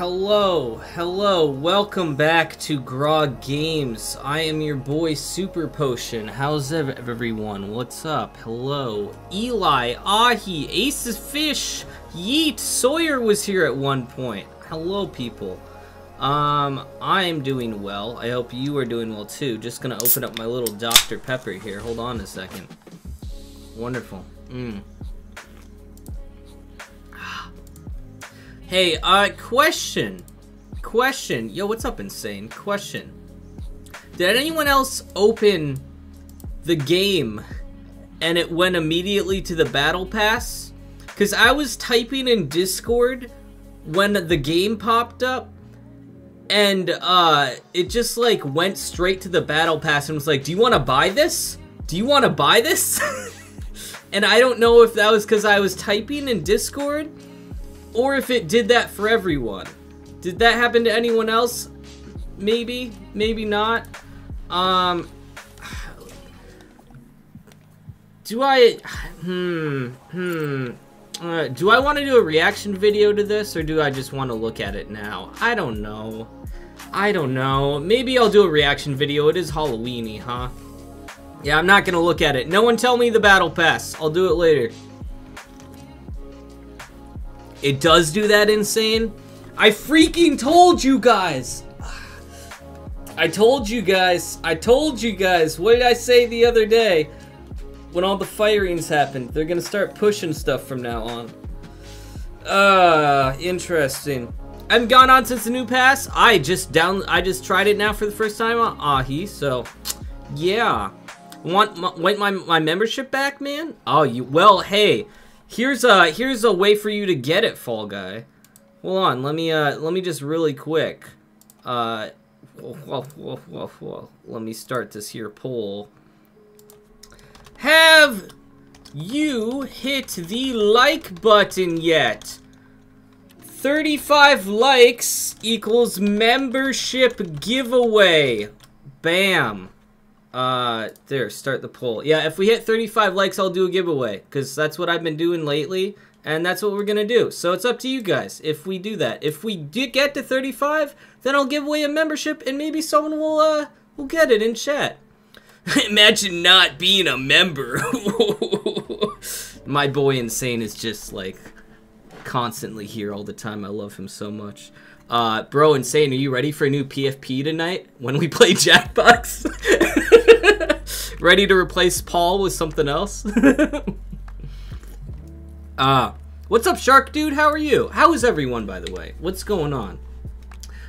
hello, hello, welcome back to Grog Games. I am your boy Super Potion. How's ev everyone? What's up? Hello. Eli, Ahi, Ace of Fish, Yeet, Sawyer was here at one point. Hello, people. Um, I am doing well. I hope you are doing well too. Just gonna open up my little Dr. Pepper here. Hold on a second. Wonderful. Mmm. Hey, uh, question. Question. Yo, what's up, Insane? Question. Did anyone else open the game and it went immediately to the battle pass? Because I was typing in Discord when the game popped up and uh, it just like went straight to the battle pass and was like, "Do you want to buy this? Do you want to buy this?" and I don't know if that was because I was typing in Discord or if it did that for everyone. Did that happen to anyone else? Maybe, maybe not. Um, do I? Hmm, hmm. Uh, do I want to do a reaction video to this, or do I just want to look at it now? I don't know. I don't know. Maybe I'll do a reaction video. It is Halloweeny, huh? Yeah, I'm not gonna look at it. No one tell me the battle pass. I'll do it later. It does do that insane? I freaking told you guys! I told you guys. I told you guys. What did I say the other day? When all the firings happened. They're gonna start pushing stuff from now on. Uh, interesting. I haven't gone on since the new pass. I just down. I just tried it now for the first time on Ahi. So, yeah. Want my, my my membership back, man? Oh, you. Well, hey. Here's a here's a way for you to get it, Fall Guy. Hold on. Let me uh let me just really quick. Uh, well, well, well, well. Let me start this here poll. Have you hit the like button yet? 35 likes equals membership giveaway. Bam. Uh, there, start the poll. Yeah, if we hit 35 likes, I'll do a giveaway. Because that's what I've been doing lately. And that's what we're to do. So it's up to you guys if we do that. If we did get to 35, then I'll give away a membership and maybe someone will, uh, will get it in chat. Imagine not being a member. My boy Insane is just like constantly here all the time. I love him so much. Uh, bro, Insane, are you ready for a new PFP tonight when we play Jackbox? ready to replace Paul with something else? uh, what's up, Shark Dude? How are you? How is everyone, by the way? What's going on?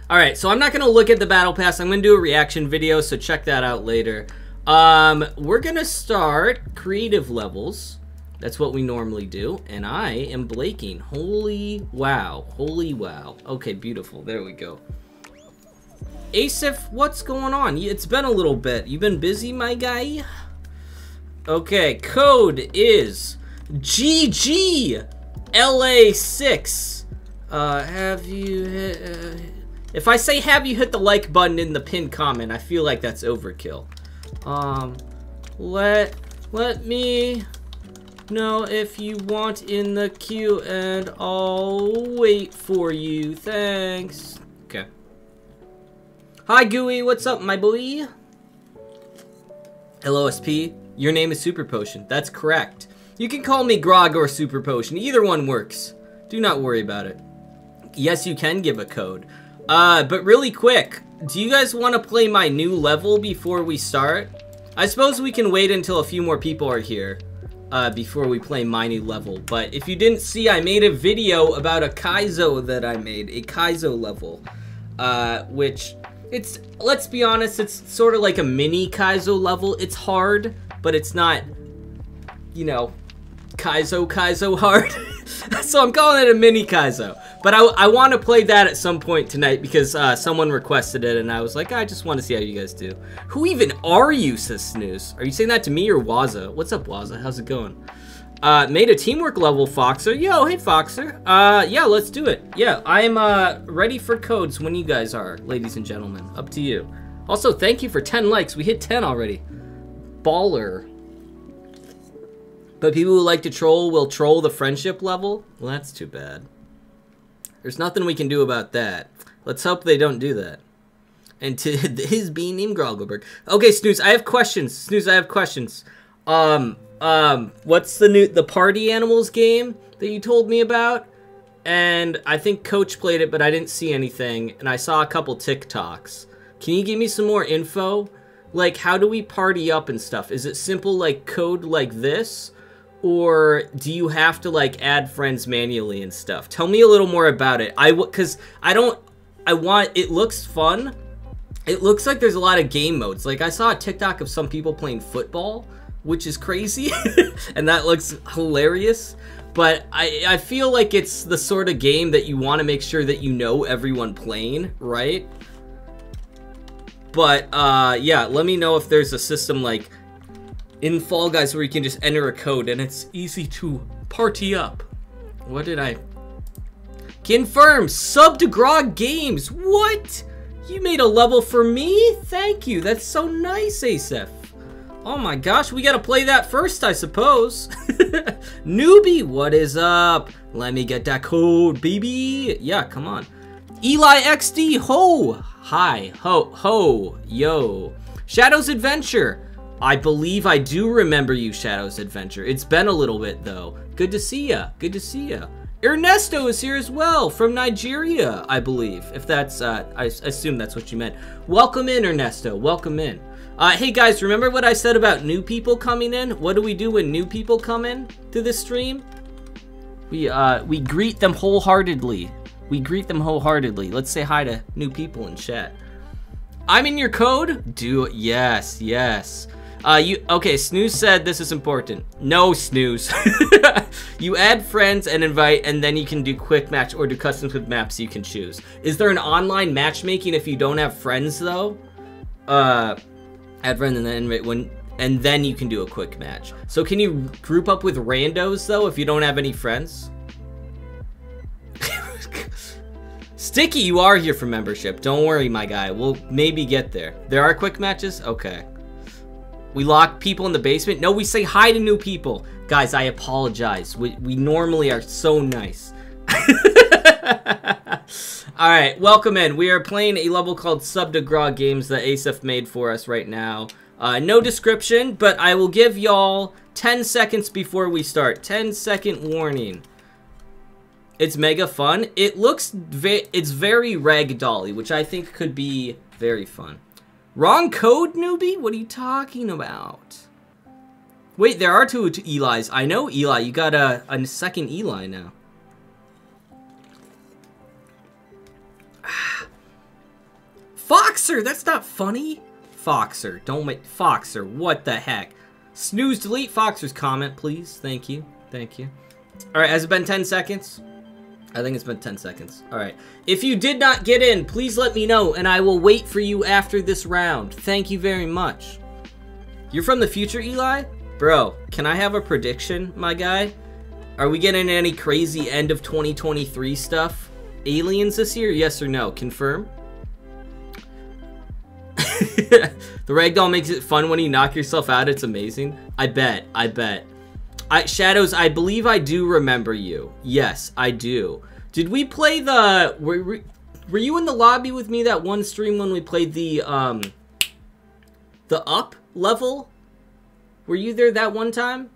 Alright, so I'm not going to look at the Battle Pass. I'm going to do a reaction video, so check that out later. Um, we're going to start creative levels. That's what we normally do. And I am blaking. Holy wow. Holy wow. Okay, beautiful. There we go. Asif, what's going on? It's been a little bit. You've been busy, my guy? Okay, code is GGLA6. Uh, have you hit... Uh, if I say have you hit the like button in the pinned comment, I feel like that's overkill. Um, let, let me know if you want in the queue and I'll wait for you. Thanks. Okay. Hi, Gooey. What's up, my boy? Hello, SP. Your name is Super Potion. That's correct. You can call me Grog or Super Potion. Either one works. Do not worry about it. Yes, you can give a code. Uh, but really quick, do you guys want to play my new level before we start? I suppose we can wait until a few more people are here uh, before we play my new level. But if you didn't see, I made a video about a Kaizo that I made, a Kaizo level, uh, which it's, let's be honest, it's sort of like a mini Kaizo level. It's hard, but it's not, you know, Kaizo Kaizo hard. so I'm calling it a mini Kaizo. But I, I want to play that at some point tonight because uh, someone requested it and I was like, I just want to see how you guys do. Who even are you, says Snooze? Are you saying that to me or Waza? What's up, Waza? How's it going? Uh, made a teamwork level, Foxer. Yo, hey, Foxer. Uh, yeah, let's do it. Yeah, I'm uh, ready for codes when you guys are, ladies and gentlemen. Up to you. Also, thank you for 10 likes. We hit 10 already. Baller. But people who like to troll will troll the friendship level? Well, that's too bad. There's nothing we can do about that. Let's hope they don't do that. And to his being named Groggleberg. Okay, Snooze, I have questions. Snooze, I have questions. Um, um, what's the new the party animals game that you told me about? And I think Coach played it, but I didn't see anything. And I saw a couple TikToks. Can you give me some more info? Like, how do we party up and stuff? Is it simple like code like this? Or do you have to like add friends manually and stuff? Tell me a little more about it. I because I don't. I want. It looks fun. It looks like there's a lot of game modes. Like I saw a TikTok of some people playing football, which is crazy, and that looks hilarious. But I, I feel like it's the sort of game that you want to make sure that you know everyone playing, right? But uh, yeah, let me know if there's a system like in Fall Guys where you can just enter a code and it's easy to party up. What did I... Confirm! Sub to Grog Games! What? You made a level for me? Thank you. That's so nice, Asef. Oh my gosh, we gotta play that first, I suppose. Newbie, what is up? Let me get that code, baby. Yeah, come on. Eli XD, ho! Hi, ho, ho, yo. Shadow's Adventure. I believe I do remember you, Shadow's Adventure. It's been a little bit, though. Good to see ya. Good to see ya. Ernesto is here as well, from Nigeria, I believe. If that's, uh, I assume that's what you meant. Welcome in, Ernesto. Welcome in. Uh, hey guys, remember what I said about new people coming in? What do we do when new people come in to the stream? We, uh, we greet them wholeheartedly. We greet them wholeheartedly. Let's say hi to new people in chat. I'm in your code? Do, yes, yes. Uh, you okay? Snooze said this is important. No, Snooze. you add friends and invite, and then you can do quick match or do customs with maps you can choose. Is there an online matchmaking if you don't have friends though? Uh, add friend and then invite when, and then you can do a quick match. So can you group up with randos though if you don't have any friends? Sticky, you are here for membership. Don't worry, my guy. We'll maybe get there. There are quick matches? Okay. We lock people in the basement? No, we say hi to new people. Guys, I apologize. We, we normally are so nice. Alright, welcome in. We are playing a level called Sub to Grog Games that Asef made for us right now. Uh, no description, but I will give y'all 10 seconds before we start. 10 second warning. It's mega fun. It looks, ve it's very ragdolly, which I think could be very fun. Wrong code, newbie? What are you talking about? Wait, there are two Eli's. I know Eli. You got a, a second Eli now. Foxer! That's not funny. Foxer. Don't make... Foxer. What the heck? Snooze delete Foxer's comment, please. Thank you. Thank you. Alright, has it been 10 seconds? I think it's been 10 seconds. Alright. If you did not get in, please let me know, and I will wait for you after this round. Thank you very much. You're from the future, Eli? Bro, can I have a prediction, my guy? Are we getting any crazy end of 2023 stuff? Aliens this year? Yes or no? Confirm? the ragdoll makes it fun when you knock yourself out. It's amazing. I bet. I bet. I, Shadows, I believe I do remember you. Yes, I do. Did we play the... Were, were you in the lobby with me that one stream when we played the, um... The up level? Were you there that one time?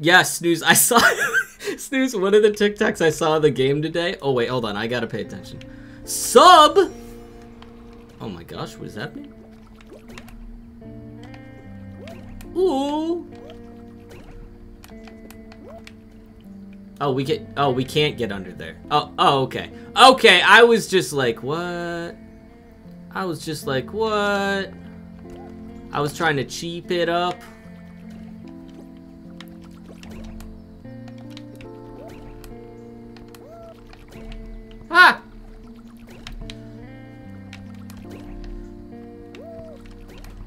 Yes, Snooze, I saw... Snooze, one of the TikToks I saw the game today. Oh, wait, hold on. I gotta pay attention. Sub! Oh my gosh, what is happening? Ooh! Oh, we get. Oh, we can't get under there. Oh, oh, okay. Okay, I was just like, what? I was just like, what? I was trying to cheap it up. Ah!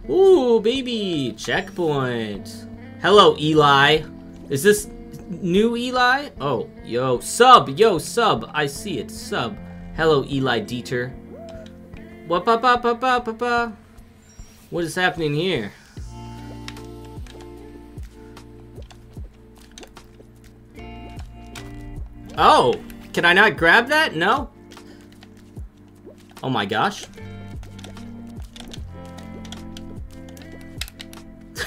Ooh, baby! Checkpoint. Hello, Eli. Is this new Eli? Oh, yo, sub, yo, sub. I see it, sub. Hello, Eli Dieter. What, pa, pa, pa, pa. What is happening here? Oh, Can I not grab that? No? Oh my gosh.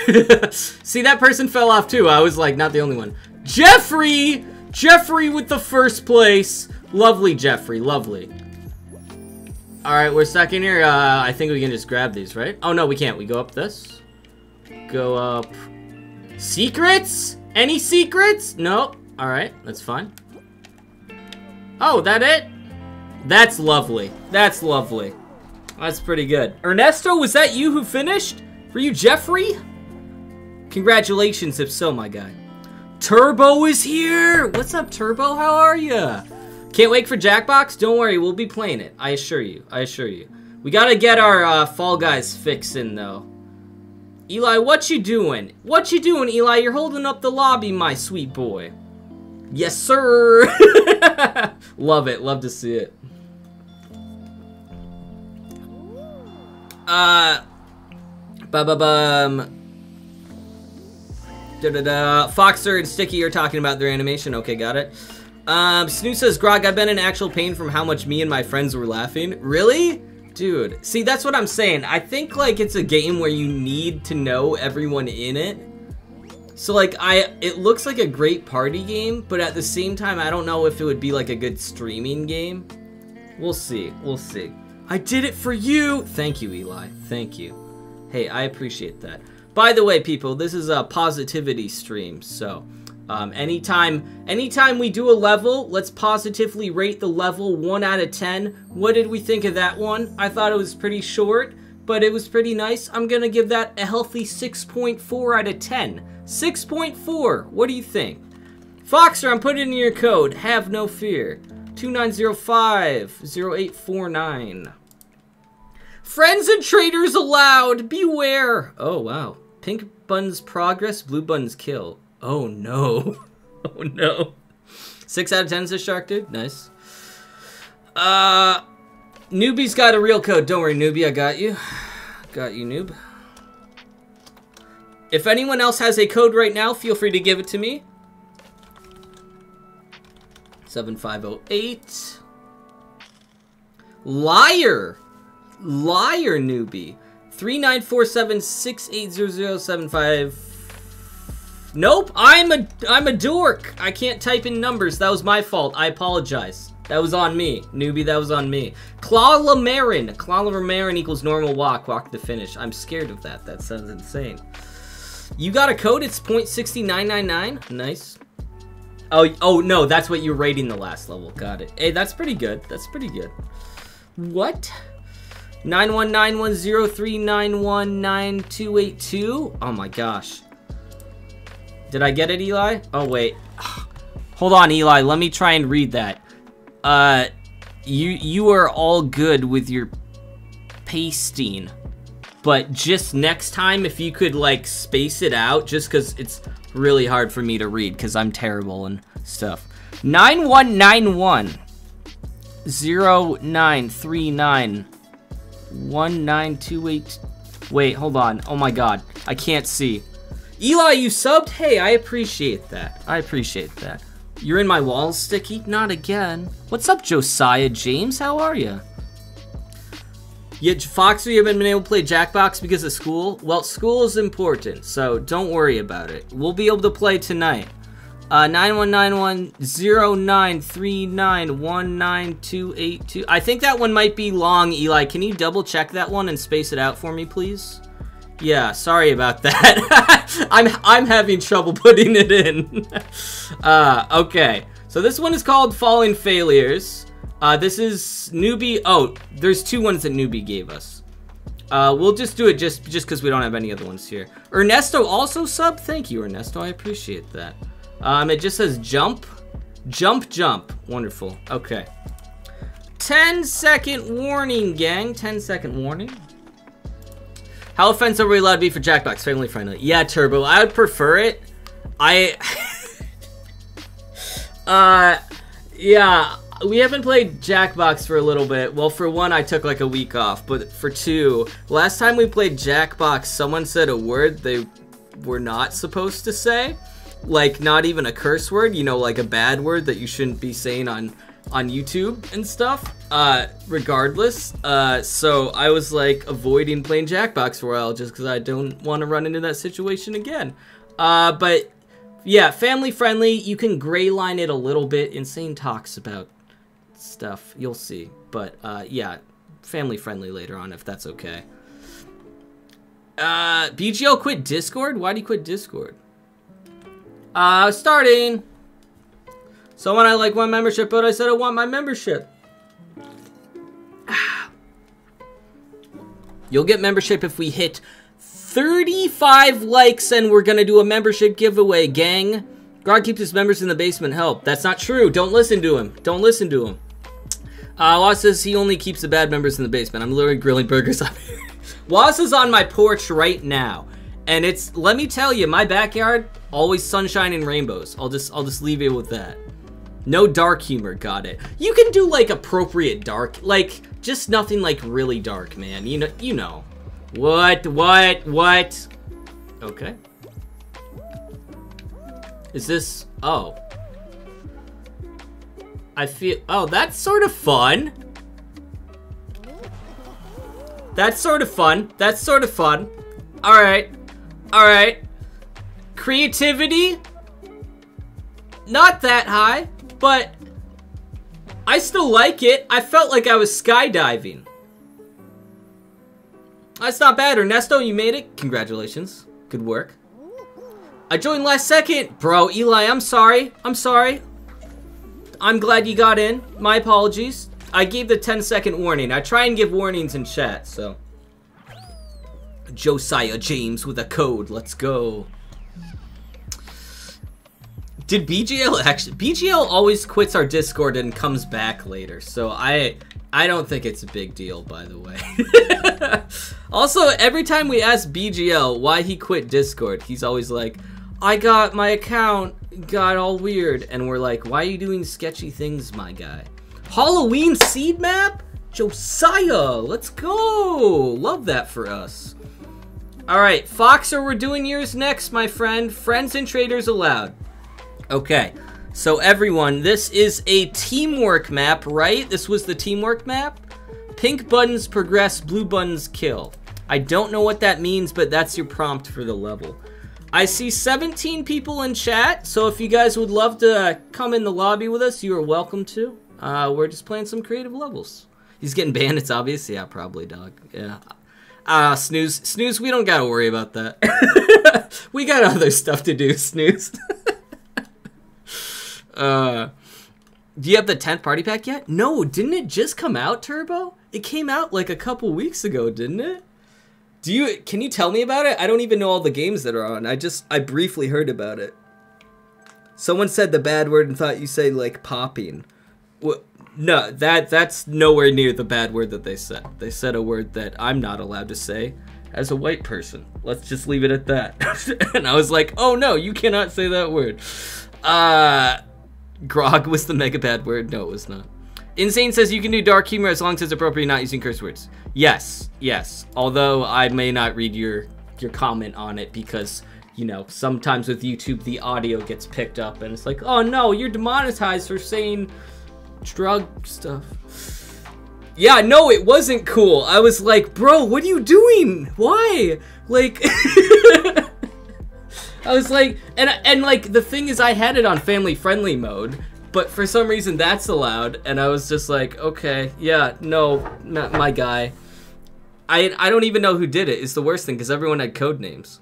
See, that person fell off too. I was like, not the only one. Jeffrey! Jeffrey with the first place. Lovely, Jeffrey. Lovely. Alright, we're in here. Uh, I think we can just grab these, right? Oh, no, we can't. We go up this. Go up. Secrets? Any secrets? No. Alright, that's fine. Oh, that it? That's lovely. That's lovely. That's pretty good. Ernesto, was that you who finished? Were you Jeffrey? Congratulations if so, my guy. Turbo is here! What's up, Turbo? How are ya? Can't wait for Jackbox? Don't worry, we'll be playing it. I assure you. I assure you. We gotta get our uh, Fall Guys fix in, though. Eli, what you doing? What you doing, Eli? You're holding up the lobby, my sweet boy. Yes, sir! Love it. Love to see it. Uh... Ba-ba-bum... Da da da. Foxer and Sticky are talking about their animation. Okay, got it. Um, Snoo says, Grog, I've been in actual pain from how much me and my friends were laughing. Really? Dude, see, that's what I'm saying. I think, like, it's a game where you need to know everyone in it. So, like, I, it looks like a great party game, but at the same time, I don't know if it would be, like, a good streaming game. We'll see. We'll see. I did it for you! Thank you, Eli. Thank you. Hey, I appreciate that. By the way, people, this is a positivity stream, so um, anytime, anytime we do a level, let's positively rate the level 1 out of 10. What did we think of that one? I thought it was pretty short, but it was pretty nice. I'm gonna give that a healthy 6.4 out of 10. 6.4, what do you think? Foxer, I'm putting in your code. Have no fear. 2905-0849. Friends and traders allowed! Beware! Oh, wow. Pink buns progress, blue buns kill. Oh no. Oh no. 6 out of 10 says Shark Dude. Nice. Uh, Newbie's got a real code. Don't worry, Newbie, I got you. Got you, Noob. If anyone else has a code right now, feel free to give it to me. 7508. Liar! Liar, Newbie. Three nine four seven six eight zero zero seven five. Nope, I'm a I'm a dork. I can't type in numbers. That was my fault. I apologize. That was on me. Newbie, that was on me. Claw Marin. Claw Marin equals normal walk. Walk to finish. I'm scared of that. That sounds insane. You got a code? It's .6999. Nice. Oh, oh no, that's what you're rating the last level. Got it. Hey, that's pretty good. That's pretty good. What? 9191039198282. Oh my gosh. Did I get it, Eli? Oh, wait. Hold on, Eli. Let me try and read that. Uh, you you are all good with your pasting. But just next time, if you could, like, space it out, just because it's really hard for me to read, because I'm terrible and stuff. 9191 0939 1928. Wait, hold on. Oh my god. I can't see. Eli, you subbed? Hey, I appreciate that. I appreciate that. You're in my walls, Sticky? Not again. What's up, Josiah James? How are you? Yeah, Foxy, you haven't been able to play Jackbox because of school? Well, school is important, so don't worry about it. We'll be able to play tonight. Uh, 91910939198282. I think that one might be long, Eli. Can you double check that one and space it out for me, please? Yeah, sorry about that. I'm I'm having trouble putting it in. uh, okay. So this one is called Falling Failures. Uh, this is newbie. Oh, there's two ones that newbie gave us. Uh, we'll just do it just just because we don't have any other ones here. Ernesto also sub. Thank you, Ernesto. I appreciate that. Um, it just says jump. Jump, jump. Wonderful. Okay. 10 second warning, gang. 10 second warning. How offensive are we allowed to be for Jackbox? Family friendly. Yeah, Turbo. I would prefer it. I... uh, yeah. We haven't played Jackbox for a little bit. Well, for one, I took like a week off. But for two, last time we played Jackbox, someone said a word they were not supposed to say like not even a curse word, you know, like a bad word that you shouldn't be saying on on YouTube and stuff. Uh, regardless, uh, so I was like avoiding playing Jackbox for a while just because I don't want to run into that situation again. Uh, but yeah, family friendly. You can gray line it a little bit. Insane talks about stuff. You'll see. But uh, yeah, family friendly later on if that's okay. Uh, BGL quit Discord? Why do you quit Discord? Uh, starting. Someone I like one membership, but I said I want my membership. You'll get membership if we hit 35 likes and we're gonna do a membership giveaway, gang. God keeps his members in the basement help. That's not true. Don't listen to him. Don't listen to him. Uh, Waz says he only keeps the bad members in the basement. I'm literally grilling burgers up here. Is on my porch right now. And it's, let me tell you, my backyard, always sunshine and rainbows. I'll just, I'll just leave it with that. No dark humor, got it. You can do like appropriate dark, like just nothing like really dark, man. You know, you know. What, what, what? Okay. Is this, oh. I feel, oh, that's sort of fun. That's sort of fun. That's sort of fun. All right. All right. Creativity? Not that high, but I still like it. I felt like I was skydiving. That's not bad. Ernesto, you made it. Congratulations. Good work. I joined last second. Bro, Eli, I'm sorry. I'm sorry. I'm glad you got in. My apologies. I gave the 10 second warning. I try and give warnings in chat, so. Josiah James with a code. Let's go. Did BGL actually... BGL always quits our Discord and comes back later, so I... I don't think it's a big deal, by the way. also, every time we ask BGL why he quit Discord, he's always like, I got my account, got all weird. And we're like, why are you doing sketchy things, my guy? Halloween seed map? Josiah, let's go. Love that for us. All right, Foxer, we're doing yours next, my friend. Friends and traders allowed. Okay, so everyone, this is a teamwork map, right? This was the teamwork map? Pink buttons progress, blue buttons kill. I don't know what that means, but that's your prompt for the level. I see 17 people in chat, so if you guys would love to come in the lobby with us, you are welcome to. Uh, we're just playing some creative levels. He's getting banned, it's obvious. Yeah, probably, dog. Yeah. Ah, uh, Snooze. Snooze, we don't gotta worry about that. we got other stuff to do, Snooze. uh, do you have the 10th party pack yet? No, didn't it just come out, Turbo? It came out like a couple weeks ago, didn't it? Do you, can you tell me about it? I don't even know all the games that are on. I just, I briefly heard about it. Someone said the bad word and thought you say like popping. What? No, that that's nowhere near the bad word that they said. They said a word that I'm not allowed to say as a white person. Let's just leave it at that. and I was like, oh no, you cannot say that word. Uh, grog was the mega bad word. No, it was not. Insane says you can do dark humor as long as it's appropriate, not using curse words. Yes, yes. Although I may not read your your comment on it because you know sometimes with YouTube the audio gets picked up and it's like, oh no, you're demonetized for saying drug stuff. Yeah, no, it wasn't cool. I was like, bro, what are you doing? Why? Like, I was like, and and like the thing is, I had it on family friendly mode, but for some reason that's allowed, and I was just like, okay, yeah, no, not my guy. I I don't even know who did it. It's the worst thing because everyone had code names.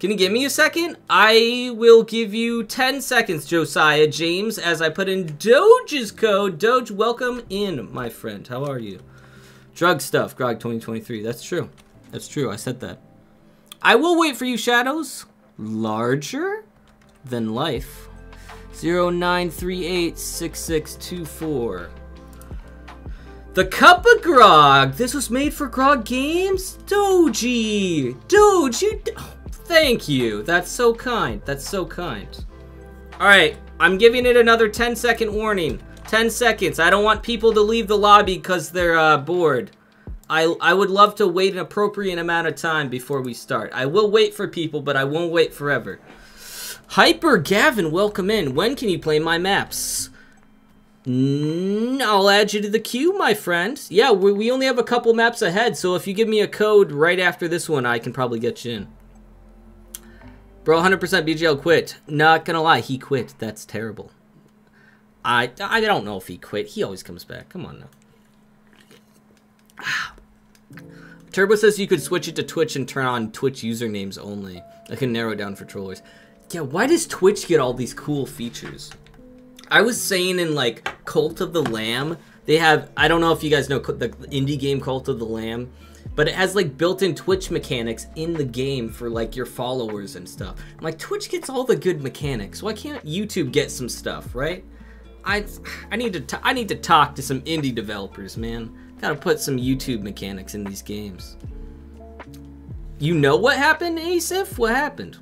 Can you give me a second? I will give you 10 seconds, Josiah James, as I put in Doge's code. Doge, welcome in, my friend. How are you? Drug stuff, Grog 2023. That's true. That's true. I said that. I will wait for you, Shadows. Larger than life. 09386624. The Cup of Grog. This was made for Grog Games? Doji. Doge, you... Thank you. That's so kind. That's so kind. Alright, I'm giving it another 10 second warning. 10 seconds. I don't want people to leave the lobby because they're uh, bored. I, I would love to wait an appropriate amount of time before we start. I will wait for people, but I won't wait forever. Hyper Gavin, welcome in. When can you play my maps? I'll add you to the queue, my friend. Yeah, we, we only have a couple maps ahead, so if you give me a code right after this one, I can probably get you in. Bro, 100% BGL quit. Not gonna lie, he quit. That's terrible. I, I don't know if he quit. He always comes back. Come on now. Turbo says you could switch it to Twitch and turn on Twitch usernames only. I can narrow down for trollers. Yeah, why does Twitch get all these cool features? I was saying in like Cult of the Lamb, they have I don't know if you guys know the indie game Cult of the Lamb, but it has like built-in Twitch mechanics in the game for like your followers and stuff. I'm like Twitch gets all the good mechanics. Why can't YouTube get some stuff, right? I I need to t- I need to talk to some indie developers, man. Gotta put some YouTube mechanics in these games. You know what happened, Asif? What happened?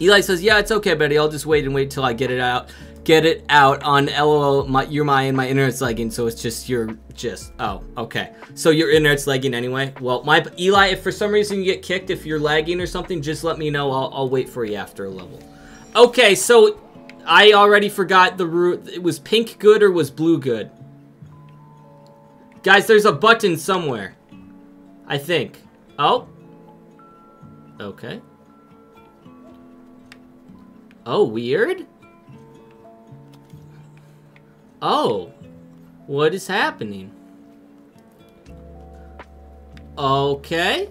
Eli says, yeah, it's okay, buddy. I'll just wait and wait till I get it out. Get it out on LOL, my, you're my and my internet's lagging, so it's just your just oh, okay. So your internet's lagging anyway. Well, my Eli, if for some reason you get kicked, if you're lagging or something, just let me know. I'll, I'll wait for you after a level. Okay, so I already forgot the route. It was pink good or was blue good? Guys, there's a button somewhere. I think. Oh. Okay. Oh, weird? Oh. What is happening? Okay.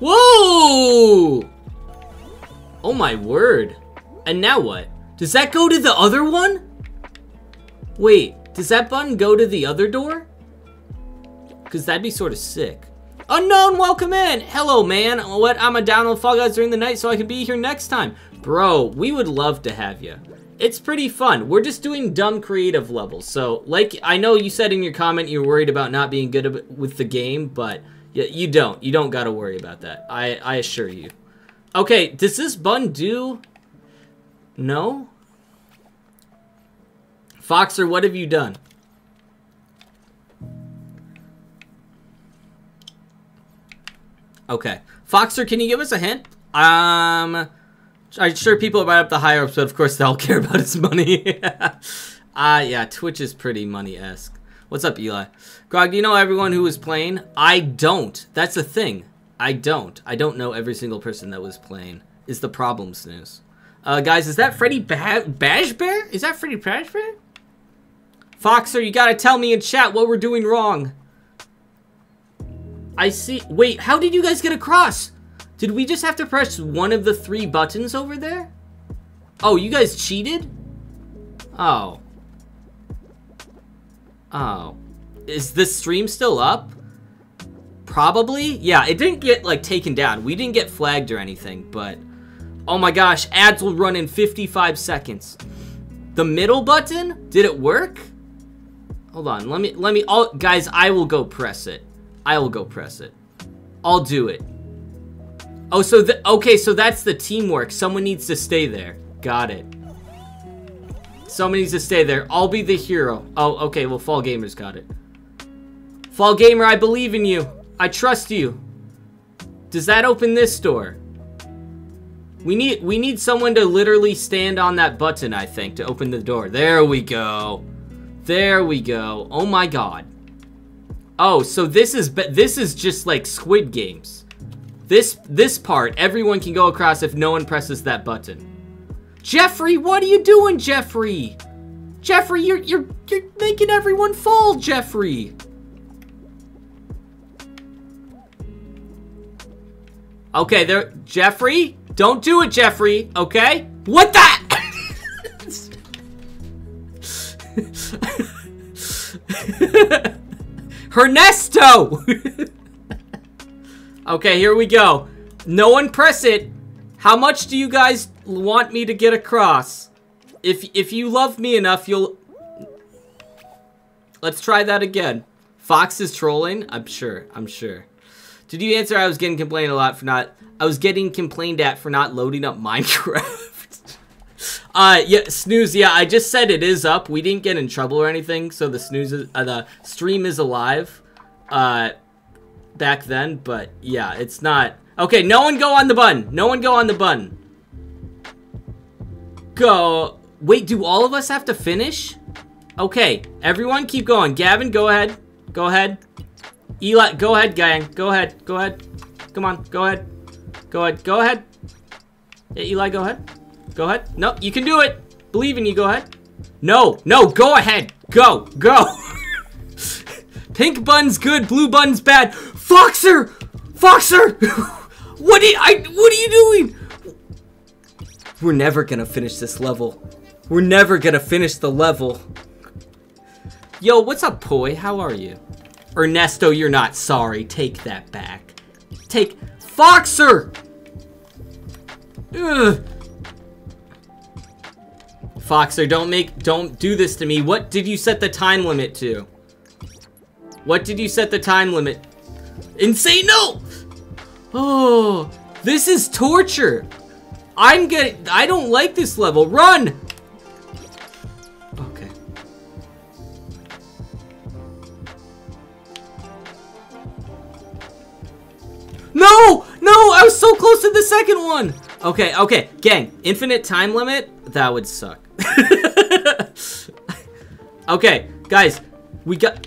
Whoa! Oh my word. And now what? Does that go to the other one? Wait, does that button go to the other door? Because that'd be sort of sick. Unknown, welcome in. Hello, man. What? I'm a download Fall Guys during the night so I can be here next time. Bro, we would love to have you. It's pretty fun. We're just doing dumb creative levels. So, like, I know you said in your comment you're worried about not being good with the game, but you don't. You don't got to worry about that. I, I assure you. Okay, does this bun do no? Foxer, what have you done? Okay. Foxer, can you give us a hint? Um, I'm sure people buy up the higher ups, but of course they all care about his money. Ah, uh, yeah, Twitch is pretty money-esque. What's up, Eli? Grog, do you know everyone who was playing? I don't. That's the thing. I don't. I don't know every single person that was playing. Is the problem, Snooze. Uh, guys, is that Freddy ba Fazbear? Is that Freddy Fazbear? Foxer, you gotta tell me in chat what we're doing wrong. I see. Wait, how did you guys get across? Did we just have to press one of the three buttons over there? Oh, you guys cheated? Oh. Oh. Is this stream still up? Probably? Yeah, it didn't get, like, taken down. We didn't get flagged or anything, but... Oh my gosh, ads will run in 55 seconds. The middle button? Did it work? Hold on, let me, let me, all, guys, I will go press it. I will go press it. I'll do it. Oh, so, the, okay, so that's the teamwork. Someone needs to stay there. Got it. Someone needs to stay there. I'll be the hero. Oh, okay, well, Fall Gamer's got it. Fall Gamer, I believe in you. I trust you. Does that open this door? We need we need someone to literally stand on that button, I think, to open the door. There we go. There we go. Oh my god. Oh, so this is this is just like Squid Games. This this part, everyone can go across if no one presses that button. Jeffrey, what are you doing, Jeffrey? Jeffrey, you're you're you're making everyone fall, Jeffrey. Okay, there Jeffrey, don't do it, Jeffrey, okay? What the? Ernesto! okay, here we go. No one press it. How much do you guys want me to get across? If if you love me enough, you'll... Let's try that again. Fox is trolling? I'm sure. I'm sure. Did you answer I was getting complained a lot for not I was getting complained at for not loading up Minecraft. uh, yeah, snooze. Yeah, I just said it is up. We didn't get in trouble or anything, so the snooze, is, uh, the stream is alive. Uh, back then, but yeah, it's not. Okay, no one go on the button. No one go on the button. Go. Wait, do all of us have to finish? Okay, everyone keep going. Gavin, go ahead. Go ahead. Eli, go ahead, gang. Go ahead. Go ahead. Come on, go ahead. Go ahead. Go ahead. Yeah, Eli, go ahead. Go ahead. No, you can do it. Believe in you. Go ahead. No, no, go ahead. Go, go. Pink bun's good, blue bun's bad. Foxer! Foxer! what are you, I, what are you doing? We're never gonna finish this level. We're never gonna finish the level. Yo, what's up, Poi? How are you? Ernesto, you're not sorry. Take that back. Take... Foxer! Ugh. Foxer, don't make... Don't do this to me. What did you set the time limit to? What did you set the time limit? Insane, no! Oh, this is torture. I'm getting, I don't like this level. Run! Okay. No! No! I was so close to the second one! Okay, okay. Gang, infinite time limit? That would suck. okay, guys. We got...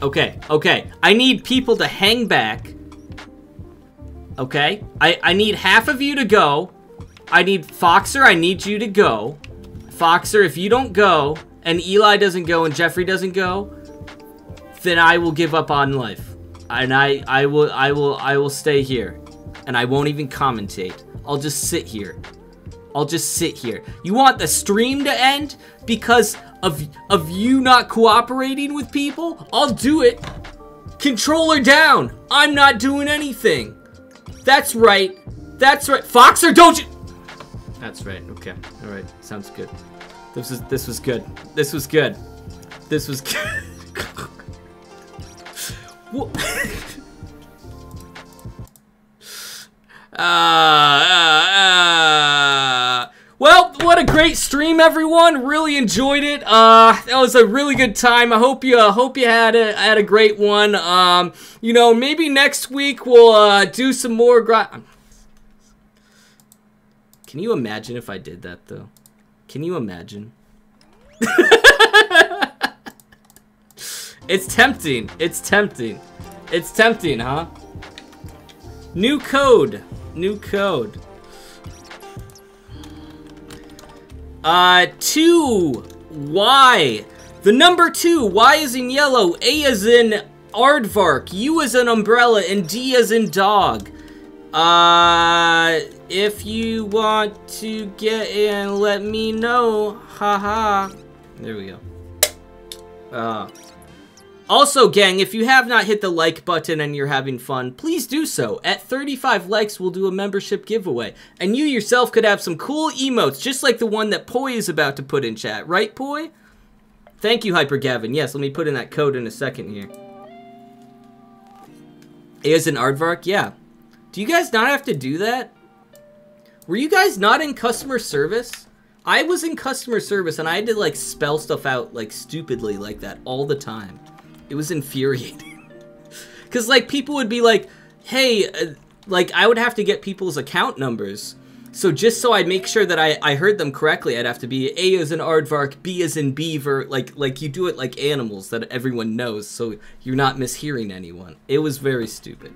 Okay, okay. I need people to hang back. Okay? I, I need half of you to go. I need... Foxer, I need you to go. Foxer, if you don't go, and Eli doesn't go, and Jeffrey doesn't go, then I will give up on life. And I, I will, I will, I will stay here. And I won't even commentate. I'll just sit here. I'll just sit here. You want the stream to end because of, of you not cooperating with people? I'll do it. Controller down. I'm not doing anything. That's right. That's right. Foxer, don't you... That's right. Okay. All right. Sounds good. This was this was good. This was good. This was good. uh, uh, uh. Well, what a great stream, everyone! Really enjoyed it. Uh, that was a really good time. I hope you uh, hope you had a had a great one. Um, you know, maybe next week we'll uh, do some more. Can you imagine if I did that though? Can you imagine? it's tempting. It's tempting. It's tempting, huh? New code. New code. Uh, two. Y. The number two. Y is in yellow. A is in aardvark. U is an umbrella. And D is in dog. Uh, if you want to get in, let me know. Haha. -ha. There we go. Uh, also, gang, if you have not hit the like button and you're having fun, please do so. At 35 likes, we'll do a membership giveaway. And you yourself could have some cool emotes, just like the one that Poi is about to put in chat. Right, Poi? Thank you, Hyper Gavin. Yes, let me put in that code in a second here. Is an aardvark? Yeah. Do you guys not have to do that? Were you guys not in customer service? I was in customer service and I had to like spell stuff out like stupidly like that all the time. It was infuriating. Because, like, people would be like, hey, uh, like, I would have to get people's account numbers. So just so I make sure that I, I heard them correctly, I'd have to be A as in aardvark, B as in beaver, like like you do it like animals that everyone knows, so you're not mishearing anyone. It was very stupid.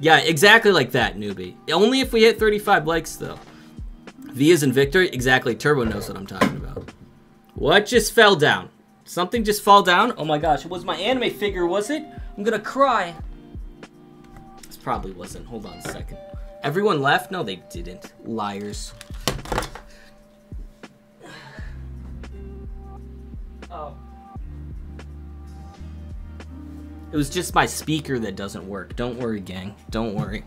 Yeah, exactly like that, newbie. Only if we hit 35 likes, though. V as in Victor, exactly, Turbo knows what I'm talking about. What just fell down? Something just fall down? Oh my gosh, it was my anime figure, was it? I'm gonna cry. This probably wasn't. Hold on a second. Everyone left? No, they didn't. Liars. Oh. It was just my speaker that doesn't work. Don't worry, gang. Don't worry.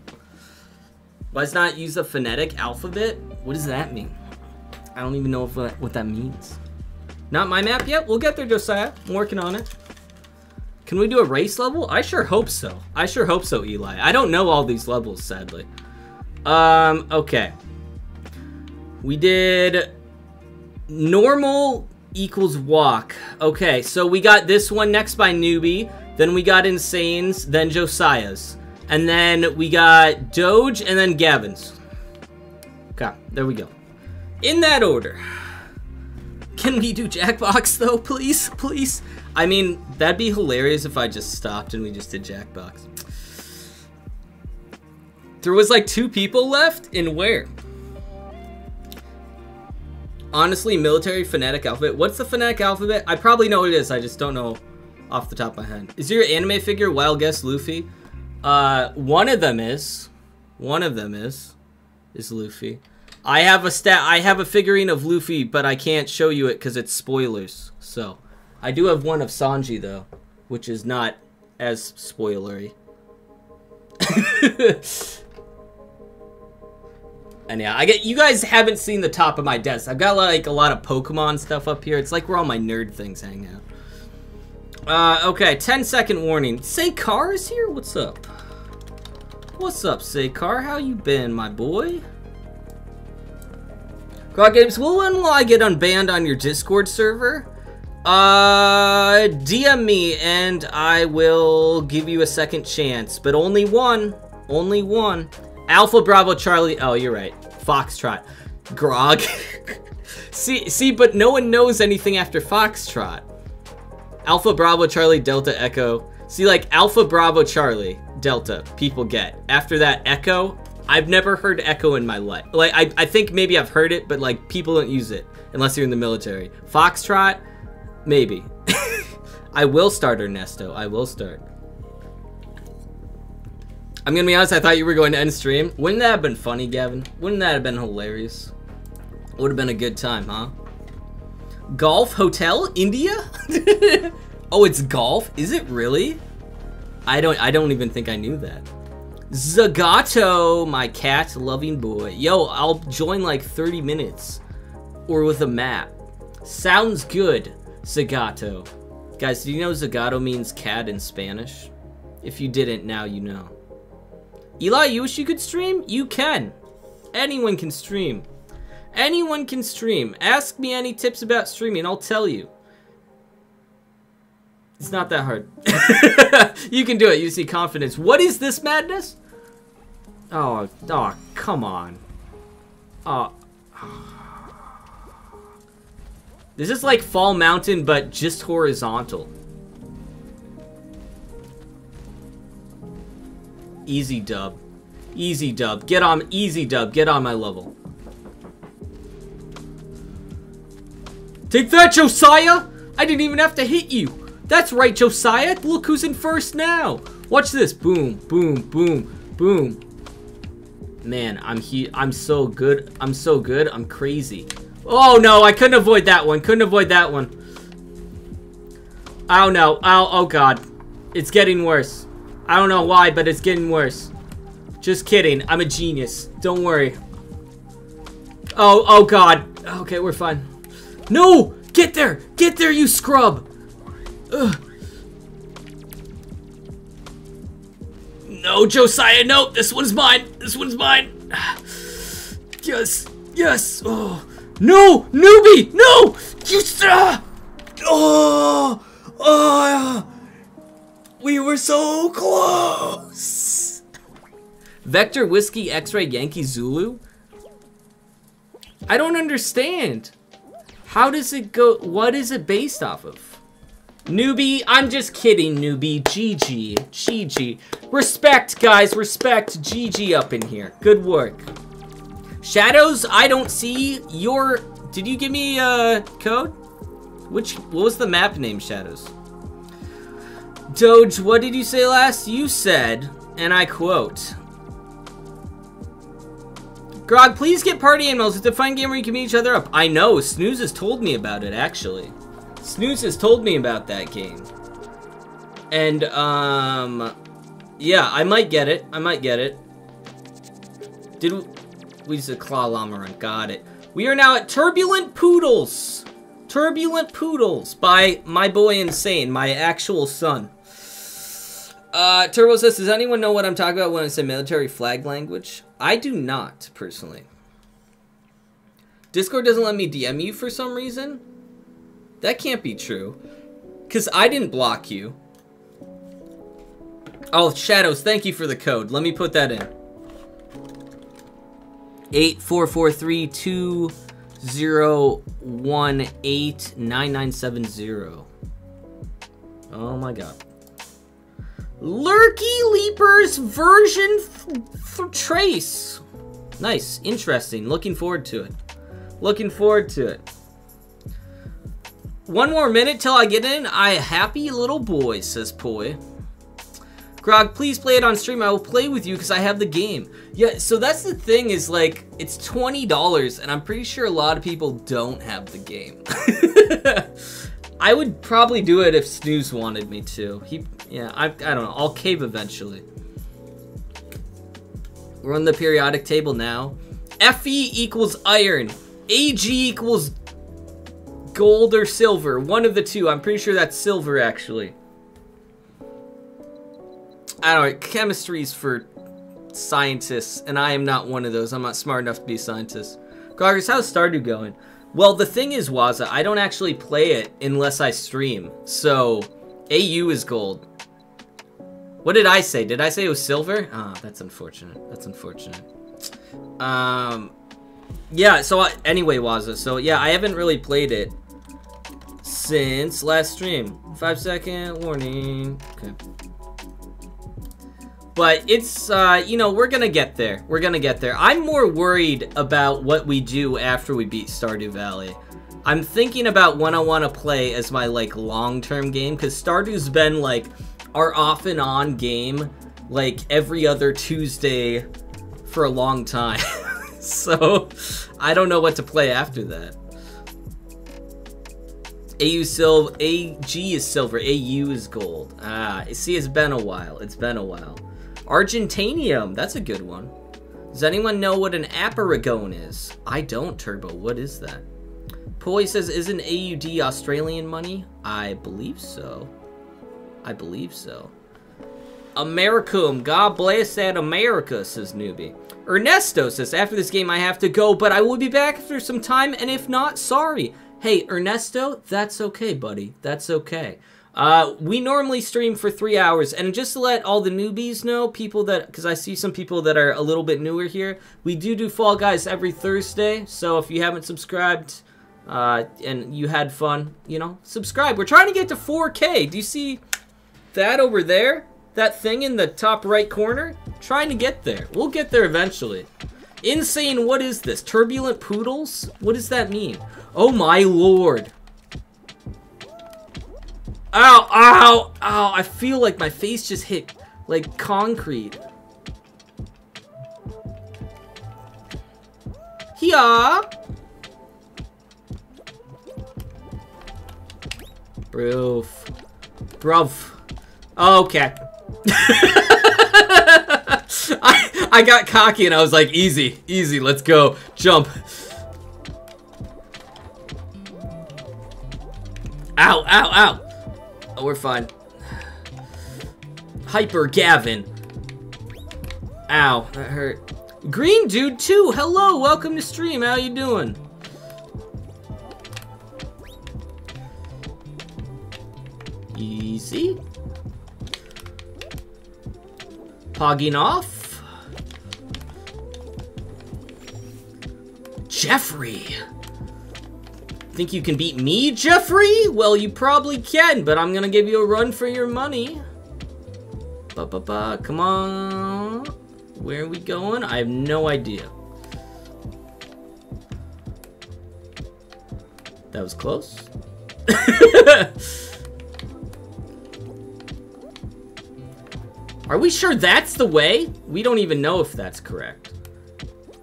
Let's not use the phonetic alphabet? What does that mean? I don't even know if, uh, what that means. Not my map yet? We'll get there, Josiah. I'm working on it. Can we do a race level? I sure hope so. I sure hope so, Eli. I don't know all these levels, sadly. Um, okay. We did normal equals walk. Okay, so we got this one next by Newbie. Then we got Insane's, then Josiah's. And then we got Doge, and then Gavin's. Okay, there we go. In that order. Can we do Jackbox though, please? Please? I mean, that'd be hilarious if I just stopped and we just did Jackbox. There was like two people left? In where? Honestly, military phonetic alphabet. What's the phonetic alphabet? I probably know what it is. I just don't know off the top of my head. Is your anime figure Wild Guess Luffy? Uh, one of them is. One of them is. Is Luffy. I have a stat. I have a figurine of Luffy, but I can't show you it because it's spoilers. So, I do have one of Sanji though, which is not as spoilery. And yeah, I get you guys haven't seen the top of my desk. I've got like a lot of Pokemon stuff up here. It's like where all my nerd things hang out. Uh, okay, 10 second warning. Say Car is here? What's up? What's up, Say Car? How you been, my boy? Grog Games, well, when will I get unbanned on your Discord server? Uh, DM me and I will give you a second chance, but only one. Only one. Alpha Bravo Charlie. Oh, you're right. Foxtrot. Grog. see, see, but no one knows anything after Foxtrot. Alpha Bravo Charlie Delta Echo. See, like Alpha Bravo Charlie Delta, people get. After that, Echo. I've never heard Echo in my life. Like, I, I think maybe I've heard it, but like people don't use it unless you're in the military. Foxtrot, maybe. I will start Ernesto. I will start. I'm gonna be honest, I thought you were going to end stream. Wouldn't that have been funny, Gavin? Wouldn't that have been hilarious? Would have been a good time, huh? Golf Hotel, India? oh, it's golf? Is it really? I don't I don't even think I knew that. Zagato, my cat loving boy. Yo, I'll join like 30 minutes. Or with a map. Sounds good, Zagato. Guys, do you know Zagato means cat in Spanish? If you didn't, now you know. Eli, you wish you could stream? You can. Anyone can stream. Anyone can stream. Ask me any tips about streaming, I'll tell you. It's not that hard. you can do it. You see confidence. What is this madness? Oh, oh, come on. Oh. This is like Fall Mountain, but just horizontal. Easy dub. Easy dub. Get on, easy dub. Get on my level. Take that, Josiah! I didn't even have to hit you. That's right, Josiah. Look who's in first now. Watch this. Boom, boom, boom, boom. Man, I'm he I'm so good. I'm so good. I'm crazy. Oh no, I couldn't avoid that one. Couldn't avoid that one. Oh no. Oh, oh god. It's getting worse. I don't know why, but it's getting worse. Just kidding. I'm a genius. Don't worry. Oh, oh god. Okay, we're fine. No! Get there! Get there, you scrub! No, Josiah, no! This one's mine! This one's mine! Yes! Yes! Oh! No! Newbie! No! You... Uh, oh! Oh! We were so close. Vector Whiskey X-Ray Yankee Zulu? I don't understand. How does it go? What is it based off of? Newbie, I'm just kidding, newbie. GG. GG. Respect, guys. Respect. GG up in here. Good work. Shadows, I don't see your... Did you give me a code? Which... What was the map name, Shadows? Doge, what did you say last? You said, and I quote, Grog, please get party animals. It's a fun game where you can meet each other up. I know, Snooze has told me about it, actually. Snooze has told me about that game. And, um, yeah, I might get it. I might get it. Did we, we just a claw llama run. Got it. We are now at Turbulent Poodles. Turbulent Poodles by my boy Insane, my actual son. Uh, Turbo says, does anyone know what I'm talking about when I say military flag language? I do not, personally. Discord doesn't let me DM you for some reason? That can't be true. Because I didn't block you. Oh, Shadows, thank you for the code. Let me put that in. 84432 0189970. Oh my god. Lurky Leapers version for Trace. Nice, interesting. Looking forward to it. Looking forward to it. One more minute till I get in. I happy little boy, says Poi. Grog, please play it on stream. I will play with you because I have the game. Yeah, so that's the thing is like, it's $20 and I'm pretty sure a lot of people don't have the game. I would probably do it if Snooze wanted me to. He, yeah, I, I don't know. I'll cave eventually. We're on the periodic table now. Fe equals iron. Ag equals gold or silver. One of the two. I'm pretty sure that's silver, actually. I don't know, chemistry's for scientists, and I am not one of those. I'm not smart enough to be a scientist. Goggers, how's Stardew going? Well, the thing is, Waza, I don't actually play it unless I stream. So, AU is gold. What did I say? Did I say it was silver? Ah, oh, that's unfortunate. That's unfortunate. Um, yeah, so I, anyway, Waza, so yeah, I haven't really played it since last stream. Five second warning. Okay. But it's, uh, you know, we're gonna get there. We're gonna get there. I'm more worried about what we do after we beat Stardew Valley. I'm thinking about when I want to play as my, like, long-term game, because Stardew's been, like, our off and on game, like, every other Tuesday for a long time. so, I don't know what to play after that. AU silver, AG is silver, AU is gold. Ah, see, it's been a while. It's been a while. Argentanium, that's a good one. Does anyone know what an Aparagone is? I don't, Turbo. What is that? Poi says, isn't AUD Australian money? I believe so. I believe so. Americum, God bless that America, says Newbie. Ernesto says, after this game I have to go, but I will be back after some time, and if not, sorry. Hey, Ernesto, that's okay, buddy. That's okay. Uh, we normally stream for three hours, and just to let all the newbies know, people that, because I see some people that are a little bit newer here, we do do Fall Guys every Thursday, so if you haven't subscribed, uh, and you had fun, you know, subscribe. We're trying to get to 4K. Do you see that over there? That thing in the top right corner? Trying to get there. We'll get there eventually. Insane, what is this? Turbulent poodles? What does that mean? Oh my lord. Ow, ow, ow. I feel like my face just hit, like, concrete. Here. Broof. Bruv. Okay. I, I got cocky and I was like, easy, easy, let's go. Jump. Ow, ow, ow. Oh, we're fine. Hyper Gavin. Ow, that hurt. Green Dude 2, hello, welcome to stream, how you doing? Easy. Pogging off. Jeffrey. Think you can beat me, Jeffrey? Well, you probably can, but I'm gonna give you a run for your money. Ba ba ba, come on. Where are we going? I have no idea. That was close. Are we sure that's the way? We don't even know if that's correct.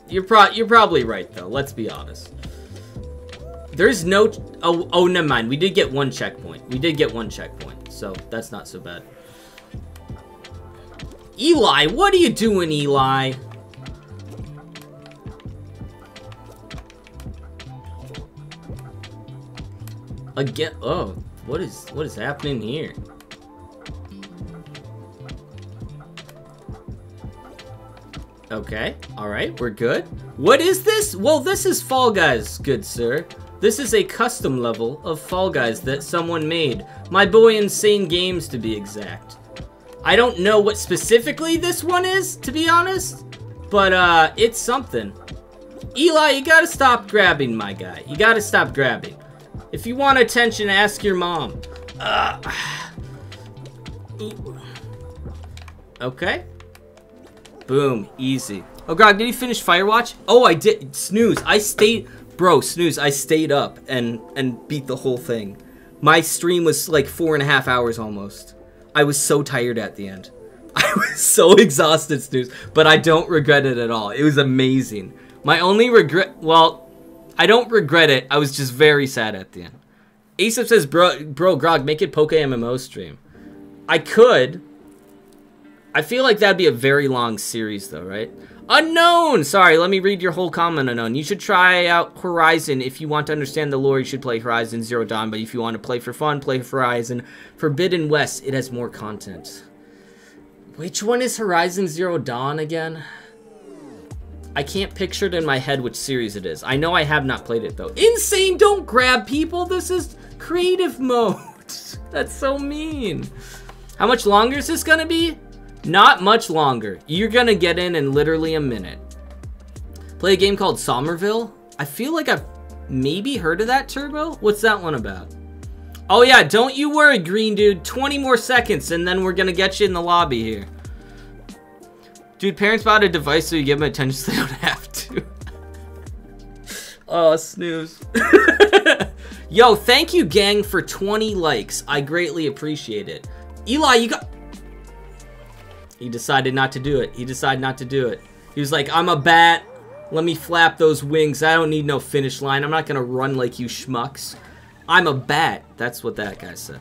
You're pro you're probably right though, let's be honest. There's no... Oh, oh, never mind. We did get one checkpoint. We did get one checkpoint, so that's not so bad. Eli, what are you doing, Eli? Again, oh, what is, what is happening here? Okay, alright, we're good. What is this? Well, this is Fall Guys, good sir. This is a custom level of Fall Guys that someone made. My boy Insane Games, to be exact. I don't know what specifically this one is, to be honest, but uh, it's something. Eli, you gotta stop grabbing, my guy. You gotta stop grabbing. If you want attention, ask your mom. Uh, okay. Boom, easy. Oh, Grog, did you finish Firewatch? Oh, I did. Snooze. I stayed, bro. Snooze. I stayed up and and beat the whole thing. My stream was like four and a half hours almost. I was so tired at the end. I was so exhausted, Snooze, but I don't regret it at all. It was amazing. My only regret, well, I don't regret it. I was just very sad at the end. Asap says, bro, bro, Grog, make it Poke MMO stream. I could. I feel like that'd be a very long series, though, right? Unknown! Sorry, let me read your whole comment, Unknown. You should try out Horizon. If you want to understand the lore, you should play Horizon Zero Dawn. But if you want to play for fun, play Horizon Forbidden West. It has more content. Which one is Horizon Zero Dawn again? I can't picture it in my head which series it is. I know I have not played it, though. Insane! Don't grab people! This is creative mode! That's so mean. How much longer is this gonna be? Not much longer. You're gonna get in in literally a minute. Play a game called Somerville? I feel like I've maybe heard of that, Turbo? What's that one about? Oh yeah, don't you worry, green dude. 20 more seconds and then we're gonna get you in the lobby here. Dude, parents bought a device so you give them attention so they don't have to. oh, snooze. Yo, thank you, gang, for 20 likes. I greatly appreciate it. Eli, you got... He decided not to do it. He decided not to do it. He was like, I'm a bat. Let me flap those wings. I don't need no finish line. I'm not going to run like you schmucks. I'm a bat. That's what that guy said.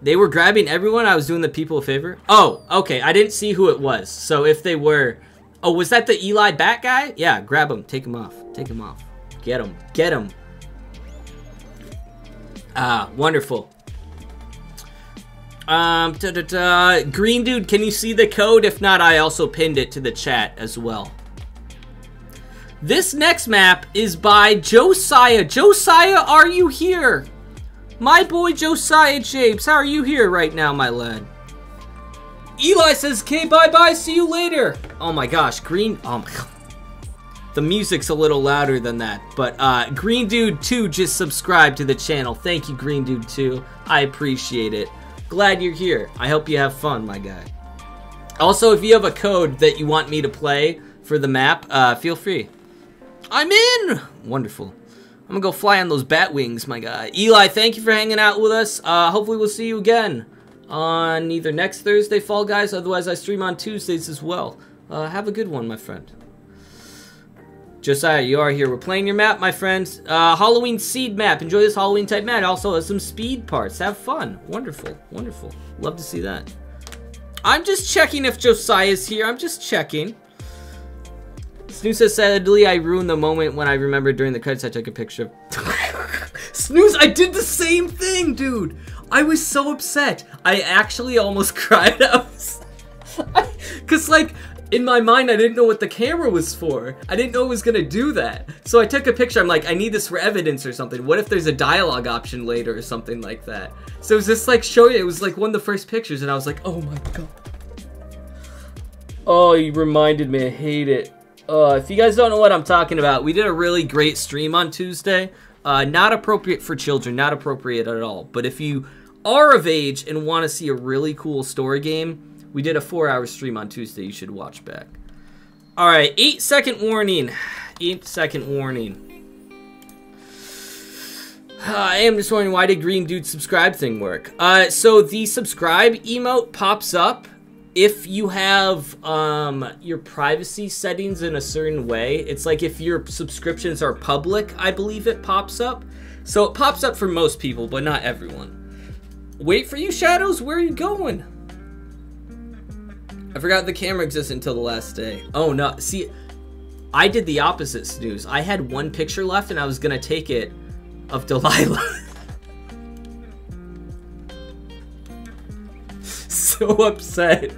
They were grabbing everyone. I was doing the people a favor. Oh, okay. I didn't see who it was. So if they were... Oh, was that the Eli Bat guy? Yeah, grab him. Take him off. Take him off. Get him. Get him. Ah, wonderful. Um, da, da, da. Green dude, can you see the code? If not, I also pinned it to the chat as well. This next map is by Josiah. Josiah, are you here? My boy Josiah Japes, how are you here right now, my lad? Eli says, okay, bye-bye, see you later. Oh my gosh, Green, god. The music's a little louder than that, but uh, Green Dude 2 just subscribed to the channel. Thank you, Green Dude 2. I appreciate it. Glad you're here. I hope you have fun, my guy. Also, if you have a code that you want me to play for the map, uh, feel free. I'm in! Wonderful. I'm gonna go fly on those bat wings, my guy. Eli, thank you for hanging out with us. Uh, hopefully we'll see you again on either next Thursday, Fall Guys, otherwise I stream on Tuesdays as well. Uh, have a good one, my friend. Josiah, you are here. We're playing your map, my friends. Uh, Halloween seed map. Enjoy this Halloween type map. Also has some speed parts. Have fun. Wonderful. Wonderful. Love to see that. I'm just checking if Josiah's here. I'm just checking. Snooze says, sadly, I ruined the moment when I remembered during the credits I took a picture of... Snooze, I did the same thing, dude. I was so upset. I actually almost cried. Was... Because, like, in my mind, I didn't know what the camera was for. I didn't know it was gonna do that. So I took a picture. I'm like, I need this for evidence or something. What if there's a dialogue option later or something like that? So it was just like showing it was like one of the first pictures, and I was like, oh my god. Oh, you reminded me. I hate it. Uh, if you guys don't know what I'm talking about, we did a really great stream on Tuesday. Uh, not appropriate for children, not appropriate at all. But if you are of age and want to see a really cool story game, we did a four hour stream on Tuesday. You should watch back. All right, eight second warning. Eight second warning. I am just wondering why did Green Dude subscribe thing work? Uh, so the subscribe emote pops up if you have um, your privacy settings in a certain way. It's like if your subscriptions are public, I believe it pops up. So it pops up for most people, but not everyone. Wait for you, Shadows. Where are you going? I forgot the camera exists until the last day. Oh no, see, I did the opposite, Snooze. I had one picture left and I was gonna take it of Delilah. so upset.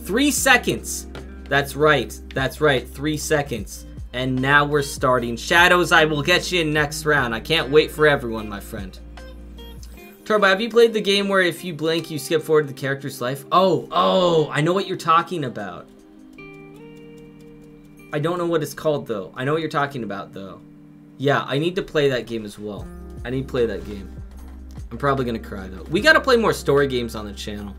Three seconds. That's right. That's right. Three seconds. And now we're starting. Shadows, I will get you in next round. I can't wait for everyone, my friend. Turbo, have you played the game where if you blink, you skip forward the character's life? Oh, oh, I know what you're talking about. I don't know what it's called though. I know what you're talking about though. Yeah, I need to play that game as well. I need to play that game. I'm probably gonna cry though. We gotta play more story games on the channel.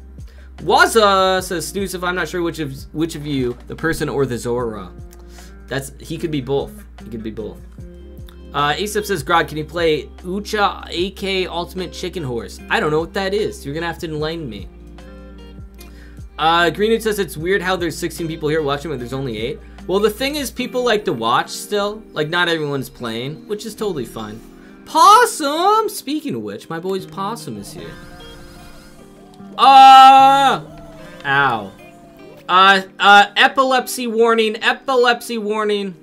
Waza says Snooze if I'm not sure which of which of you, the person or the Zora. That's he could be both. He could be both. Uh, says, Grog, can you play UCH aka Ultimate Chicken Horse? I don't know what that is. You're gonna have to enlighten me. Uh, Greenwood says it's weird how there's 16 people here watching, but there's only 8. Well, the thing is, people like to watch still. Like, not everyone's playing, which is totally fine. Possum! Speaking of which, my boy's Possum is here. Uh, ow. Uh, uh, epilepsy warning, epilepsy warning.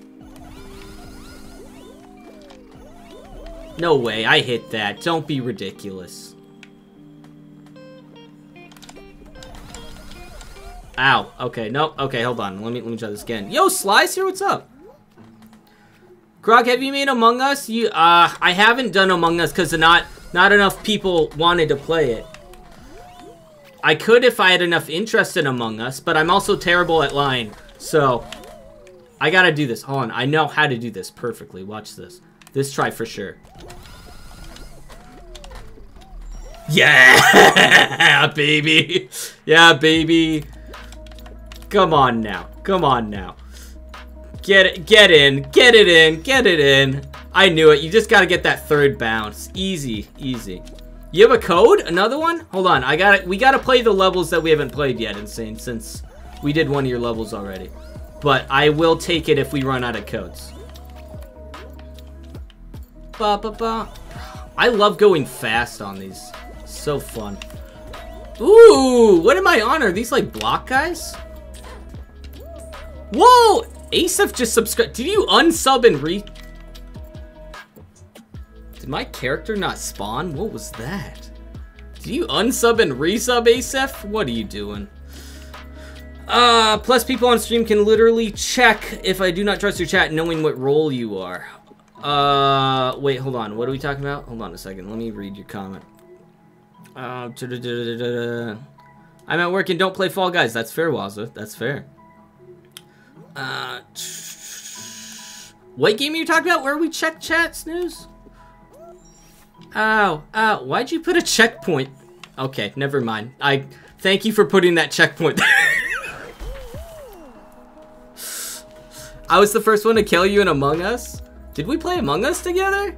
No way, I hit that. Don't be ridiculous. Ow. Okay, nope. Okay, hold on. Let me let me try this again. Yo, Slice here, what's up? Grog, have you made Among Us? You uh I haven't done Among Us because not not enough people wanted to play it. I could if I had enough interest in Among Us, but I'm also terrible at lying. So I gotta do this. Hold on, I know how to do this perfectly. Watch this. This try for sure. Yeah, baby. Yeah, baby. Come on now. Come on now. Get it, get in, get it in, get it in. I knew it. You just gotta get that third bounce. Easy, easy. You have a code? Another one? Hold on. I got it. We gotta play the levels that we haven't played yet, Insane, since we did one of your levels already. But I will take it if we run out of codes. Ba ba ba. I love going fast on these. So fun. Ooh, what am I on? Are these like block guys? Whoa! Asif just subscribed. Did you unsub and re... Did my character not spawn? What was that? Did you unsub and resub Asif? What are you doing? Uh, plus people on stream can literally check if I do not trust your chat knowing what role you are. Uh, wait, hold on. What are we talking about? Hold on a second. Let me read your comment. Uh, I'm at work and don't play Fall Guys. That's fair, Waza. That's fair. Uh, what game are you talking about? Where we check chat, Snooze? Ow, ow, why'd you put a checkpoint? Okay, never mind. I thank you for putting that checkpoint I was the first one to kill you in Among Us? Did we play Among Us together?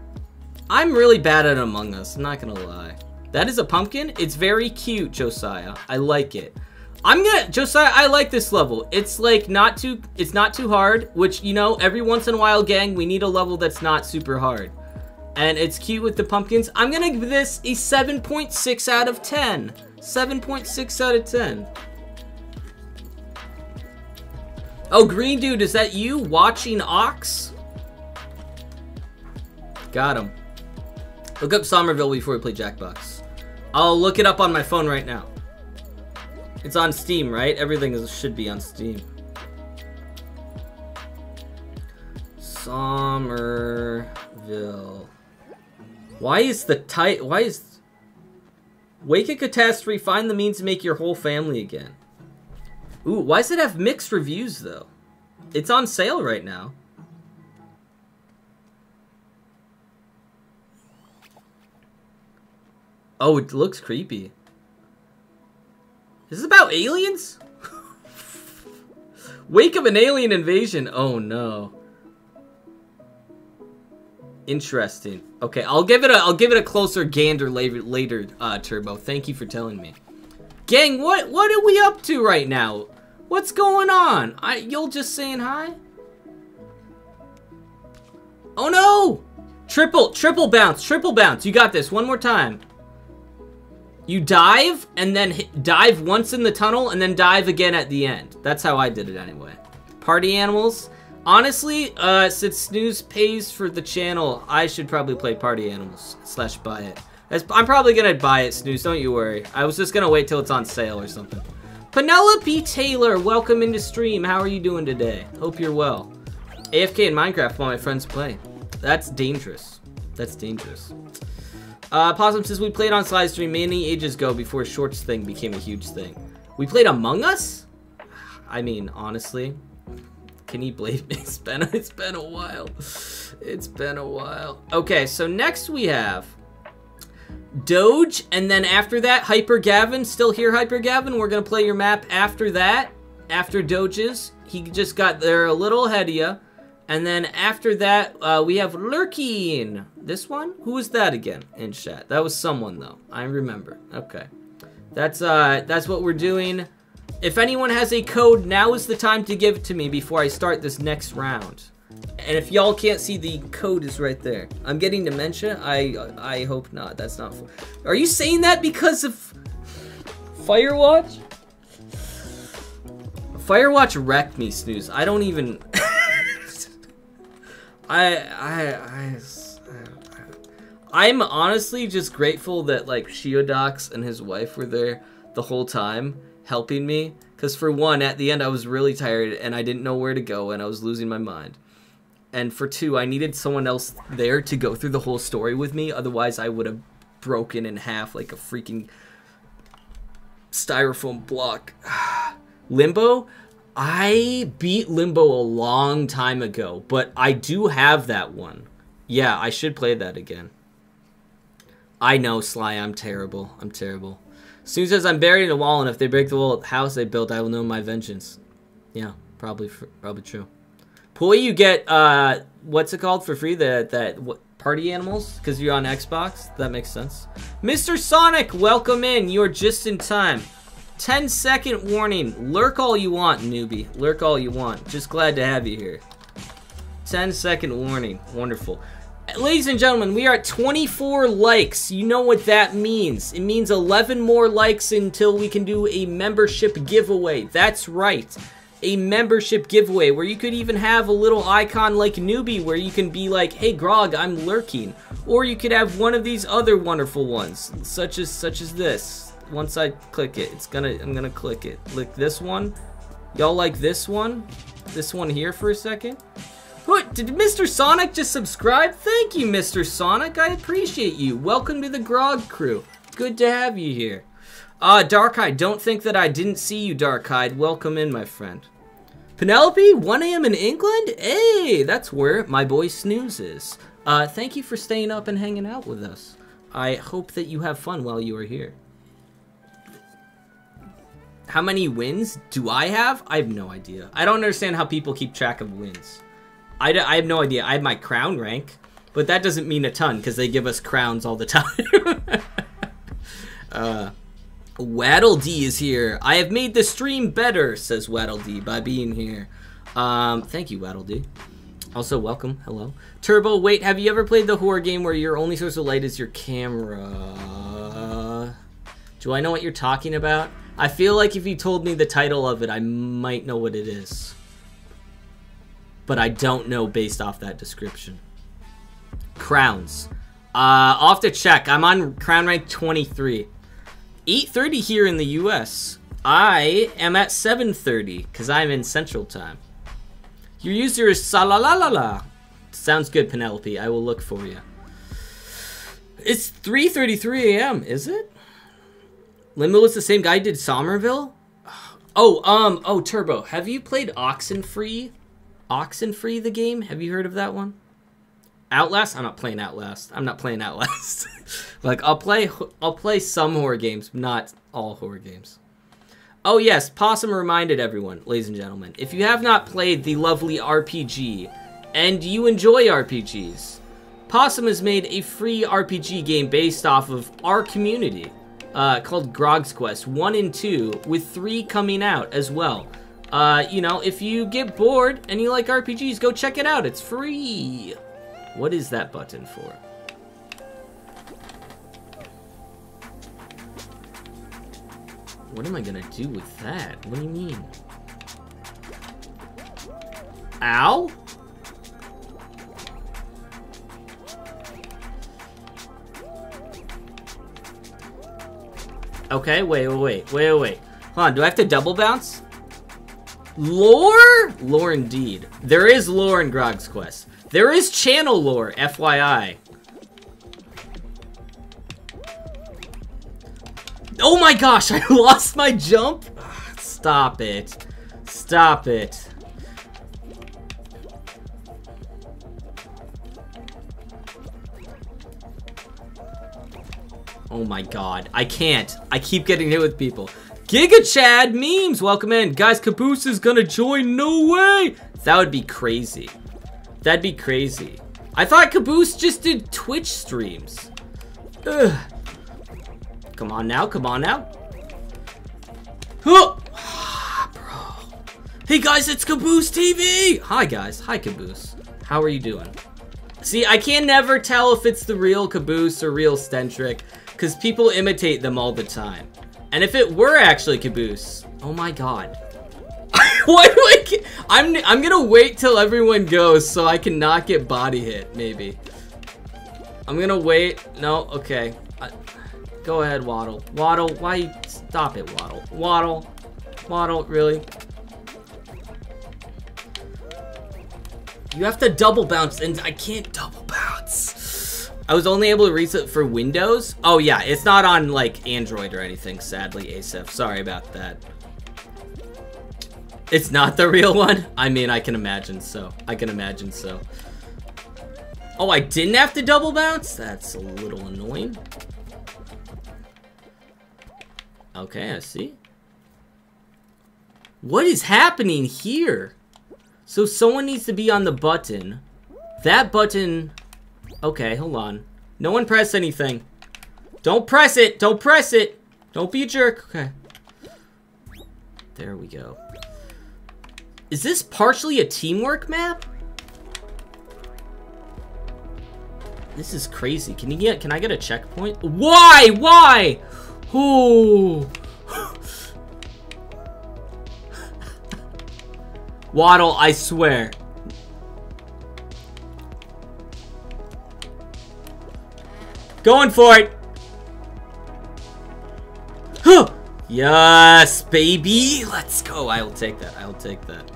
I'm really bad at Among Us, I'm not gonna lie. That is a pumpkin? It's very cute, Josiah. I like it. I'm gonna, Josiah, I like this level. It's like not too, it's not too hard, which, you know, every once in a while, gang, we need a level that's not super hard. And it's cute with the pumpkins. I'm gonna give this a 7.6 out of 10. 7.6 out of 10. Oh, Green Dude, is that you watching Ox? Got him. Look up Somerville before we play Jackbox. I'll look it up on my phone right now. It's on Steam, right? Everything is, should be on Steam. Somerville. Why is the tight? Why is Wake a catastrophe? Find the means to make your whole family again. Ooh, why does it have mixed reviews though? It's on sale right now. Oh, it looks creepy. Is this about aliens? Wake of an alien invasion. Oh no. Interesting. Okay, I'll give it a I'll give it a closer gander later later uh, Turbo. Thank you for telling me. Gang, what what are we up to right now? What's going on? I you'll just saying hi? Oh no! Triple triple bounce, triple bounce. You got this. One more time. You dive, and then hit, dive once in the tunnel, and then dive again at the end. That's how I did it anyway. Party Animals. Honestly, uh, since Snooze pays for the channel, I should probably play Party Animals slash buy it. I'm probably gonna buy it, Snooze, don't you worry. I was just gonna wait till it's on sale or something. Penelope Taylor, welcome into stream. How are you doing today? Hope you're well. AFK in Minecraft while my friends play. That's dangerous. That's dangerous. Uh, Possum says we played on Slide Stream many ages ago before Shorts thing became a huge thing. We played Among Us? I mean, honestly, Can you believe me? It's been, it's been a while. It's been a while. Okay, so next we have Doge, and then after that, Hyper Gavin. Still here, Hyper Gavin? We're going to play your map after that, after Doge's. He just got there a little ahead of you. And then after that, uh, we have Lurking. This one? Who was that again in chat? That was someone, though. I remember. Okay. That's, uh, that's what we're doing. If anyone has a code, now is the time to give it to me before I start this next round. And if y'all can't see, the code is right there. I'm getting dementia? I I hope not. That's not... Are you saying that because of... Firewatch? Firewatch wrecked me, Snooze. I don't even... I, I, I, I'm honestly just grateful that like Shiodox and his wife were there the whole time helping me. Because for one, at the end I was really tired and I didn't know where to go and I was losing my mind. And for two, I needed someone else there to go through the whole story with me. Otherwise, I would have broken in half like a freaking styrofoam block. Limbo? I beat Limbo a long time ago, but I do have that one. Yeah, I should play that again. I know, Sly, I'm terrible. I'm terrible. Soon says I'm buried in a wall, and if they break the wall house they built, I will know my vengeance. Yeah, probably probably true. Pull you get uh, what's it called for free? That that what, party animals because you're on Xbox. That makes sense. Mr. Sonic, welcome in. You are just in time. 10 second warning. Lurk all you want, newbie. Lurk all you want. Just glad to have you here. 10 second warning. Wonderful. Ladies and gentlemen, we are at 24 likes. You know what that means. It means 11 more likes until we can do a membership giveaway. That's right. A membership giveaway where you could even have a little icon like newbie where you can be like, hey Grog, I'm lurking. Or you could have one of these other wonderful ones, such as such as this once I click it, it's gonna, I'm gonna click it. Click this one. Y'all like this one? This one here for a second? What, did Mr. Sonic just subscribe? Thank you, Mr. Sonic. I appreciate you. Welcome to the Grog crew. Good to have you here. Ah, Uh, Darkeye, don't think that I didn't see you, Darkeye. Welcome in, my friend. Penelope, 1 a.m. in England? Hey, that's where my boy snoozes. Uh, thank you for staying up and hanging out with us. I hope that you have fun while you are here. How many wins do I have? I have no idea. I don't understand how people keep track of wins. I, I have no idea. I have my crown rank, but that doesn't mean a ton because they give us crowns all the time. uh, Waddle D is here. I have made the stream better, says Waddle D, by being here. Um, thank you, Waddle D. Also, welcome. Hello. Turbo, wait, have you ever played the horror game where your only source of light is your camera? Do I know what you're talking about? I feel like if you told me the title of it, I might know what it is. But I don't know based off that description. Crowns. Uh, I'll have to check. I'm on crown rank 23. 8.30 here in the US. I am at 7.30 because I'm in Central Time. Your user is Salalalala. Sounds good, Penelope. I will look for you. It's 3.33 a.m., is it? Limbo was the same guy did Somerville? Oh, um, oh, Turbo, have you played Oxenfree? Oxenfree, the game? Have you heard of that one? Outlast? I'm not playing Outlast. I'm not playing Outlast. like, I'll play, I'll play some horror games, not all horror games. Oh yes, Possum reminded everyone, ladies and gentlemen, if you have not played the lovely RPG, and you enjoy RPGs, Possum has made a free RPG game based off of our community uh, called Grog's Quest 1 and 2, with 3 coming out as well. Uh, you know, if you get bored and you like RPGs, go check it out. It's free. What is that button for? What am I gonna do with that? What do you mean? Ow? Okay, wait, wait, wait, wait, wait. Hold on, do I have to double bounce? Lore? Lore indeed. There is lore in Grog's Quest. There is channel lore, FYI. Oh my gosh, I lost my jump? Stop it. Stop it. Oh my god. I can't. I keep getting hit with people. Giga Chad memes, welcome in. Guys, Caboose is gonna join. No way. That would be crazy. That'd be crazy. I thought Caboose just did Twitch streams. Ugh. Come on now, come on now. Huh. Ah, bro. Hey guys, it's Caboose TV. Hi guys, hi Caboose. How are you doing? See, I can never tell if it's the real Caboose or real Stentric, because people imitate them all the time. And if it were actually Caboose, oh my god. Why do I I'm, I'm gonna wait till everyone goes so I cannot get body hit, maybe. I'm gonna wait. No, okay. I, go ahead, Waddle. Waddle, why? Stop it, Waddle. Waddle. Waddle, really? You have to double bounce, and I can't double bounce. I was only able to reset for Windows. Oh yeah, it's not on like Android or anything, sadly, Asef. Sorry about that. It's not the real one? I mean, I can imagine so. I can imagine so. Oh, I didn't have to double bounce? That's a little annoying. Okay, I see. What is happening here? So someone needs to be on the button. That button... Okay, hold on. No one press anything. Don't press it! Don't press it! Don't be a jerk. Okay. There we go. Is this partially a teamwork map? This is crazy. Can you get can I get a checkpoint? Why? Why? Ooh. Waddle, I swear. Going for it. Huh. Yes, baby. Let's go. I will take that. I will take that.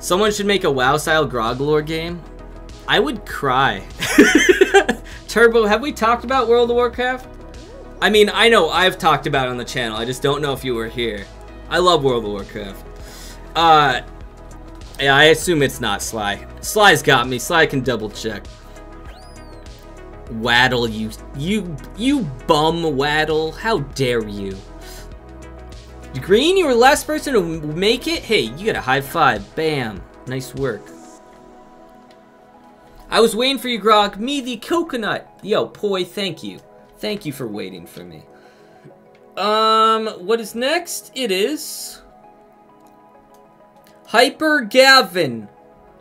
Someone should make a WoW-style Groglore game. I would cry. Turbo, have we talked about World of Warcraft? I mean, I know I've talked about it on the channel. I just don't know if you were here. I love World of Warcraft. Uh, yeah, I assume it's not Sly. Sly's got me. Sly can double check. Waddle, you, you, you bum Waddle. How dare you? Green, you were the last person to make it? Hey, you got a high five. Bam. Nice work. I was waiting for you, Grog. Me, the coconut. Yo, Poi, thank you. Thank you for waiting for me. Um, what is next? It is... Hyper Gavin.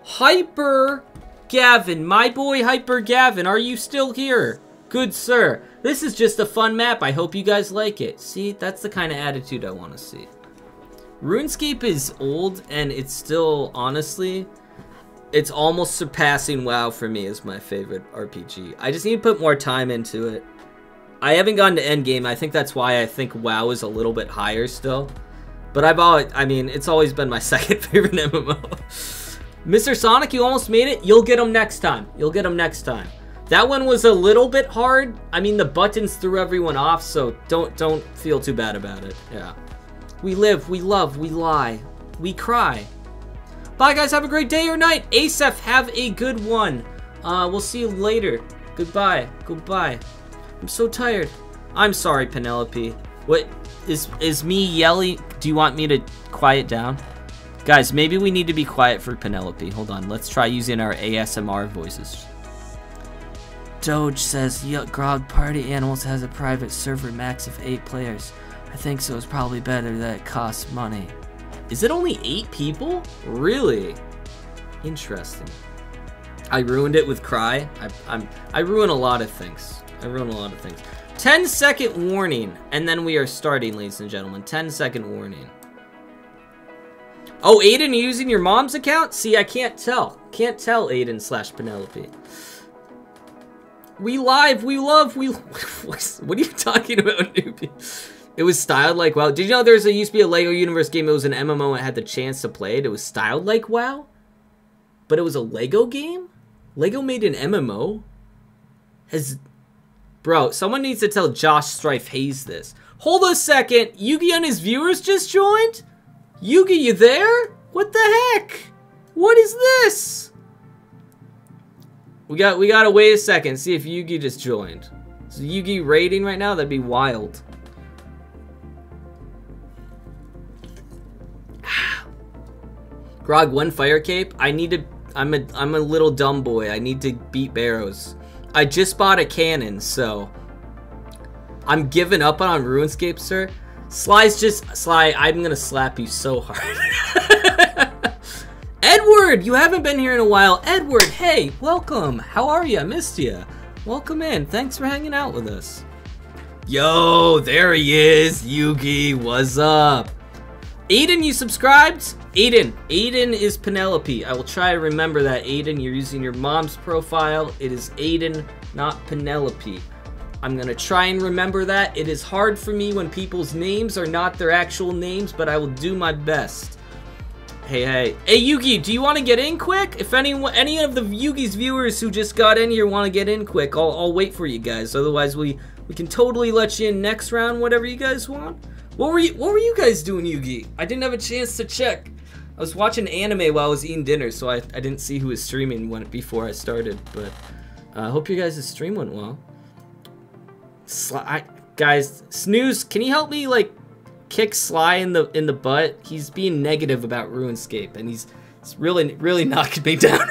Hyper Gavin. My boy Hyper Gavin. Are you still here? Good sir. This is just a fun map. I hope you guys like it. See, that's the kind of attitude I want to see. RuneScape is old and it's still, honestly, it's almost surpassing WoW for me as my favorite RPG. I just need to put more time into it. I haven't gone to endgame. I think that's why I think WoW is a little bit higher still. But I've always, I mean, it's always been my second favorite MMO. Mr. Sonic, you almost made it. You'll get them next time. You'll get them next time. That one was a little bit hard. I mean, the buttons threw everyone off, so don't don't feel too bad about it. Yeah. We live, we love, we lie, we cry. Bye, guys. Have a great day or night. Asef, have a good one. Uh, we'll see you later. Goodbye. Goodbye. I'm so tired. I'm sorry, Penelope. What is is me yelling? Do you want me to quiet down? Guys, maybe we need to be quiet for Penelope. Hold on, let's try using our ASMR voices. Doge says Yuck Grog Party Animals has a private server max of 8 players. I think so it's probably better that it costs money. Is it only 8 people? Really? Interesting. I ruined it with Cry. I, I'm, I ruin a lot of things. I ruin a lot of things. 10 second warning, and then we are starting, ladies and gentlemen. 10 second warning. Oh, Aiden, using your mom's account? See, I can't tell. Can't tell Aiden slash Penelope. We live, we love, we... what are you talking about, newbie? It was styled like WoW. Did you know there's a used to be a LEGO Universe game? It was an MMO and had the chance to play it. It was styled like WoW? But it was a LEGO game? LEGO made an MMO? Has... Bro, someone needs to tell Josh Strife Hayes this. Hold a second. Yugi and his viewers just joined? Yugi, you there? What the heck? What is this? We got we gotta wait a second, see if Yugi just joined. Is Yugi raiding right now? That'd be wild. Grog, one fire cape. I need to. I'm a. I'm a little dumb boy. I need to beat Barrows. I just bought a cannon, so I'm giving up on RuneScape, sir. Sly's just Sly. I'm gonna slap you so hard. Edward, you haven't been here in a while. Edward, hey, welcome. How are you? I missed you. Welcome in. Thanks for hanging out with us. Yo, there he is. Yugi, what's up? Aiden, you subscribed? Aiden, Aiden is Penelope. I will try to remember that. Aiden, you're using your mom's profile. It is Aiden, not Penelope. I'm gonna try and remember that. It is hard for me when people's names are not their actual names, but I will do my best. Hey, hey. Hey, Yugi, do you want to get in quick? If any any of the Yugi's viewers who just got in here want to get in quick, I'll, I'll wait for you guys. Otherwise, we, we can totally let you in next round, whatever you guys want. What were you What were you guys doing, Yugi? I didn't have a chance to check. I was watching anime while I was eating dinner, so I, I didn't see who was streaming when before I started. But I uh, hope you guys' stream went well. Sly, guys, Snooze, can you help me like kick Sly in the in the butt? He's being negative about RuneScape, and he's, he's really really knocking me down.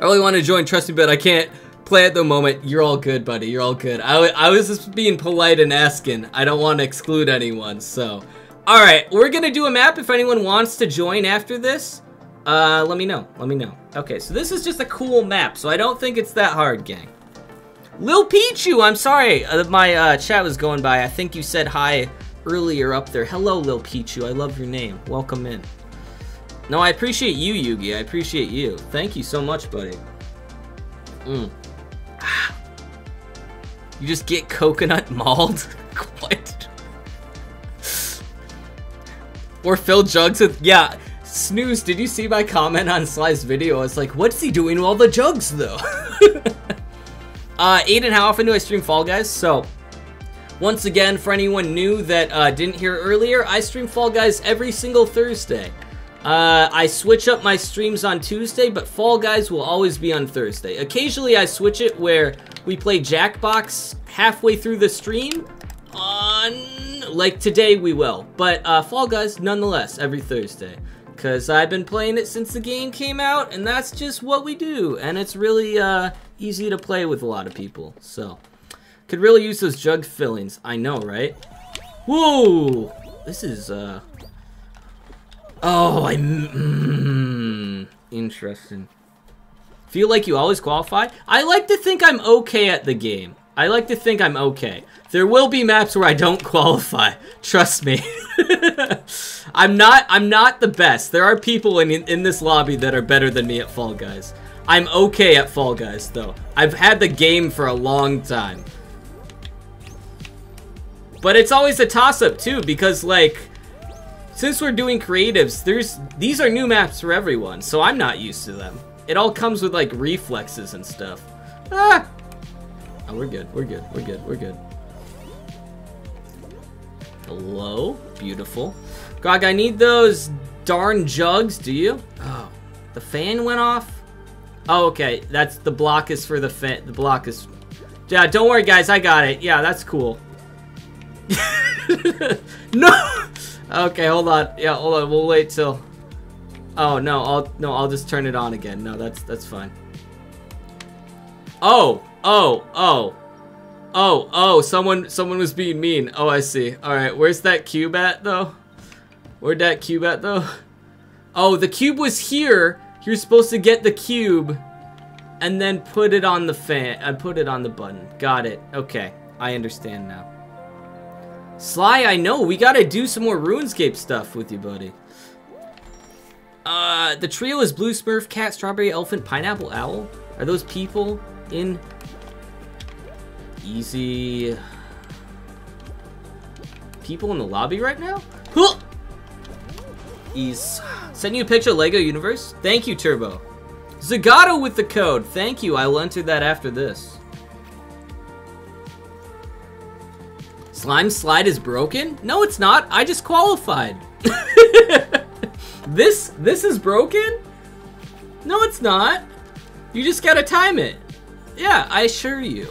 I really want to join Trust Me, but I can't play at the moment. You're all good, buddy. You're all good. I, I was just being polite and asking. I don't want to exclude anyone, so. Alright, we're going to do a map if anyone wants to join after this. Uh, let me know. Let me know. Okay, so this is just a cool map, so I don't think it's that hard, gang. Lil Pichu, I'm sorry. Uh, my uh, chat was going by. I think you said hi earlier up there. Hello, Lil Pichu. I love your name. Welcome in. No, I appreciate you, Yugi. I appreciate you. Thank you so much, buddy. Mm. You just get coconut mauled? what? Or fill jugs with... Yeah, Snooze, did you see my comment on Sly's video? It's like, what's he doing with all the jugs, though? uh, Aiden, how often do I stream Fall Guys? So, once again, for anyone new that uh, didn't hear earlier, I stream Fall Guys every single Thursday. Uh, I switch up my streams on Tuesday, but Fall Guys will always be on Thursday. Occasionally, I switch it where we play Jackbox halfway through the stream. On like today, we will, but uh, Fall Guys nonetheless every Thursday because I've been playing it since the game came out, and that's just what we do. And it's really uh, easy to play with a lot of people, so. Could really use those jug fillings. I know, right? Whoa! This is, uh... Oh, I'm... Mm, interesting. Feel like you always qualify? I like to think I'm okay at the game. I like to think I'm okay. There will be maps where I don't qualify. Trust me. I'm not I'm not the best. There are people in, in this lobby that are better than me at Fall Guys. I'm okay at Fall Guys though. I've had the game for a long time. But it's always a toss-up too because like since we're doing creatives, there's these are new maps for everyone, so I'm not used to them. It all comes with like reflexes and stuff. Ah! Oh, we're good. We're good. We're good. We're good. Hello? Beautiful. Grog, I need those darn jugs, do you? Oh, the fan went off? Oh, okay. That's the block is for the fan. The block is... Yeah, don't worry, guys. I got it. Yeah, that's cool. no! Okay, hold on. Yeah, hold on. We'll wait till... Oh, no. I'll no. I'll just turn it on again. No, that's that's fine. Oh! Oh! Oh! Oh, oh, someone someone was being mean. Oh, I see. Alright, where's that cube at, though? Where'd that cube at, though? Oh, the cube was here. You're supposed to get the cube and then put it on the fan. I uh, put it on the button. Got it. Okay, I understand now. Sly, I know. We gotta do some more RuneScape stuff with you, buddy. Uh, the trio is Blue Smurf, Cat, Strawberry Elephant, Pineapple Owl. Are those people in easy people in the lobby right now? Huh! He's sending you a picture of Lego Universe. Thank you, Turbo. Zagato with the code. Thank you. I will enter that after this. Slime slide is broken? No, it's not. I just qualified. this this is broken? No, it's not. You just gotta time it. Yeah, I assure you.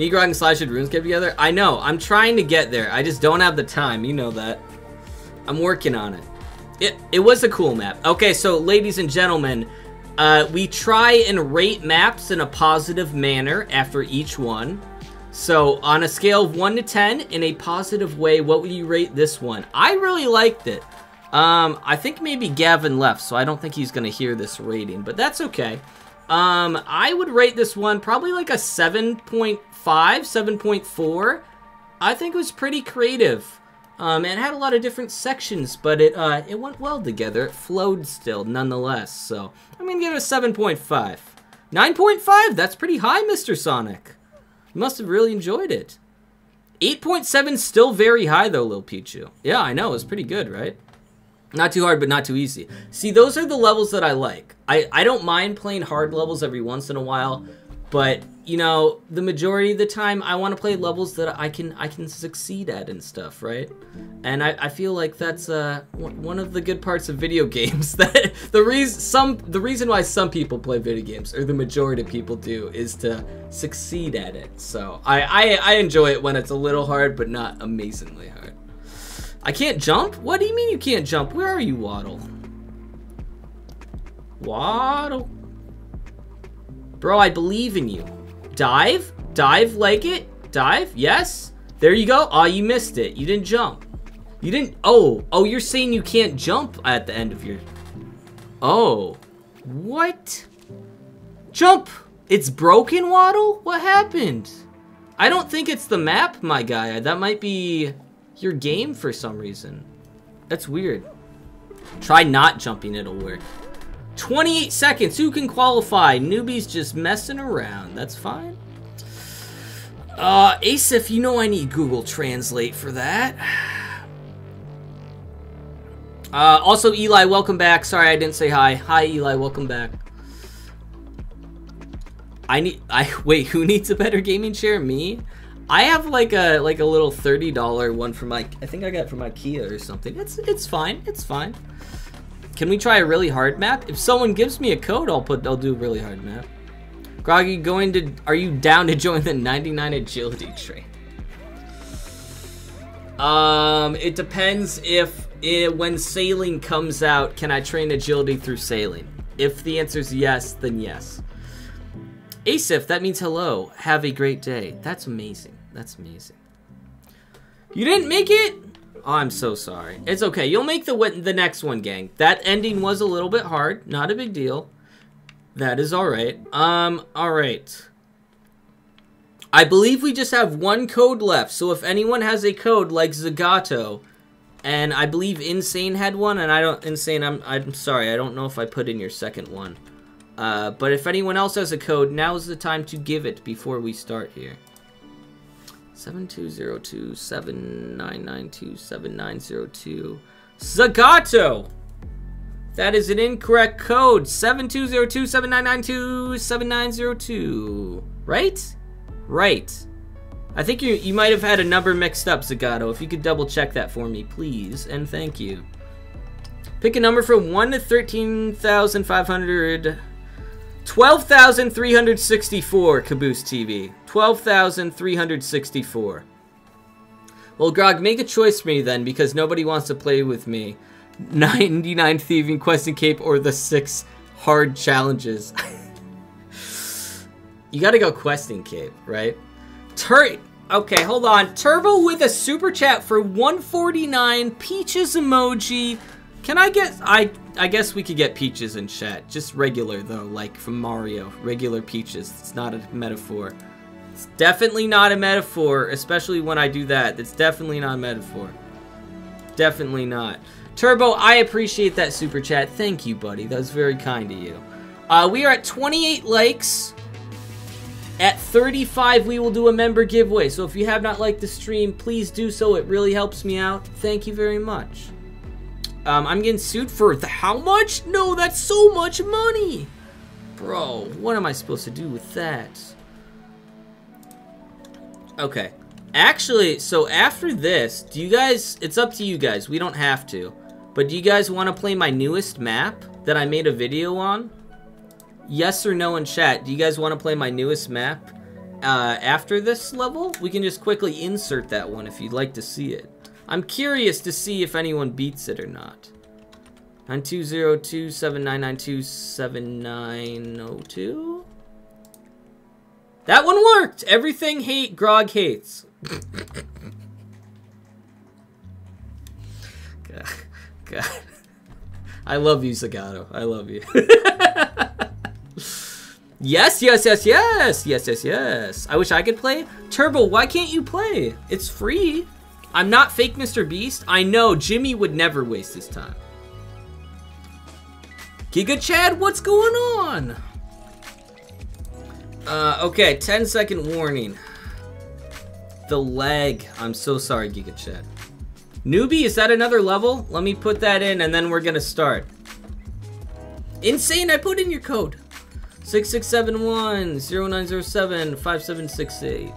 Me, Grog, and Slash should RuneScape together? I know, I'm trying to get there. I just don't have the time, you know that. I'm working on it. It, it was a cool map. Okay, so ladies and gentlemen, uh, we try and rate maps in a positive manner after each one. So on a scale of 1 to 10, in a positive way, what would you rate this one? I really liked it. Um, I think maybe Gavin left, so I don't think he's going to hear this rating, but that's okay. Um, I would rate this one probably like a 7.5, 7.4. I think it was pretty creative. Um, it had a lot of different sections, but it uh, it went well together. It flowed still, nonetheless. So I'm gonna give it a 7.5. 9.5? That's pretty high, Mr. Sonic. You must have really enjoyed it. 8.7 still very high though, Lil Pichu. Yeah, I know. It was pretty good, right? Not too hard, but not too easy. See, those are the levels that I like. I, I don't mind playing hard levels every once in a while, but, you know, the majority of the time, I want to play levels that I can I can succeed at and stuff, right? And I, I feel like that's uh, one of the good parts of video games. that the reason some the reason why some people play video games, or the majority of people do, is to succeed at it. So I, I, I enjoy it when it's a little hard, but not amazingly hard. I can't jump? What do you mean you can't jump? Where are you, Waddle? Waddle. Bro, I believe in you. Dive? Dive like it? Dive? Yes? There you go. Oh, you missed it. You didn't jump. You didn't... Oh. Oh, you're saying you can't jump at the end of your... Oh. What? Jump! It's broken, Waddle? What happened? I don't think it's the map, my guy. That might be your game for some reason. That's weird. Try not jumping, it'll work. 28 seconds, who can qualify? Newbies just messing around, that's fine. Uh, Asif, you know I need Google Translate for that. Uh, also, Eli, welcome back. Sorry I didn't say hi. Hi, Eli, welcome back. I need, I, wait, who needs a better gaming chair? Me? I have like a like a little thirty dollar one from my I think I got from IKEA or something. It's it's fine. It's fine. Can we try a really hard map? If someone gives me a code, I'll put I'll do a really hard map. Groggy, going to are you down to join the 99 agility train? Um, it depends if it, when sailing comes out, can I train agility through sailing? If the answer is yes, then yes. Asif, that means hello. Have a great day. That's amazing. That's amazing. You didn't make it? I'm so sorry. It's okay. You'll make the the next one, gang. That ending was a little bit hard. Not a big deal. That is alright. Um, alright. I believe we just have one code left. So if anyone has a code like Zagato, and I believe Insane had one, and I don't... Insane, I'm, I'm sorry. I don't know if I put in your second one. Uh, but if anyone else has a code, now is the time to give it before we start here. 7202-7992-7902. Zagato! That is an incorrect code. 7202-7992-7902. Right? Right. I think you you might have had a number mixed up, Zagato. If you could double check that for me, please. And thank you. Pick a number from 1 to 13,500... 12,364, Caboose TV. 12,364. Well, Grog, make a choice for me then, because nobody wants to play with me. 99 Thieving, Questing Cape, or the 6 hard challenges. you gotta go Questing Cape, right? Tur- okay, hold on. Turbo with a super chat for 149, Peaches emoji. Can I get... I I guess we could get Peaches in chat. Just regular, though, like from Mario. Regular Peaches. It's not a metaphor. It's definitely not a metaphor, especially when I do that. It's definitely not a metaphor. Definitely not. Turbo, I appreciate that super chat. Thank you, buddy. That was very kind of you. Uh, we are at 28 likes. At 35, we will do a member giveaway. So if you have not liked the stream, please do so. It really helps me out. Thank you very much. Um, I'm getting sued for how much? No, that's so much money! Bro, what am I supposed to do with that? Okay. Actually, so after this, do you guys... It's up to you guys. We don't have to. But do you guys want to play my newest map that I made a video on? yes or no in chat. Do you guys want to play my newest map uh, after this level? We can just quickly insert that one if you'd like to see it. I'm curious to see if anyone beats it or not. 920279927902? That one worked! Everything hate Grog hates. God. God. I love you, Zagato. I love you. yes, yes, yes, yes! Yes, yes, yes. I wish I could play. Turbo, why can't you play? It's free. I'm not fake Mr. Beast. I know, Jimmy would never waste his time. Giga Chad, what's going on? Uh, okay, 10 second warning. The leg. I'm so sorry, Giga Chad. Newbie, is that another level? Let me put that in and then we're gonna start. Insane, I put in your code. 6671-0907-5768.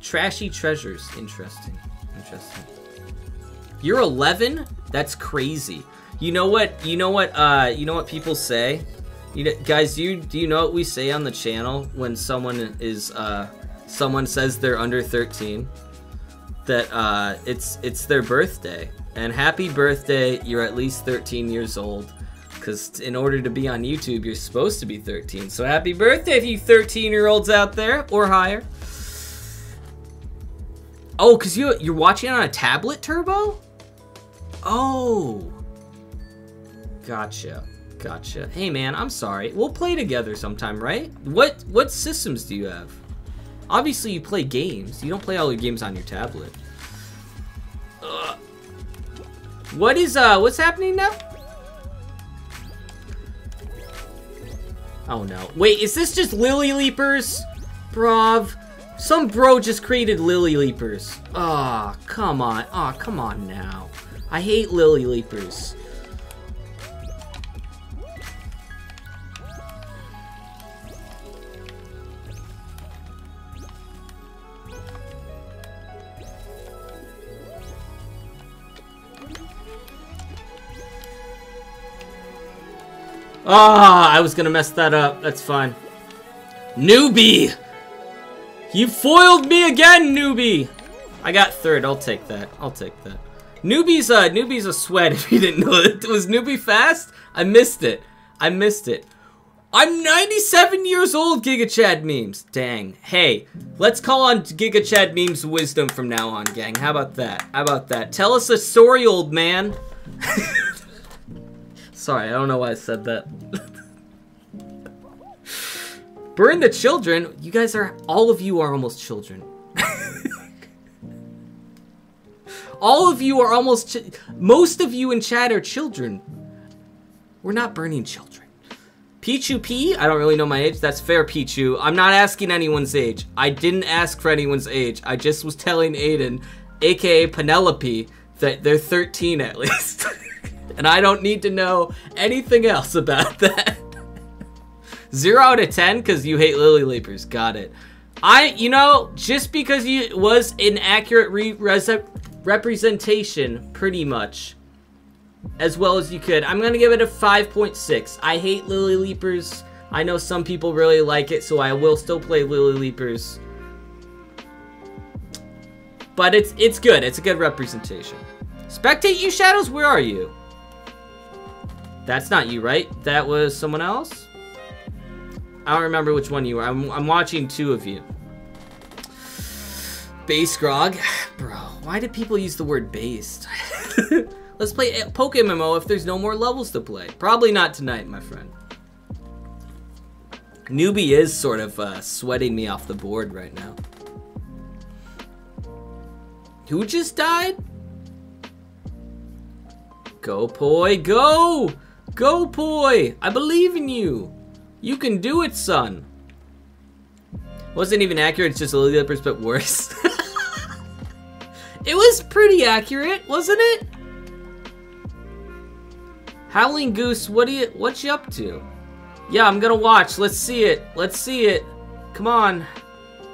Trashy treasures. Interesting. Interesting. You're 11? That's crazy. You know what? You know what? Uh, you know what people say? You guys, do you do you know what we say on the channel when someone is uh, someone says they're under 13? That uh, it's it's their birthday, and happy birthday! You're at least 13 years old, because in order to be on YouTube, you're supposed to be 13. So happy birthday, if you 13 year olds out there or higher. Oh, cause you you're watching on a tablet, Turbo? Oh. Gotcha. Gotcha. Hey man, I'm sorry. We'll play together sometime, right? What what systems do you have? Obviously you play games. You don't play all your games on your tablet. Ugh. What is uh what's happening now? Oh no. Wait, is this just Lily Leapers? Brav. Some bro just created Lily Leapers. Ah, oh, come on. Ah, oh, come on now. I hate Lily Leapers. Ah, I was gonna mess that up. That's fine. Newbie! You foiled me again, newbie! I got third. I'll take that. I'll take that. Newbie's a, newbie's a sweat if you didn't know it. Was newbie fast? I missed it. I missed it. I'm 97 years old, Giga Chad memes. Dang. Hey, let's call on Giga Chad memes wisdom from now on, gang. How about that? How about that? Tell us a story, old man. Sorry, I don't know why I said that. Burn the children? You guys are, all of you are almost children. all of you are almost, most of you in chat are children. We're not burning children. Pichu P? I don't really know my age. That's fair, Pichu. I'm not asking anyone's age. I didn't ask for anyone's age. I just was telling Aiden, aka Penelope, that they're 13 at least. and I don't need to know anything else about that. Zero out of ten because you hate Lily Leapers. Got it. I, you know, just because you was an accurate re representation, pretty much, as well as you could, I'm gonna give it a 5.6. I hate Lily Leapers. I know some people really like it, so I will still play Lily Leapers. But it's it's good. It's a good representation. Spectate you, Shadows. Where are you? That's not you, right? That was someone else? I don't remember which one you were. I'm, I'm watching two of you. Base grog? Bro, why do people use the word based? Let's play Poke MMO if there's no more levels to play. Probably not tonight, my friend. Newbie is sort of uh, sweating me off the board right now. Who just died? Go, boy, go! Go, Poi! I believe in you! You can do it, son! Wasn't even accurate, it's just a little bit but worse. it was pretty accurate, wasn't it? Howling Goose, what do you what you up to? Yeah, I'm gonna watch. Let's see it. Let's see it. Come on.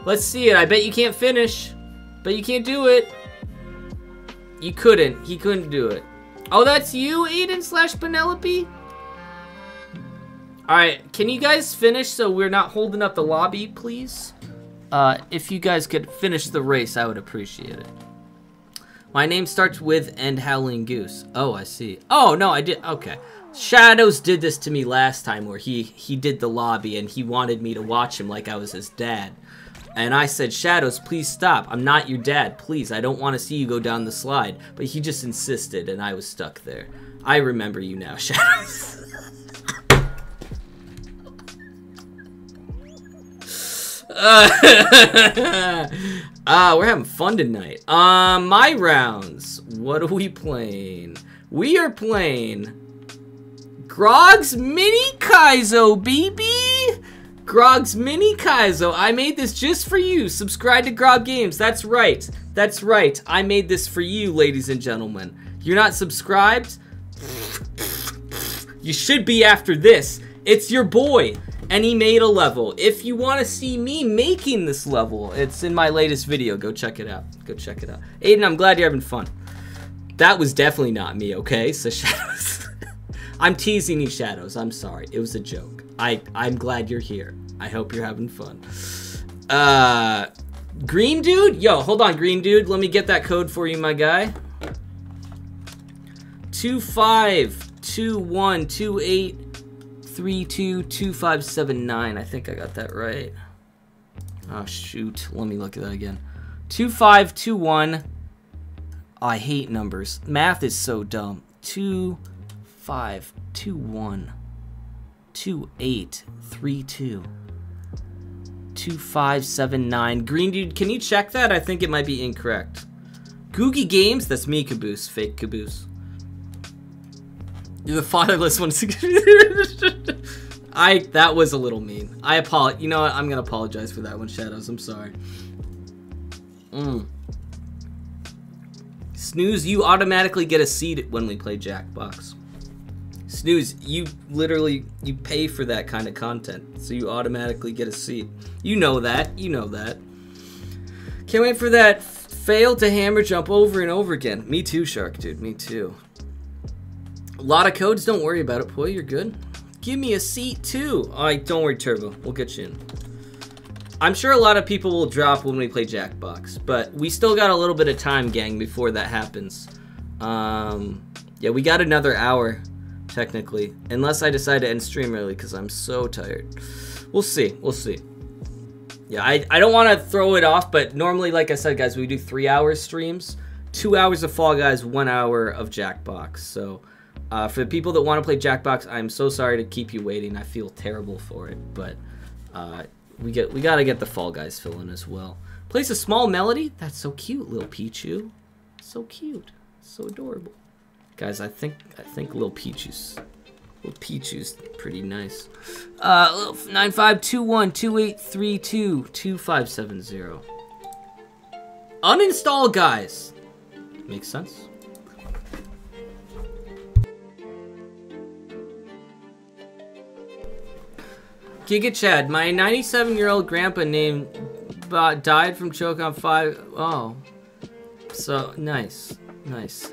Let's see it. I bet you can't finish. But you can't do it. You couldn't. He couldn't do it. Oh, that's you, Aiden slash Penelope? Alright, can you guys finish so we're not holding up the lobby, please? Uh, if you guys could finish the race, I would appreciate it. My name starts with and Howling Goose. Oh, I see. Oh, no, I did. Okay. Shadows did this to me last time where he, he did the lobby and he wanted me to watch him like I was his dad. And I said, Shadows, please stop. I'm not your dad. Please, I don't want to see you go down the slide. But he just insisted and I was stuck there. I remember you now, Shadows. uh, uh, we're having fun tonight. Uh, my rounds. What are we playing? We are playing Grog's Mini Kaizo, baby! Grog's Mini Kaizo. I made this just for you. Subscribe to Grog Games. That's right. That's right. I made this for you, ladies and gentlemen. You're not subscribed? You should be after this. It's your boy and he made a level. If you want to see me making this level, it's in my latest video. Go check it out. Go check it out. Aiden, I'm glad you're having fun. That was definitely not me, okay? So Shadows. I'm teasing you, Shadows. I'm sorry. It was a joke. I, I'm glad you're here. I hope you're having fun. Uh, Green Dude? Yo, hold on, Green Dude. Let me get that code for you, my guy. 252128 322579. I think I got that right. Oh, shoot. Let me look at that again. 2521. Oh, I hate numbers. Math is so dumb. 2521. 2832. 2579. Green dude, can you check that? I think it might be incorrect. Googie Games? That's me, Caboose. Fake Caboose. You're the fatherless one. I that was a little mean. I apologize. You know what? I'm gonna apologize for that one, Shadows. I'm sorry. Mm. Snooze, you automatically get a seat when we play Jackbox. Snooze, you literally you pay for that kind of content, so you automatically get a seat. You know that. You know that. Can't wait for that fail to hammer jump over and over again. Me too, Shark Dude. Me too. A lot of codes, don't worry about it, boy, you're good. Give me a seat too. Alright, don't worry, Turbo. We'll get you in. I'm sure a lot of people will drop when we play Jackbox, but we still got a little bit of time, gang, before that happens. Um, yeah, we got another hour, technically. Unless I decide to end stream early, because I'm so tired. We'll see. We'll see. Yeah, I, I don't want to throw it off, but normally, like I said, guys, we do three hour streams. Two hours of Fall Guys, one hour of Jackbox. So uh, for the people that want to play Jackbox, I'm so sorry to keep you waiting. I feel terrible for it, but uh, we get we gotta get the Fall Guys filling as well. Plays a small melody. That's so cute, little Pichu. So cute, so adorable. Guys, I think I think little Pichu's little Pichu's pretty nice. Uh, nine five two one two eight three two two five seven zero. Uninstall, guys. Makes sense. Giga Chad, my 97 year old grandpa named died from choke on five. Oh, so nice, nice.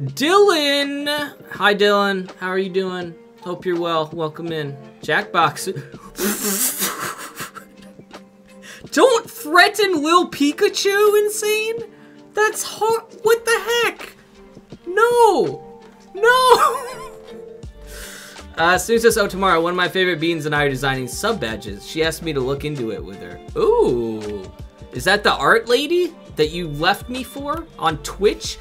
Dylan, hi Dylan, how are you doing? Hope you're well. Welcome in. Jackbox. Don't threaten Lil Pikachu, insane. That's hard. What the heck? No, no. Uh, Sue says, oh, tomorrow, one of my favorite beans and I are designing sub badges. She asked me to look into it with her. Ooh. Is that the art lady that you left me for on Twitch?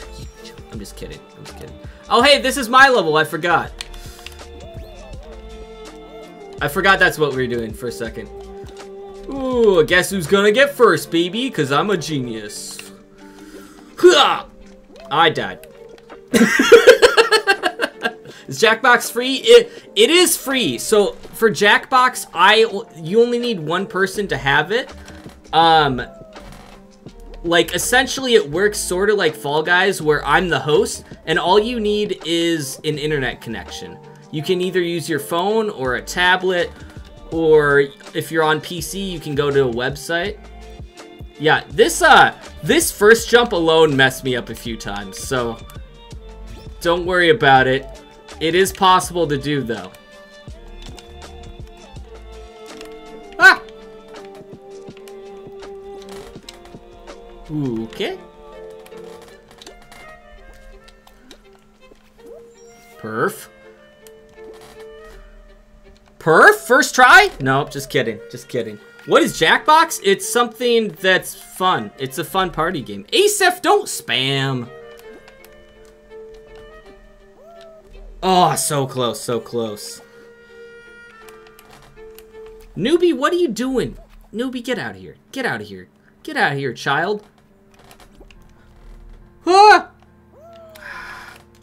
I'm just kidding. I'm just kidding. Oh, hey, this is my level. I forgot. I forgot that's what we were doing for a second. Ooh, guess who's gonna get first, baby? Because I'm a genius. I died. Is Jackbox free? It it is free. So for Jackbox, I you only need one person to have it. Um like essentially it works sort of like Fall Guys where I'm the host and all you need is an internet connection. You can either use your phone or a tablet or if you're on PC, you can go to a website. Yeah, this uh this first jump alone messed me up a few times. So don't worry about it. It is possible to do, though. Okay. Perf. Perf? First try? Nope, just kidding. Just kidding. What is Jackbox? It's something that's fun. It's a fun party game. Asef, don't spam. Oh, so close, so close. Newbie, what are you doing? Newbie, get out of here. Get out of here. Get out of here, child. Ah!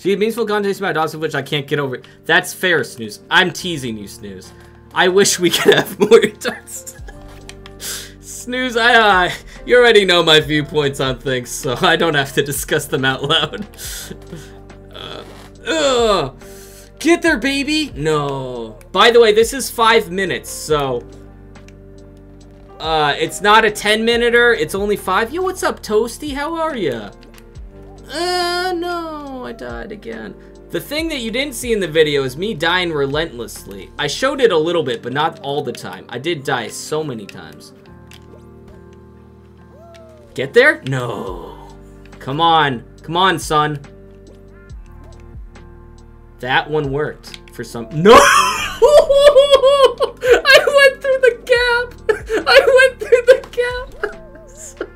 It means full about dogs of which I can't get over. That's fair, Snooze. I'm teasing you, Snooze. I wish we could have more retards. Snooze, I, uh, you already know my viewpoints on things, so I don't have to discuss them out loud. uh, ugh. Get there, baby! No. By the way, this is five minutes, so... Uh, it's not a 10-minuter, it's only five. Yo, what's up, Toasty? How are ya? Uh, no, I died again. The thing that you didn't see in the video is me dying relentlessly. I showed it a little bit, but not all the time. I did die so many times. Get there? No. Come on. Come on, son. That one worked for some- No! I went through the gap! I went through the gap!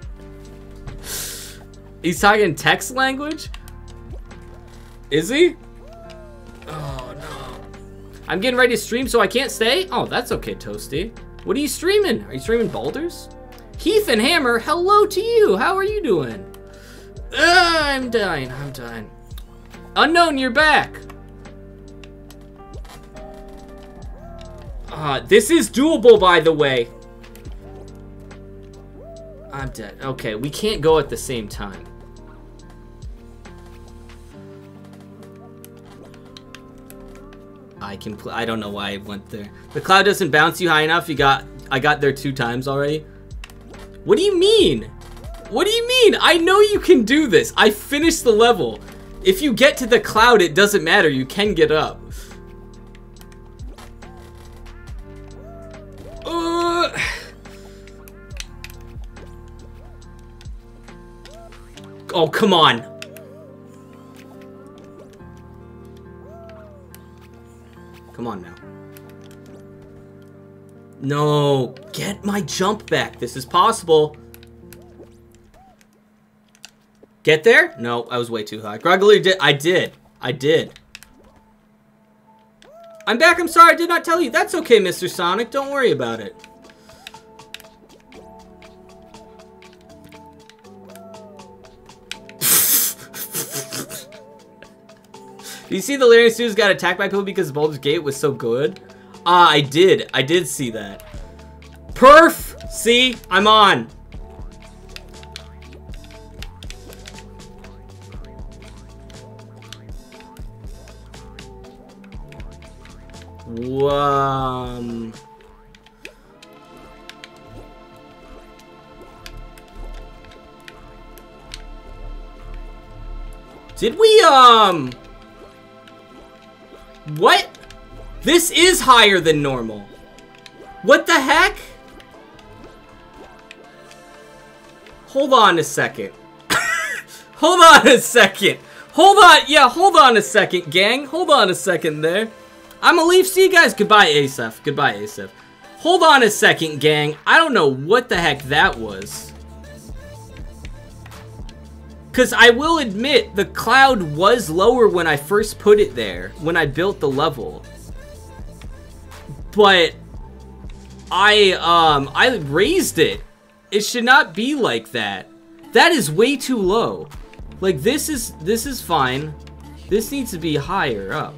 He's talking text language? Is he? Oh, no. I'm getting ready to stream, so I can't stay? Oh, that's okay, Toasty. What are you streaming? Are you streaming Baldur's? Heathen Hammer, hello to you. How are you doing? Uh, I'm dying. I'm dying. Unknown, you're back. Uh, this is doable, by the way. I'm dead. Okay, we can't go at the same time. I can I don't know why I went there. The cloud doesn't bounce you high enough. You got I got there two times already. What do you mean? What do you mean? I know you can do this. I finished the level. If you get to the cloud, it doesn't matter. You can get up. Uh... Oh, come on. Come on now. No, get my jump back. This is possible. Get there? No, I was way too high. Groggly did. I did. I did. I'm back. I'm sorry. I did not tell you. That's okay, Mr. Sonic. Don't worry about it. You see the Larian Studios got attacked by people because Baldur's Gate was so good? Ah, uh, I did. I did see that. Perf! See? I'm on. Um... Did we, um... What? This is higher than normal. What the heck? Hold on a second. hold on a second. Hold on. Yeah, hold on a second, gang. Hold on a second there. I'm gonna leave. See you guys. Goodbye, Asef. Goodbye, Asef. Hold on a second, gang. I don't know what the heck that was. Because I will admit, the cloud was lower when I first put it there, when I built the level. But I, um, I raised it. It should not be like that. That is way too low. Like, this is, this is fine. This needs to be higher up.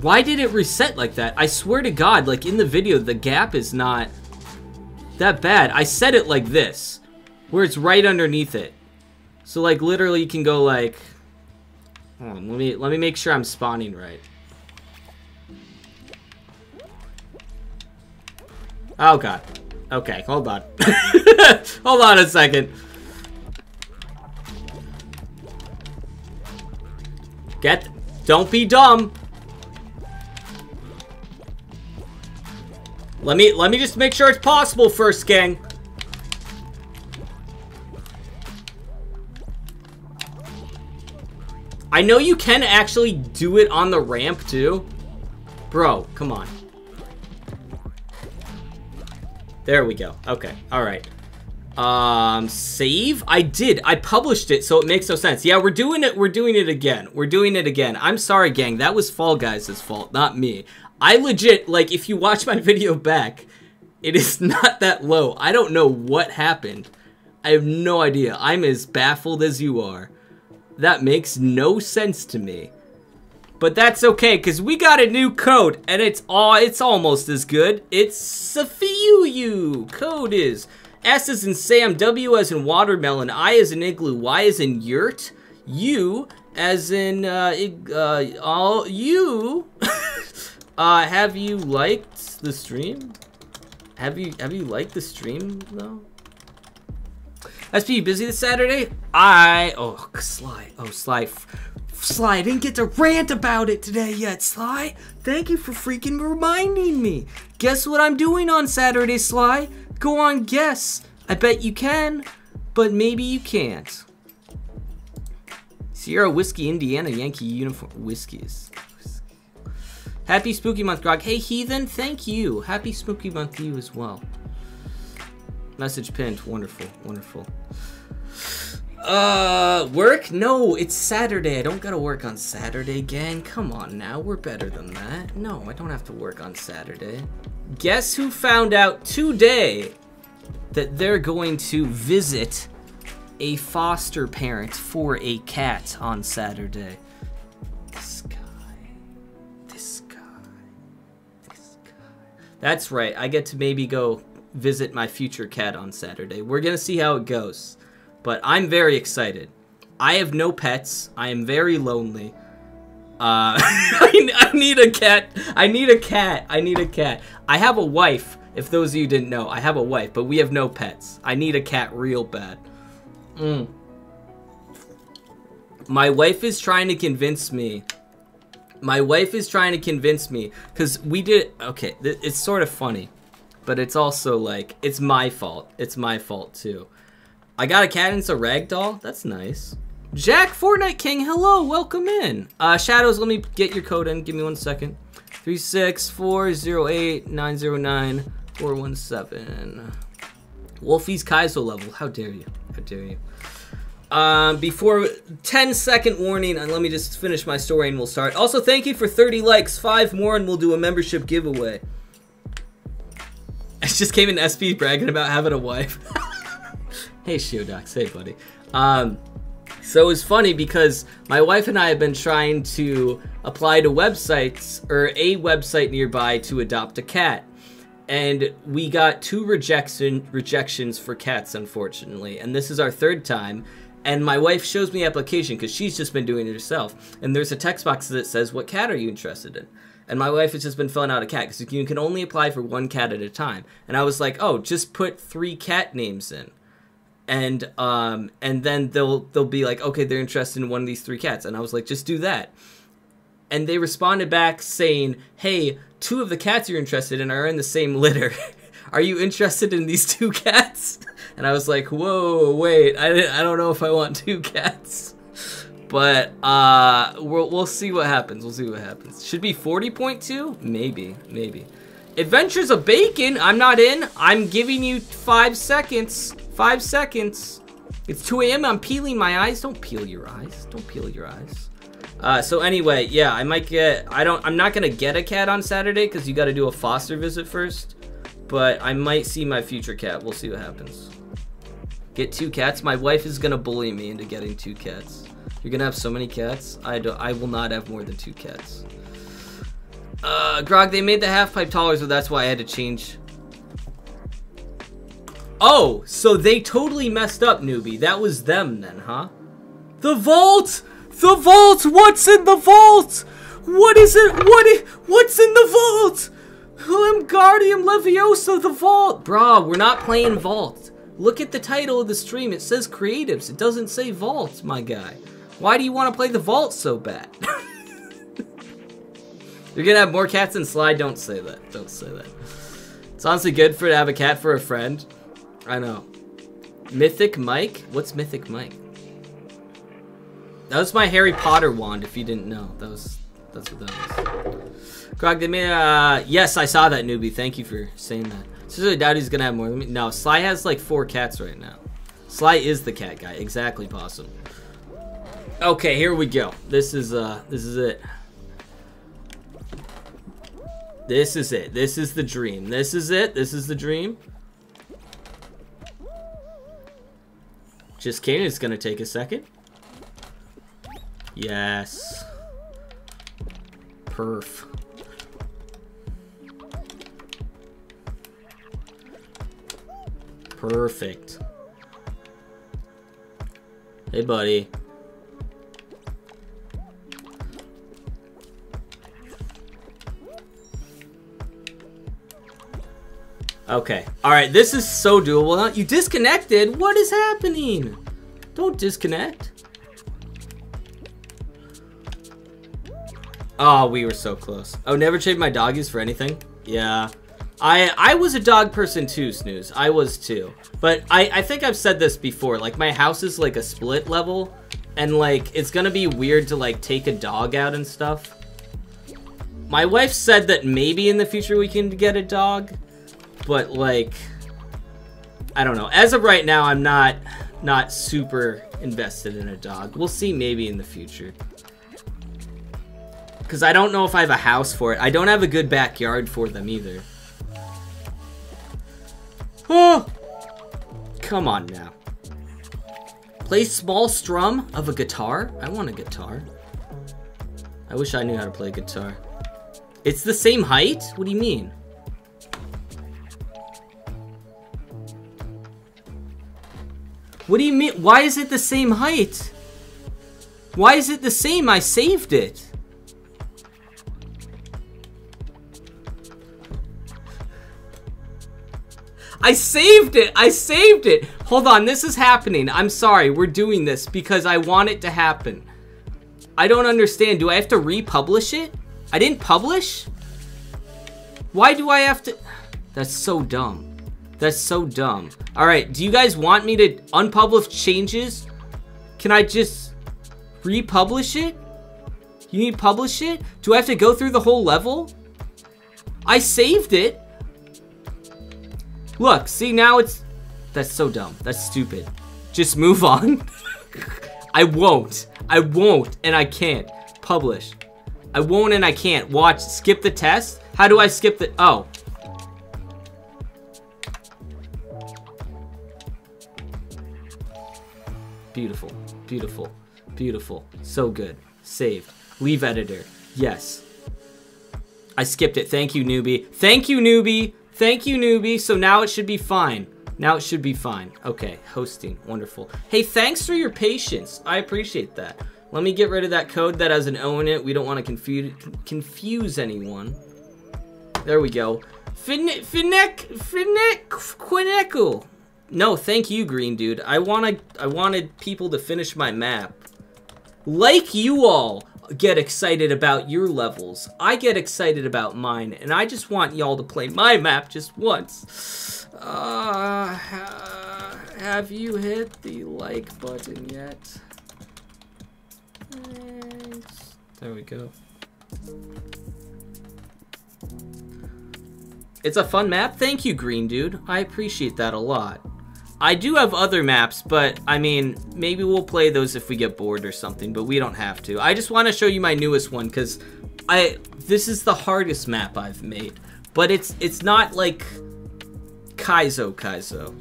Why did it reset like that? I swear to God, like, in the video, the gap is not that bad. I set it like this, where it's right underneath it. So like literally you can go like on, let me let me make sure I'm spawning right. Oh god. Okay, hold on. hold on a second. Get don't be dumb. Let me let me just make sure it's possible first, gang. I know you can actually do it on the ramp too. Bro, come on. There we go. Okay, alright. Um, save? I did. I published it, so it makes no sense. Yeah, we're doing it. We're doing it again. We're doing it again. I'm sorry, gang. That was Fall Guys' fault, not me. I legit, like, if you watch my video back, it is not that low. I don't know what happened. I have no idea. I'm as baffled as you are. That makes no sense to me. But that's okay, because we got a new code, and it's all it's almost as good. It's Safiuyu. Code is S is in Sam, W as in watermelon, I as in igloo, Y as in yurt, U as in uh, uh all you. uh, have you liked the stream? Have you have you liked the stream though? SP, busy this Saturday? I oh Sly oh Sly Sly I didn't get to rant about it today yet Sly. Thank you for freaking reminding me. Guess what I'm doing on Saturday, Sly? Go on, guess. I bet you can, but maybe you can't. Sierra Whiskey, Indiana, Yankee Uniform. Whiskeys. Happy Spooky Month, Grog. Hey, Heathen, thank you. Happy Spooky Month to you as well. Message pinned. Wonderful, wonderful. Uh, work? No, it's Saturday. I don't gotta work on Saturday, gang. Come on now, we're better than that. No, I don't have to work on Saturday. Guess who found out today that they're going to visit a foster parent for a cat on Saturday? This guy. This guy. This guy. That's right, I get to maybe go visit my future cat on Saturday. We're gonna see how it goes. But I'm very excited. I have no pets. I am very lonely. Uh, I, I need a cat. I need a cat. I need a cat. I have a wife, if those of you didn't know. I have a wife, but we have no pets. I need a cat real bad. Mm. My wife is trying to convince me. My wife is trying to convince me. Because we did... Okay, it's sort of funny. But it's also like... It's my fault. It's my fault, too. I got a cat and it's a ragdoll. That's nice. Jack Fortnite King, hello, welcome in. Uh, Shadows, let me get your code in. Give me one second. 36408909417. Wolfie's Kaizo level. How dare you? How dare you? Um, before 10 second warning, and let me just finish my story and we'll start. Also, thank you for 30 likes. Five more and we'll do a membership giveaway. I just came in SP bragging about having a wife. hey, Shiodox. Hey, buddy. Um, so it was funny because my wife and I have been trying to apply to websites or a website nearby to adopt a cat. And we got two rejection rejections for cats, unfortunately. And this is our third time. And my wife shows me the application because she's just been doing it herself. And there's a text box that says, "What cat are you interested in?" And my wife has just been filling out a cat because you can only apply for one cat at a time. And I was like, "Oh, just put three cat names in." and um and then they'll they'll be like okay they're interested in one of these three cats. And i was like just do that. And they responded back saying hey two of the cats you're interested in are in the same litter. Are you interested in these two cats? And i was like whoa wait. I, I don't know if i want two cats but uh we'll, we'll see what happens we'll see what happens should be 40.2 maybe maybe adventures of bacon i'm not in i'm giving you five seconds Five seconds. It's 2 a.m. I'm peeling my eyes. Don't peel your eyes. Don't peel your eyes. Uh, so anyway, yeah, I might get, I don't, I'm not going to get a cat on Saturday because you got to do a foster visit first. But I might see my future cat. We'll see what happens. Get two cats. My wife is going to bully me into getting two cats. You're to have so many cats. I, do, I will not have more than two cats. Uh, Grog, they made the half pipe taller, so that's why I had to change Oh, so they totally messed up, newbie. That was them then, huh? The vault! The vault! What's in the vault? What is it? What is, what's in the vault? Wingardium Leviosa, the vault! Bruh, we're not playing vault. Look at the title of the stream. It says creatives. It doesn't say vault, my guy. Why do you want to play the vault so bad? You're gonna have more cats than Sly. Don't say that. Don't say that. It's honestly good for to have a cat for a friend. I know. Mythic Mike? What's Mythic Mike? That was my Harry Potter wand, if you didn't know. That was, that's what that was. Grog, they made, uh, yes, I saw that, newbie. Thank you for saying that. Seriously, doubt he's gonna have more than me. No, Sly has like four cats right now. Sly is the cat guy. Exactly, Possum. Okay, here we go. This is, uh, this is it. This is it. This is the dream. This is it. This is the dream. Just kidding. It's gonna take a second. Yes. Perf. Perfect. Hey, buddy. Okay. Alright, this is so doable. You disconnected? What is happening? Don't disconnect. Oh, we were so close. Oh, never trade my doggies for anything? Yeah. I I was a dog person too, Snooze. I was too. But I, I think I've said this before. Like, my house is like a split level. And like, it's gonna be weird to like take a dog out and stuff. My wife said that maybe in the future we can get a dog but like I don't know. As of right now, I'm not not super invested in a dog. We'll see maybe in the future. Because I don't know if I have a house for it. I don't have a good backyard for them either. Oh! Come on now. Play small strum of a guitar? I want a guitar. I wish I knew how to play guitar. It's the same height? What do you mean? What do you mean? Why is it the same height? Why is it the same? I saved it. I saved it. I saved it. Hold on. This is happening. I'm sorry. We're doing this because I want it to happen. I don't understand. Do I have to republish it? I didn't publish? Why do I have to... That's so dumb. That's so dumb. Alright, do you guys want me to unpublish changes? Can I just republish it? You need to publish it? Do I have to go through the whole level? I saved it. Look, see now it's... That's so dumb. That's stupid. Just move on. I won't. I won't and I can't. Publish. I won't and I can't. Watch. Skip the test? How do I skip the... Oh. Beautiful. Beautiful. Beautiful. So good. Saved. Leave editor. Yes. I skipped it. Thank you, newbie. Thank you, newbie. Thank you, newbie. So now it should be fine. Now it should be fine. Okay, hosting. Wonderful. Hey, thanks for your patience. I appreciate that. Let me get rid of that code that has an O in it. We don't want to confuse confuse anyone. There we go. Finnek, Finnek, Finnek, Quineckle. No, thank you, green dude. I wanted I wanted people to finish my map. Like you all get excited about your levels, I get excited about mine, and I just want y'all to play my map just once. Uh, have you hit the like button yet? There we go. It's a fun map. Thank you, green dude. I appreciate that a lot. I do have other maps, but I mean, maybe we'll play those if we get bored or something, but we don't have to. I just want to show you my newest one because I this is the hardest map I've made, but it's it's not like Kaizo Kaizo.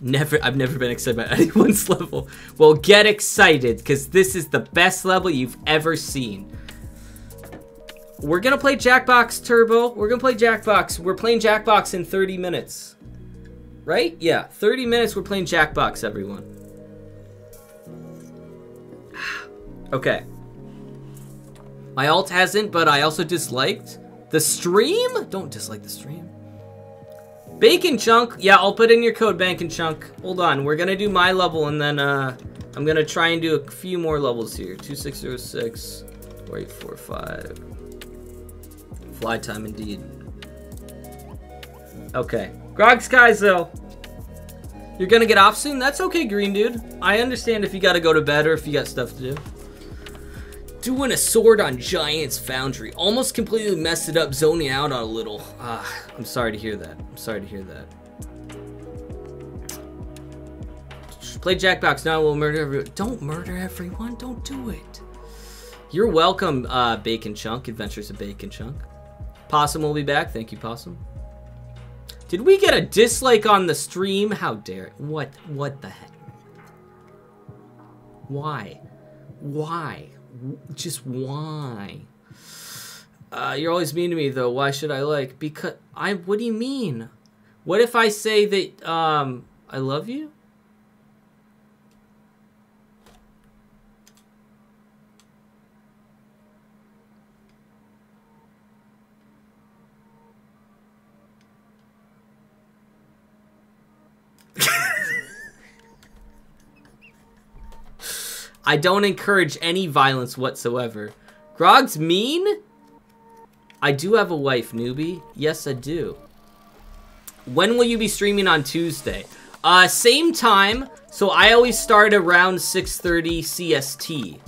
Never, I've never been excited about anyone's level. Well, get excited because this is the best level you've ever seen. We're gonna play Jackbox Turbo. We're gonna play Jackbox. We're playing Jackbox in 30 minutes. Right? Yeah, 30 minutes we're playing Jackbox, everyone. okay. My alt hasn't, but I also disliked the stream? Don't dislike the stream. Bacon Chunk. Yeah, I'll put in your code, Bacon Chunk. Hold on, we're gonna do my level and then uh, I'm gonna try and do a few more levels here. 2606, 4845. Fly time indeed. Okay. Grog though, You're gonna get off soon? That's okay, green dude. I understand if you gotta go to bed or if you got stuff to do. Doing a sword on Giant's Foundry. Almost completely messed it up, zoning out a little. Ah, I'm sorry to hear that. I'm sorry to hear that. Play Jackbox, now we'll murder everyone. Don't murder everyone, don't do it. You're welcome, uh, Bacon Chunk, Adventures of Bacon Chunk. Possum will be back, thank you, Possum. Did we get a dislike on the stream? How dare? What, what the heck? Why? Why? Just why? Uh, you're always mean to me, though. Why should I like? Because I. What do you mean? What if I say that um I love you? I don't encourage any violence whatsoever. Grog's mean? I do have a wife, newbie. Yes, I do. When will you be streaming on Tuesday? Uh, same time. So I always start around 6.30 CST.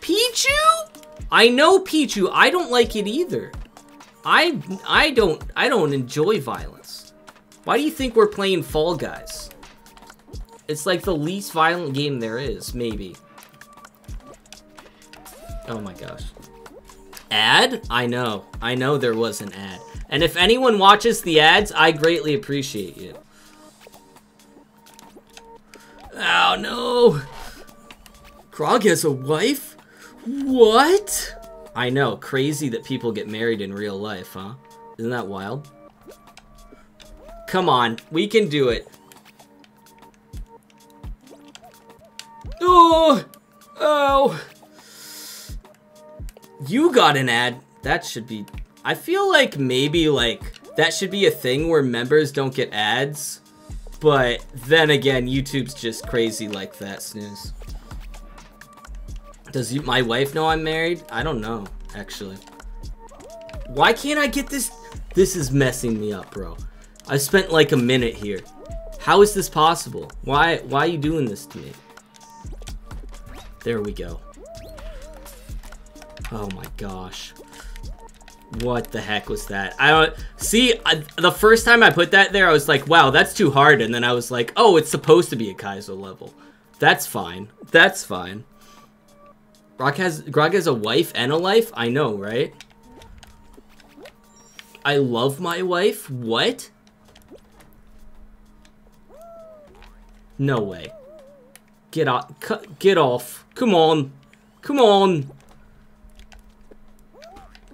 Pichu? I know Pichu. I don't like it either. I I don't I don't enjoy violence. Why do you think we're playing Fall Guys? It's like the least violent game there is, maybe. Oh my gosh. Ad? I know. I know there was an ad. And if anyone watches the ads, I greatly appreciate you. Oh no! Grog has a wife? What? I know, crazy that people get married in real life, huh? Isn't that wild? Come on, we can do it. Oh! Oh! You got an ad. That should be... I feel like maybe, like, that should be a thing where members don't get ads. But then again, YouTube's just crazy like that, Snooze. Does you, my wife know I'm married? I don't know, actually. Why can't I get this? This is messing me up, bro. I spent like a minute here. How is this possible? Why, why are you doing this to me? There we go. Oh my gosh. What the heck was that? I don't see. I, the first time I put that there, I was like, "Wow, that's too hard." And then I was like, "Oh, it's supposed to be a Kaizo level. That's fine. That's fine." Grog has Grog has a wife and a life. I know, right? I love my wife. What? No way. Get off. Get off. Come on. Come on.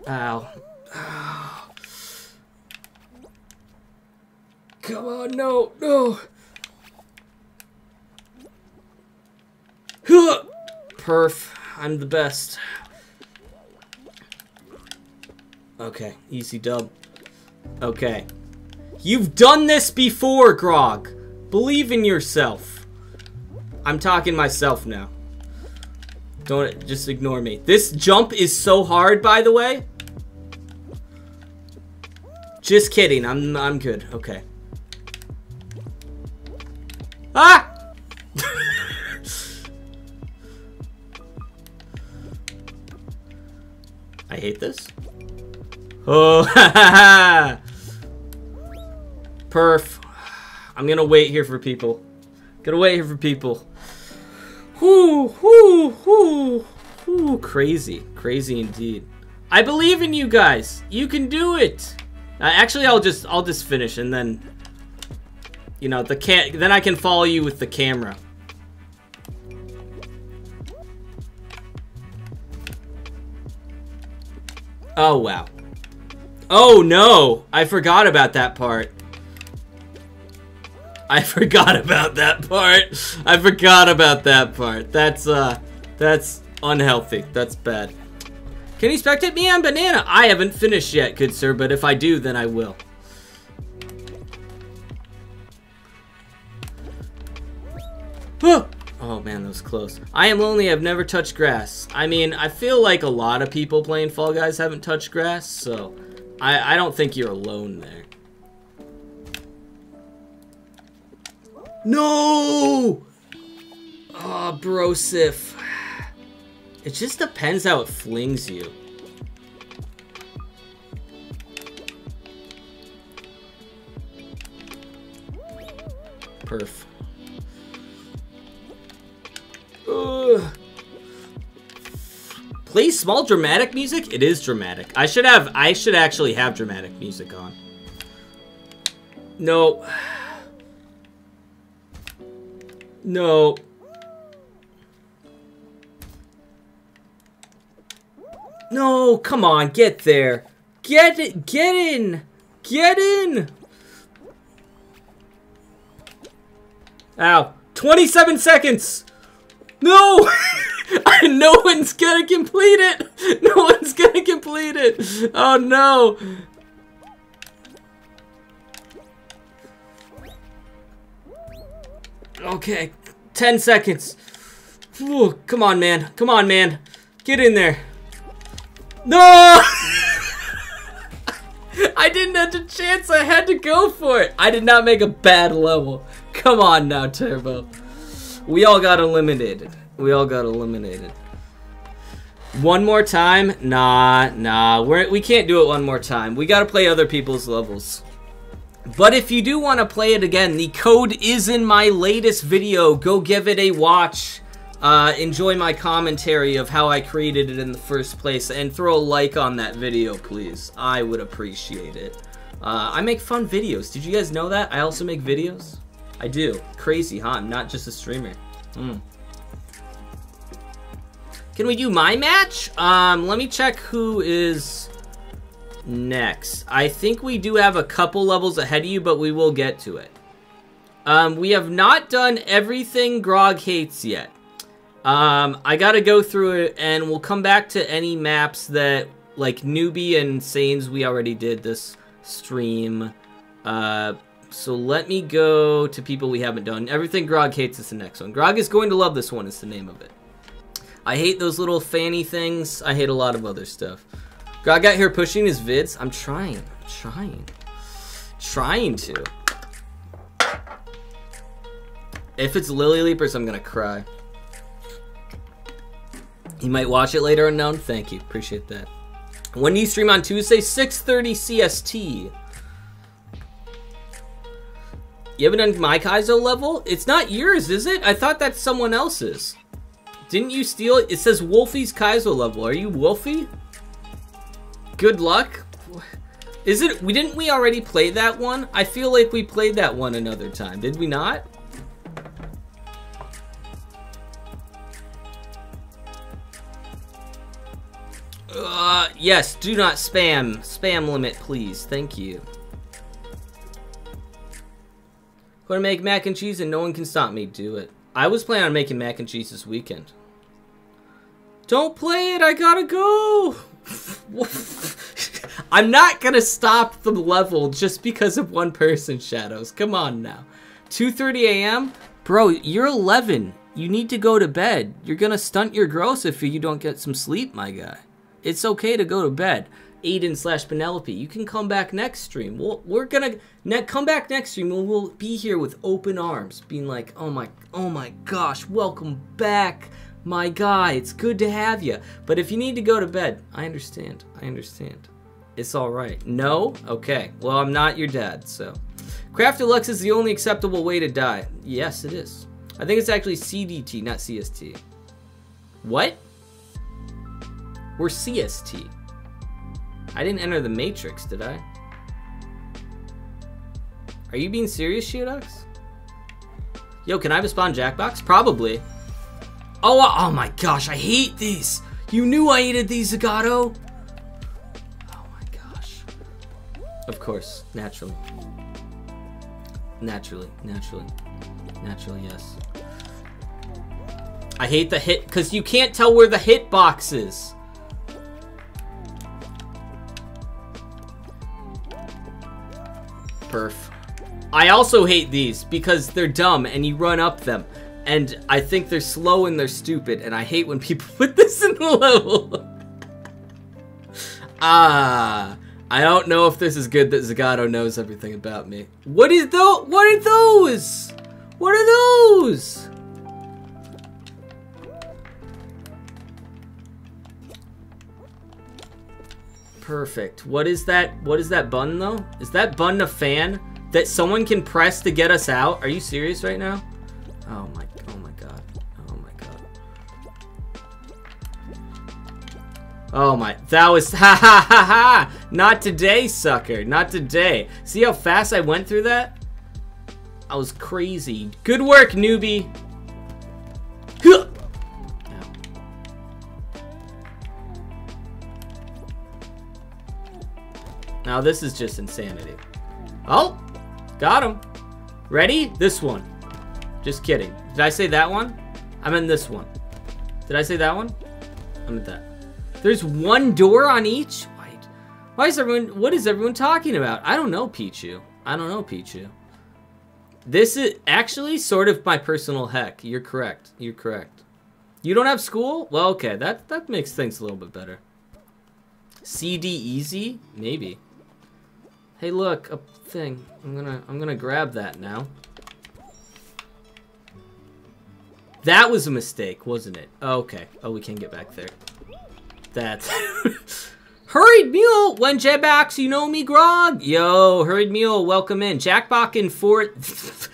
Ow. Come on, no, no. Perf. I'm the best. Okay, easy dub. Okay. You've done this before, Grog. Believe in yourself. I'm talking myself now. Don't just ignore me. This jump is so hard, by the way. Just kidding. I'm I'm good. Okay. Ah! I hate this. Oh, Perf. I'm gonna wait here for people. Gonna wait here for people. Whoo, whoo, whoo, whoo. Crazy. Crazy indeed. I believe in you guys. You can do it. Uh, actually, I'll just I'll just finish and then you know, the can then I can follow you with the camera. Oh, wow. Oh, no. I forgot about that part. I forgot about that part. I forgot about that part. That's, uh, that's unhealthy. That's bad. Can you spectate me on banana? I haven't finished yet, good sir, but if I do, then I will. Oh man, that was close. I am lonely, I've never touched grass. I mean, I feel like a lot of people playing Fall Guys haven't touched grass, so I, I don't think you're alone there. No! Ah, oh, Brosif. It just depends how it flings you. Perf. Ugh. Play small dramatic music? It is dramatic. I should have I should actually have dramatic music on. No. No. No, come on, get there. Get it, get in. Get in. Ow. 27 seconds. No. no one's gonna complete it. No one's gonna complete it. Oh no. Okay, 10 seconds. Ooh, come on, man. Come on, man. Get in there. No! I didn't have a chance. I had to go for it. I did not make a bad level. Come on now, Turbo. We all got eliminated. We all got eliminated. One more time? Nah, nah. We're, we can't do it one more time. We gotta play other people's levels. But if you do want to play it again, the code is in my latest video. Go give it a watch. Uh, enjoy my commentary of how I created it in the first place. And throw a like on that video, please. I would appreciate it. Uh, I make fun videos. Did you guys know that? I also make videos. I do. Crazy, huh? I'm not just a streamer. Mm. Can we do my match? Um, let me check who is next. I think we do have a couple levels ahead of you, but we will get to it. Um, we have not done everything Grog hates yet. Um, I gotta go through it, and we'll come back to any maps that, like, Newbie and Sains, we already did this stream. Uh, so let me go to people we haven't done. Everything Grog hates is the next one. Grog is going to love this one is the name of it. I hate those little fanny things. I hate a lot of other stuff. God got here pushing his vids. I'm trying. I'm trying. Trying to. If it's Lily Leapers, I'm gonna cry. You might watch it later unknown. Thank you. Appreciate that. When do you stream on Tuesday? 6.30 CST. You haven't done my Kaizo level? It's not yours, is it? I thought that's someone else's. Didn't you steal it? It says Wolfie's Kaizo level. Are you Wolfie? Good luck. Is it? We didn't we already play that one? I feel like we played that one another time. Did we not? Uh, yes, do not spam. Spam limit, please. Thank you. Gonna make mac and cheese and no one can stop me. Do it. I was planning on making mac and cheese this weekend. Don't play it, I gotta go! I'm not gonna stop the level just because of one person, Shadows. Come on now. 2.30 a.m.? Bro, you're 11. You need to go to bed. You're gonna stunt your growth if you don't get some sleep, my guy. It's okay to go to bed. Aiden slash Penelope, you can come back next stream. We'll, we're gonna ne come back next stream and we'll be here with open arms, being like, oh my, oh my gosh, welcome back my guy, it's good to have you. But if you need to go to bed, I understand. I understand. It's all right. No? Okay. Well, I'm not your dad, so. Craft Deluxe is the only acceptable way to die. Yes, it is. I think it's actually CDT, not CST. What? We're CST. I didn't enter the Matrix, did I? Are you being serious, Shiodux? Yo, can I have a spawn Jackbox? Probably. Oh, oh my gosh, I hate these. You knew I hated these, Zagato. Oh my gosh. Of course, naturally. Naturally, naturally. Naturally, yes. I hate the hit, because you can't tell where the hit box is. Perf. I also hate these because they're dumb and you run up them and I think they're slow and they're stupid, and I hate when people put this in the level. ah, I don't know if this is good that Zagato knows everything about me. What is though? What are those? What are those? Perfect. What is that? What is that button though? Is that button a fan that someone can press to get us out? Are you serious right now? Oh my Oh my, that was, ha ha ha ha! Not today, sucker. Not today. See how fast I went through that? I was crazy. Good work, newbie. Now this is just insanity. Oh, got him. Ready? This one. Just kidding. Did I say that one? I'm in this one. Did I say that one? I'm at that. There's one door on each? Why, why is everyone, what is everyone talking about? I don't know, Pichu. I don't know, Pichu. This is actually sort of my personal heck. You're correct. You're correct. You don't have school? Well, okay. That, that makes things a little bit better. CD easy? Maybe. Hey, look, a thing. I'm gonna, I'm gonna grab that now. That was a mistake, wasn't it? Oh, okay. Oh, we can get back there. That's... Hurried Mule, when Jackbox, you know me, Grog. Yo, Hurried Mule, welcome in. Jackbox in four...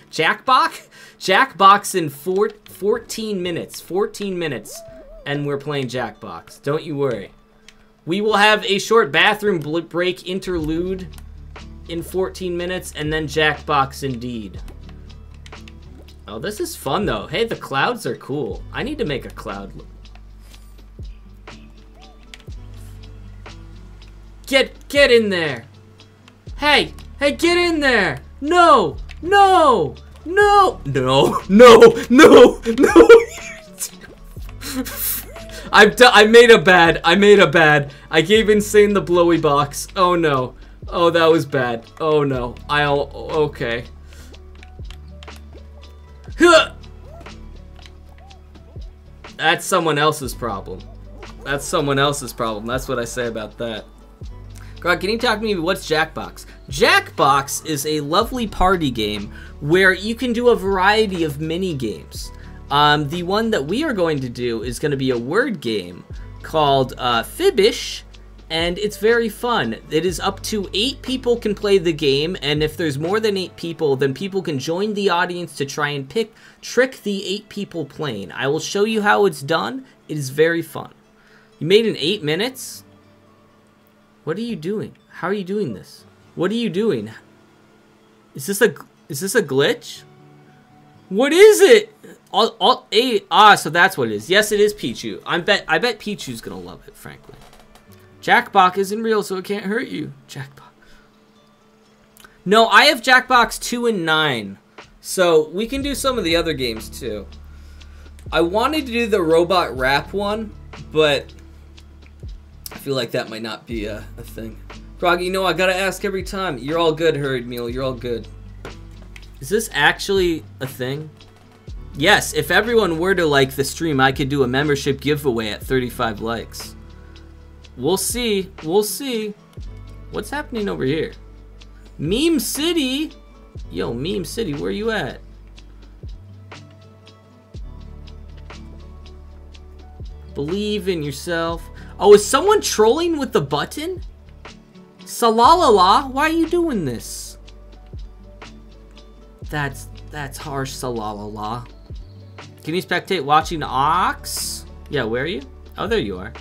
Jackbox? Jackbox in four, 14 minutes. 14 minutes, and we're playing Jackbox. Don't you worry. We will have a short bathroom break interlude in 14 minutes, and then Jackbox indeed. Oh, this is fun, though. Hey, the clouds are cool. I need to make a cloud. Get, get in there. Hey, hey, get in there. No, no, no, no, no, no, no. I've I made a bad. I made a bad. I gave Insane the blowy box. Oh no. Oh, that was bad. Oh no. I'll... Okay. That's someone else's problem. That's someone else's problem. That's what I say about that. Grog, can you talk to me what's Jackbox? Jackbox is a lovely party game where you can do a variety of mini games. Um, the one that we are going to do is going to be a word game called uh, Fibbage, and it's very fun. It is up to eight people can play the game, and if there's more than eight people, then people can join the audience to try and pick trick the eight people playing. I will show you how it's done. It is very fun. You made in eight minutes? What are you doing? How are you doing this? What are you doing? Is this a is this a glitch? What is it? All eight. Ah, so that's what it is. Yes, it is Pichu. I bet I bet Pichu's gonna love it, frankly. Jackbox isn't real, so it can't hurt you. Jackbox. No, I have Jackbox 2 and 9. So we can do some of the other games too. I wanted to do the robot rap one, but feel like that might not be a, a thing. Groggy, you know, I gotta ask every time. You're all good, Hurried Meal. You're all good. Is this actually a thing? Yes, if everyone were to like the stream, I could do a membership giveaway at 35 likes. We'll see. We'll see. What's happening over here? Meme City? Yo, Meme City, where you at? Believe in yourself. Oh, is someone trolling with the button? Salalala, why are you doing this? That's that's harsh, Salalala. Can you spectate watching Ox? Yeah, where are you? Oh, there you are.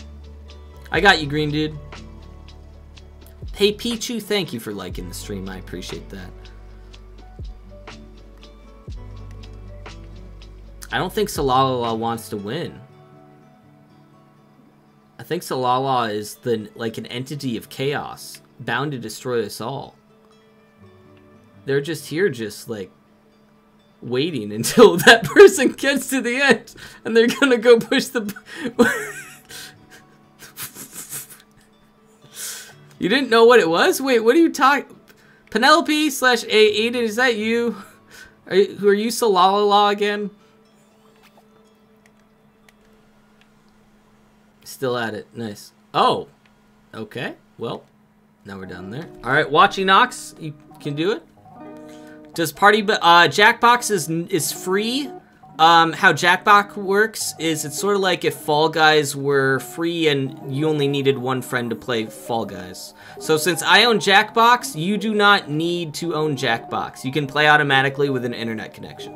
I got you, green dude. Hey, Pichu, thank you for liking the stream. I appreciate that. I don't think Salala wants to win. I think Salala is the like an entity of chaos, bound to destroy us all. They're just here, just like waiting until that person gets to the end, and they're gonna go push the. You didn't know what it was? Wait, what are you talking? Penelope slash A Aiden, is that you? Are you, are you, Salalala again? Still at it. Nice. Oh. Okay. Well, now we're down there. All right, watching Ox, you can do it. Does party, but uh, Jackbox is is free. Um, how Jackbox works is it's sort of like if Fall Guys were free and you only needed one friend to play Fall Guys. So since I own Jackbox, you do not need to own Jackbox. You can play automatically with an internet connection.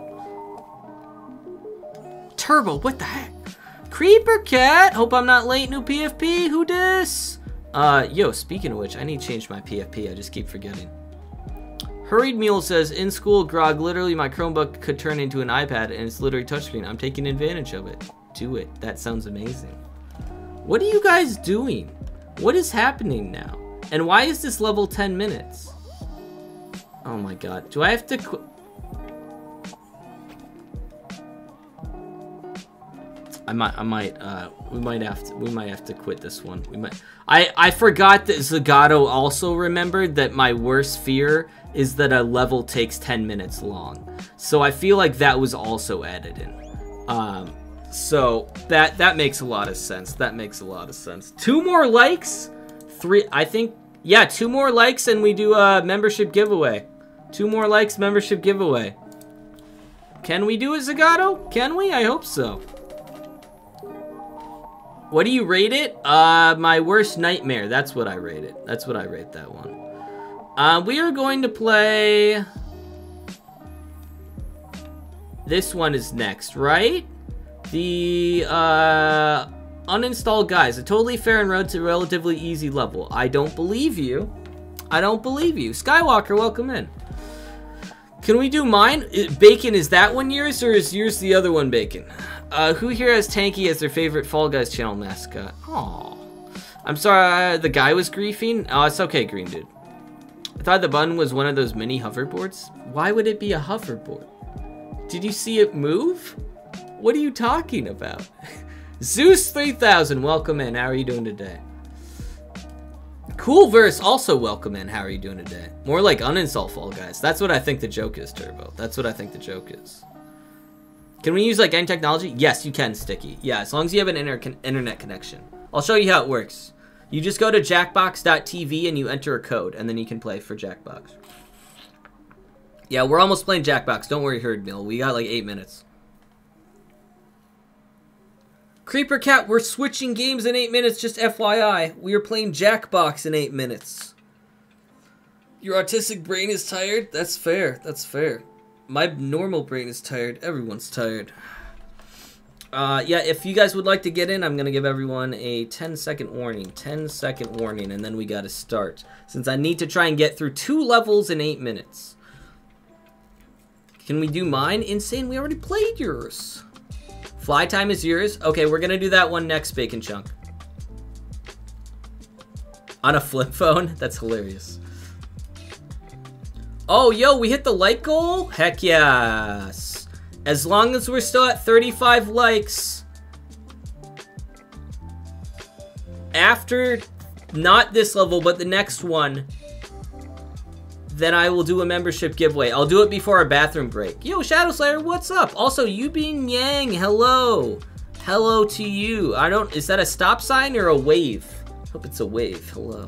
Turbo, what the heck? Creeper Cat, hope I'm not late, new PFP, who dis? Uh, yo, speaking of which, I need to change my PFP, I just keep forgetting. Hurried Mule says, in school, Grog, literally my Chromebook could turn into an iPad and it's literally touchscreen. I'm taking advantage of it. Do it. That sounds amazing. What are you guys doing? What is happening now? And why is this level 10 minutes? Oh my god. Do I have to I might, I might, uh, we might have to, we might have to quit this one. We might, I, I forgot that Zagato also remembered that my worst fear is that a level takes 10 minutes long. So I feel like that was also added in. Um, so that, that makes a lot of sense. That makes a lot of sense. Two more likes? Three, I think, yeah, two more likes and we do a membership giveaway. Two more likes, membership giveaway. Can we do it, Zagato? Can we? I hope so. What do you rate it? Uh, my worst nightmare. That's what I rate it. That's what I rate that one. Uh, we are going to play... This one is next, right? The, uh... Uninstalled guys. A totally fair and road to relatively easy level. I don't believe you. I don't believe you. Skywalker, welcome in. Can we do mine? Bacon, is that one yours or is yours the other one, Bacon? Uh, who here has Tanky as their favorite Fall Guys channel mascot? Aww. I'm sorry, uh, the guy was griefing? Oh, it's okay, Green Dude. I thought the button was one of those mini hoverboards. Why would it be a hoverboard? Did you see it move? What are you talking about? Zeus 3000, welcome in. How are you doing today? Cool Verse, also welcome in. How are you doing today? More like uninstall Fall Guys. That's what I think the joke is, Turbo. That's what I think the joke is. Can we use like any technology? Yes, you can, Sticky. Yeah, as long as you have an inter internet connection. I'll show you how it works. You just go to jackbox.tv and you enter a code, and then you can play for Jackbox. Yeah, we're almost playing Jackbox. Don't worry, Herd Mill. We got like eight minutes. Creeper Cat, we're switching games in eight minutes, just FYI. We are playing Jackbox in eight minutes. Your autistic brain is tired? That's fair. That's fair. My normal brain is tired. Everyone's tired. Uh, yeah, if you guys would like to get in, I'm going to give everyone a 10 second warning. 10 second warning, and then we got to start. Since I need to try and get through two levels in eight minutes. Can we do mine? Insane, we already played yours. Fly time is yours. Okay, we're gonna do that one next, Bacon Chunk. On a flip phone? That's hilarious. Oh, yo, we hit the like goal? Heck yes. As long as we're still at 35 likes. After, not this level, but the next one, then I will do a membership giveaway. I'll do it before our bathroom break. Yo, Shadow Slayer, what's up? Also, Yubin Yang, hello. Hello to you. I don't, is that a stop sign or a wave? Hope it's a wave. Hello.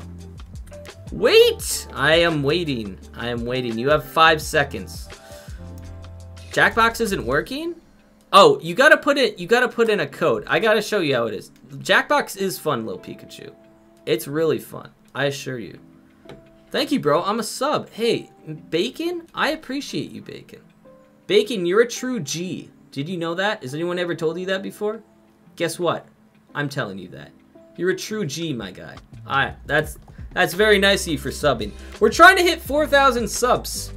Wait! I am waiting. I am waiting. You have five seconds. Jackbox isn't working? Oh, you gotta put it, you gotta put in a code. I gotta show you how it is. Jackbox is fun, little Pikachu. It's really fun. I assure you. Thank you, bro. I'm a sub. Hey, Bacon? I appreciate you, Bacon. Bacon, you're a true G. Did you know that? Has anyone ever told you that before? Guess what? I'm telling you that. You're a true G, my guy. Alright, that's that's very nice of you for subbing. We're trying to hit 4,000 subs.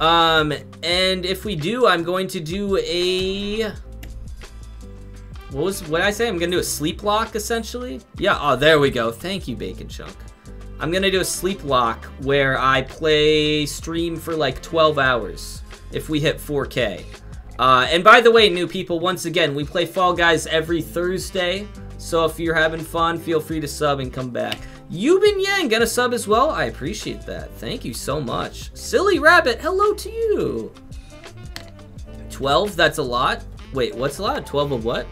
Um, and if we do, I'm going to do a... What was what I say? I'm gonna do a sleep lock, essentially? Yeah, oh, there we go. Thank you, Bacon Chunk. I'm gonna do a sleep lock where I play stream for like 12 hours if we hit 4K. Uh, and by the way, new people, once again, we play Fall Guys every Thursday. So if you're having fun, feel free to sub and come back. Yubin Yang, gonna sub as well? I appreciate that. Thank you so much. Silly Rabbit, hello to you. 12, that's a lot. Wait, what's a lot? 12 of what?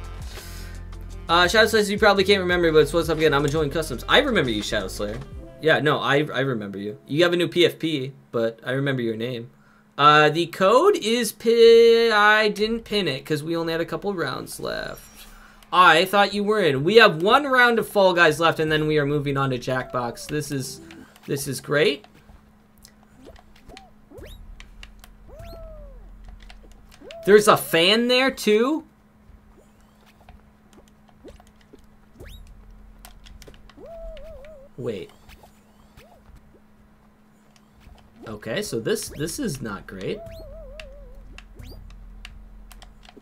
Uh, Shadow Slayer, you probably can't remember, but it's what's up again. I'm enjoying customs. I remember you, Shadow Slayer. Yeah, no, I, I remember you. You have a new PFP, but I remember your name. Uh, the code is pi- I didn't pin it because we only had a couple rounds left. I thought you were in. We have one round of Fall Guys left, and then we are moving on to Jackbox. This is this is great. There's a fan there too. Wait. Okay, so this this is not great.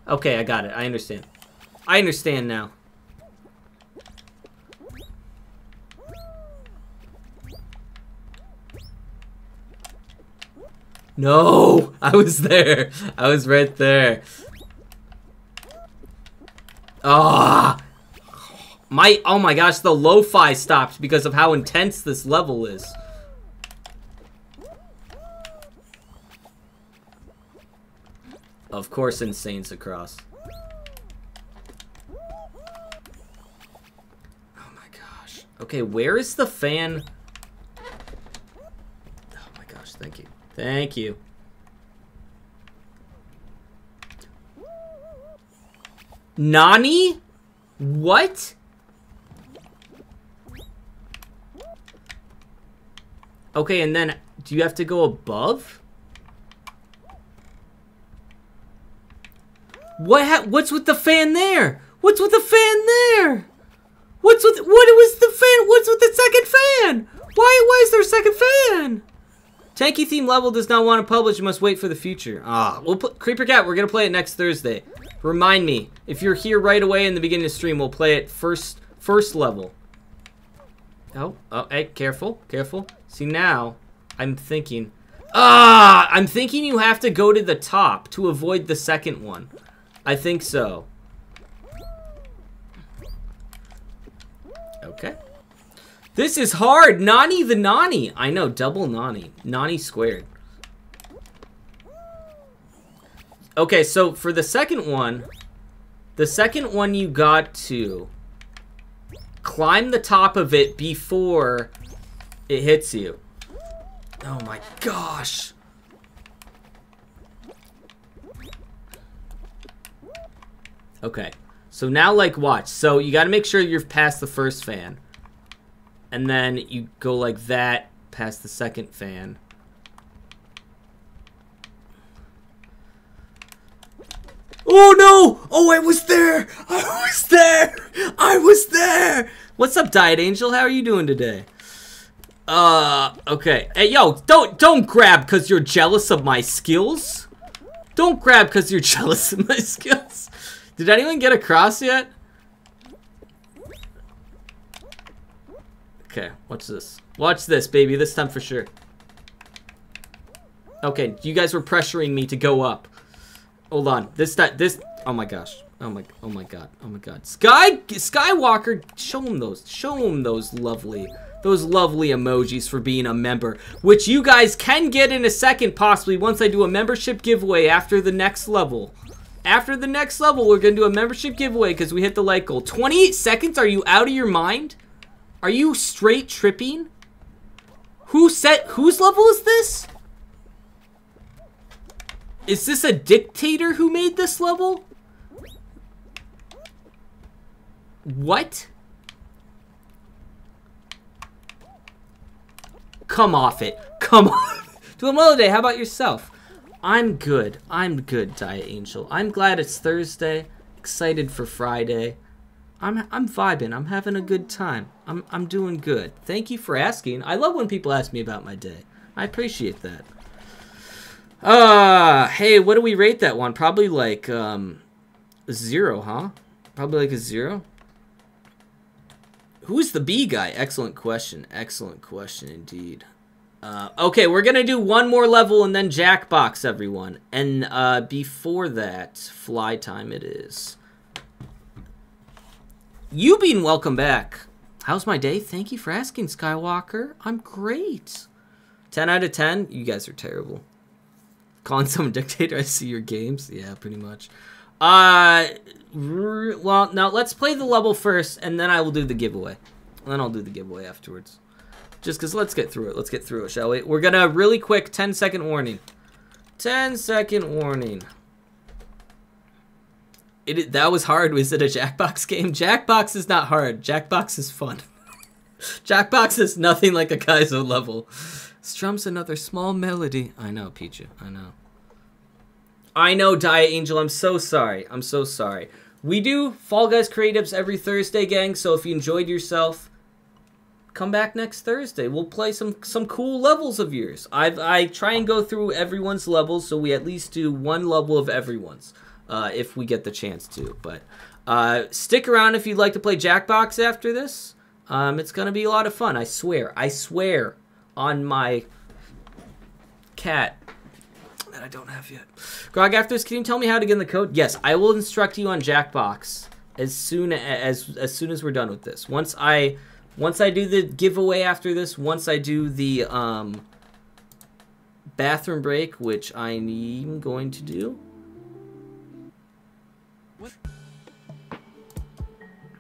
Okay, I got it. I understand. I understand now. No! I was there. I was right there. Ah! My, oh my gosh, the lo-fi stopped because of how intense this level is. Of course, Insane's across. Oh my gosh. Okay, where is the fan? Oh my gosh, thank you. Thank you. Nani? What? Okay, and then do you have to go above? What what's with the fan there? What's with the fan there? What's with what was the fan? What's with the second fan? Why why is there a second fan? Tanky theme level does not want to publish, you must wait for the future. Ah, we'll put Creeper Cat, we're gonna play it next Thursday. Remind me, if you're here right away in the beginning of the stream, we'll play it first first level. Oh, oh, hey, careful, careful. See now, I'm thinking. Ah, I'm thinking you have to go to the top to avoid the second one. I think so. Okay. This is hard. Nani the Nani. I know, double Nani. Nani squared. Okay, so for the second one, the second one you got to climb the top of it before it hits you. Oh my gosh. Okay. So now, like, watch. So you got to make sure you're past the first fan. And then you go like that past the second fan. Oh no! Oh, I was there! I was there! I was there! What's up, Diet Angel? How are you doing today? Uh, okay. Hey, yo, don't don't grab because you're jealous of my skills. Don't grab because you're jealous of my skills. Did anyone get across yet? Okay, watch this. Watch this, baby. This time for sure. Okay, you guys were pressuring me to go up. Hold on. This that this. Oh my gosh. Oh my. Oh my god. Oh my god. Sky Skywalker. Show him those. Show him those lovely. Those lovely emojis for being a member, which you guys can get in a second, possibly once I do a membership giveaway after the next level. After the next level, we're gonna do a membership giveaway because we hit the like goal. 28 seconds? Are you out of your mind? Are you straight tripping? Who set? Whose level is this? Is this a dictator who made this level? What? Come off it. Come on. Do a day. How about yourself? I'm good. I'm good, Diet Angel. I'm glad it's Thursday. Excited for Friday. I'm I'm vibing. I'm having a good time. I'm I'm doing good. Thank you for asking. I love when people ask me about my day. I appreciate that. Uh, hey, what do we rate that one? Probably like um zero, huh? Probably like a zero. Who's the B guy? Excellent question. Excellent question indeed. Uh, okay, we're gonna do one more level and then Jackbox, everyone. And uh, before that, fly time it is. You being welcome back. How's my day? Thank you for asking, Skywalker. I'm great. 10 out of 10? You guys are terrible. Calling someone dictator, I see your games. Yeah, pretty much. Uh, well, now let's play the level first, and then I will do the giveaway. And then I'll do the giveaway afterwards. Just because let's get through it. Let's get through it, shall we? We're going to really quick 10 second warning. 10 second warning. It, that was hard. Was it a Jackbox game? Jackbox is not hard. Jackbox is fun. Jackbox is nothing like a Kaizo level. Strums another small melody. I know, Pichu. I know. I know, Diet Angel. I'm so sorry. I'm so sorry. We do Fall Guys Creatives every Thursday, gang. So if you enjoyed yourself, come back next Thursday. We'll play some some cool levels of yours. I I try and go through everyone's levels, so we at least do one level of everyone's uh, if we get the chance to. But uh, stick around if you'd like to play Jackbox after this. Um, it's gonna be a lot of fun. I swear. I swear on my cat that I don't have yet. Grog, after this, can you tell me how to get in the code? Yes, I will instruct you on Jackbox as soon as as soon as we're done with this. Once I once I do the giveaway after this, once I do the um, bathroom break, which I'm going to do. What?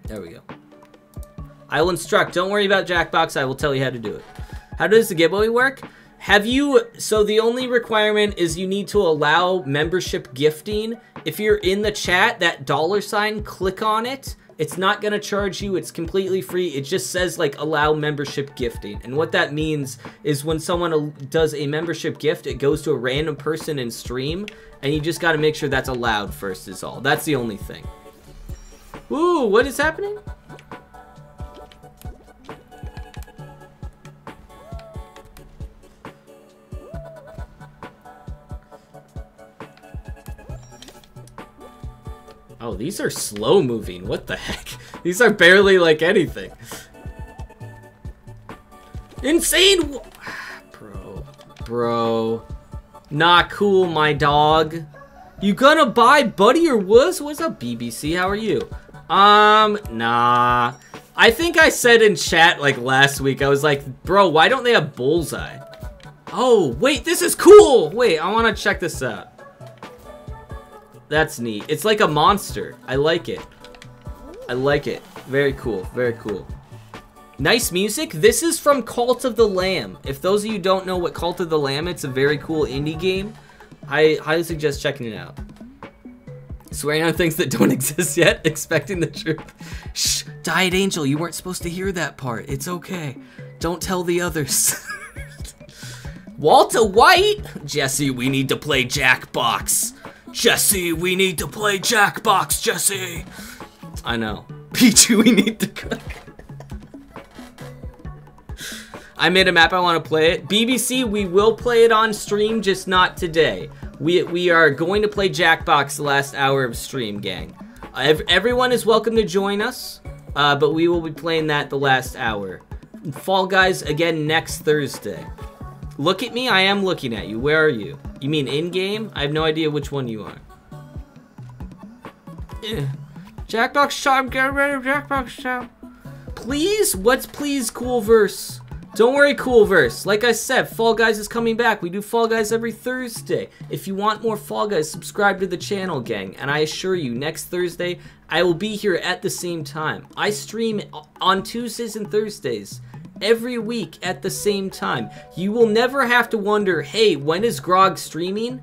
There we go. I will instruct. Don't worry about Jackbox. I will tell you how to do it. How does the giveaway work? Have you, so the only requirement is you need to allow membership gifting. If you're in the chat, that dollar sign, click on it. It's not going to charge you. It's completely free. It just says like allow membership gifting. And what that means is when someone does a membership gift, it goes to a random person in stream. And you just got to make sure that's allowed first is all. That's the only thing. Ooh, what is happening? These are slow moving. What the heck? These are barely like anything. Insane! Bro. Bro. Not cool, my dog. You gonna buy Buddy or Wuss? What's up, BBC? How are you? Um, nah. I think I said in chat, like, last week, I was like, bro, why don't they have Bullseye? Oh, wait, this is cool! Wait, I want to check this out. That's neat. It's like a monster. I like it. I like it. Very cool. Very cool. Nice music. This is from Cult of the Lamb. If those of you don't know what Cult of the Lamb, it's a very cool indie game. I highly suggest checking it out. Swearing on things that don't exist yet, expecting the truth. Shh, Diet Angel, you weren't supposed to hear that part. It's okay. Don't tell the others. Walter White? Jesse, we need to play Jackbox. Jesse, we need to play Jackbox, Jesse. I know. Pichu, we need to cook. I made a map, I want to play it. BBC, we will play it on stream, just not today. We, we are going to play Jackbox the last hour of stream, gang. Uh, everyone is welcome to join us, uh, but we will be playing that the last hour. Fall Guys again next Thursday. Look at me, I am looking at you. Where are you? You mean in-game? I have no idea which one you are. Eh. Jackbox time, get ready, Jackbox time. Please? What's please, Cool Verse? Don't worry, Cool Verse. Like I said, Fall Guys is coming back. We do Fall Guys every Thursday. If you want more Fall Guys, subscribe to the channel, gang. And I assure you, next Thursday, I will be here at the same time. I stream on Tuesdays and Thursdays every week at the same time. You will never have to wonder, hey, when is Grog streaming?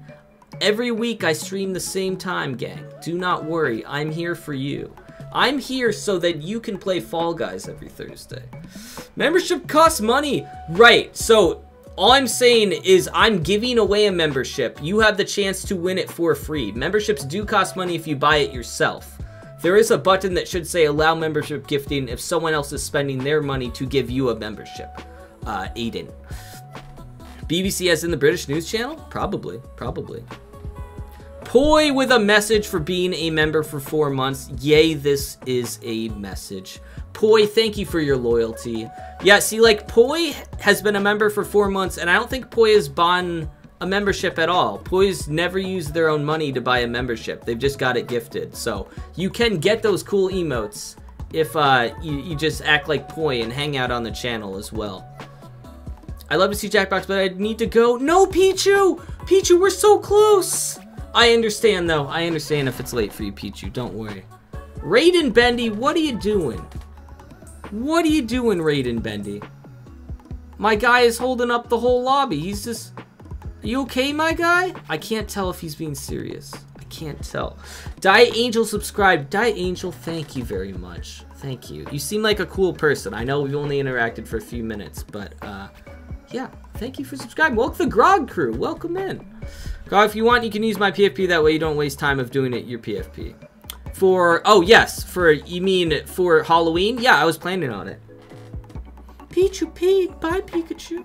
Every week I stream the same time, gang. Do not worry, I'm here for you. I'm here so that you can play Fall Guys every Thursday. Membership costs money. Right, so all I'm saying is I'm giving away a membership. You have the chance to win it for free. Memberships do cost money if you buy it yourself. There is a button that should say allow membership gifting if someone else is spending their money to give you a membership. Uh, Aiden. BBC as in the British news channel? Probably, probably. Poi with a message for being a member for four months. Yay, this is a message. Poi, thank you for your loyalty. Yeah, see, like, Poi has been a member for four months, and I don't think Poi has bought a membership at all. Poi's never use their own money to buy a membership. They've just got it gifted. So you can get those cool emotes if uh, you, you just act like Poi and hang out on the channel as well. I love to see Jackbox, but I need to go. No, Pichu! Pichu, we're so close! I understand, though. I understand if it's late for you, Pichu. Don't worry. Raiden Bendy, what are you doing? What are you doing, Raiden Bendy? My guy is holding up the whole lobby. He's just... Are you okay, my guy? I can't tell if he's being serious. I can't tell. Diet Angel subscribe. Diet Angel, thank you very much. Thank you. You seem like a cool person. I know we've only interacted for a few minutes, but uh, yeah, thank you for subscribing. Welcome to the Grog crew. Welcome in. Grog, if you want, you can use my PFP. That way you don't waste time of doing it your PFP. For, oh yes, for, you mean for Halloween? Yeah, I was planning on it. Pichu Pete, bye Pikachu.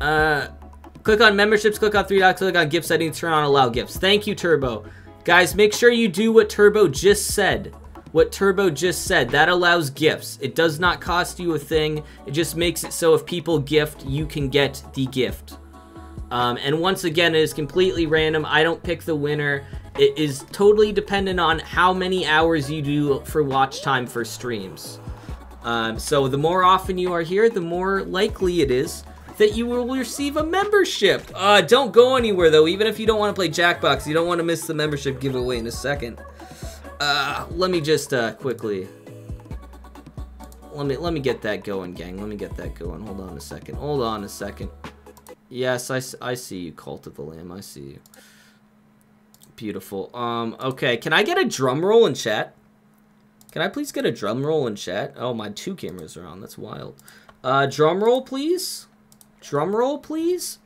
Uh, click on memberships, click on three dots, click on gift settings, turn on allow gifts. Thank you, Turbo. Guys, make sure you do what Turbo just said. What Turbo just said. That allows gifts. It does not cost you a thing. It just makes it so if people gift, you can get the gift. Um, and once again, it is completely random. I don't pick the winner. It is totally dependent on how many hours you do for watch time for streams. Um, so the more often you are here, the more likely it is that you will receive a membership. Uh, don't go anywhere though, even if you don't want to play Jackbox, you don't want to miss the membership giveaway in a second. Uh, let me just uh, quickly. Let me let me get that going, gang. Let me get that going. Hold on a second. Hold on a second. Yes, I, I see you, Cult of the Lamb. I see you. Beautiful. Um, okay. Can I get a drum roll in chat? Can I please get a drum roll in chat? Oh, my two cameras are on. That's wild. Uh, drum roll, please. Drum roll, please.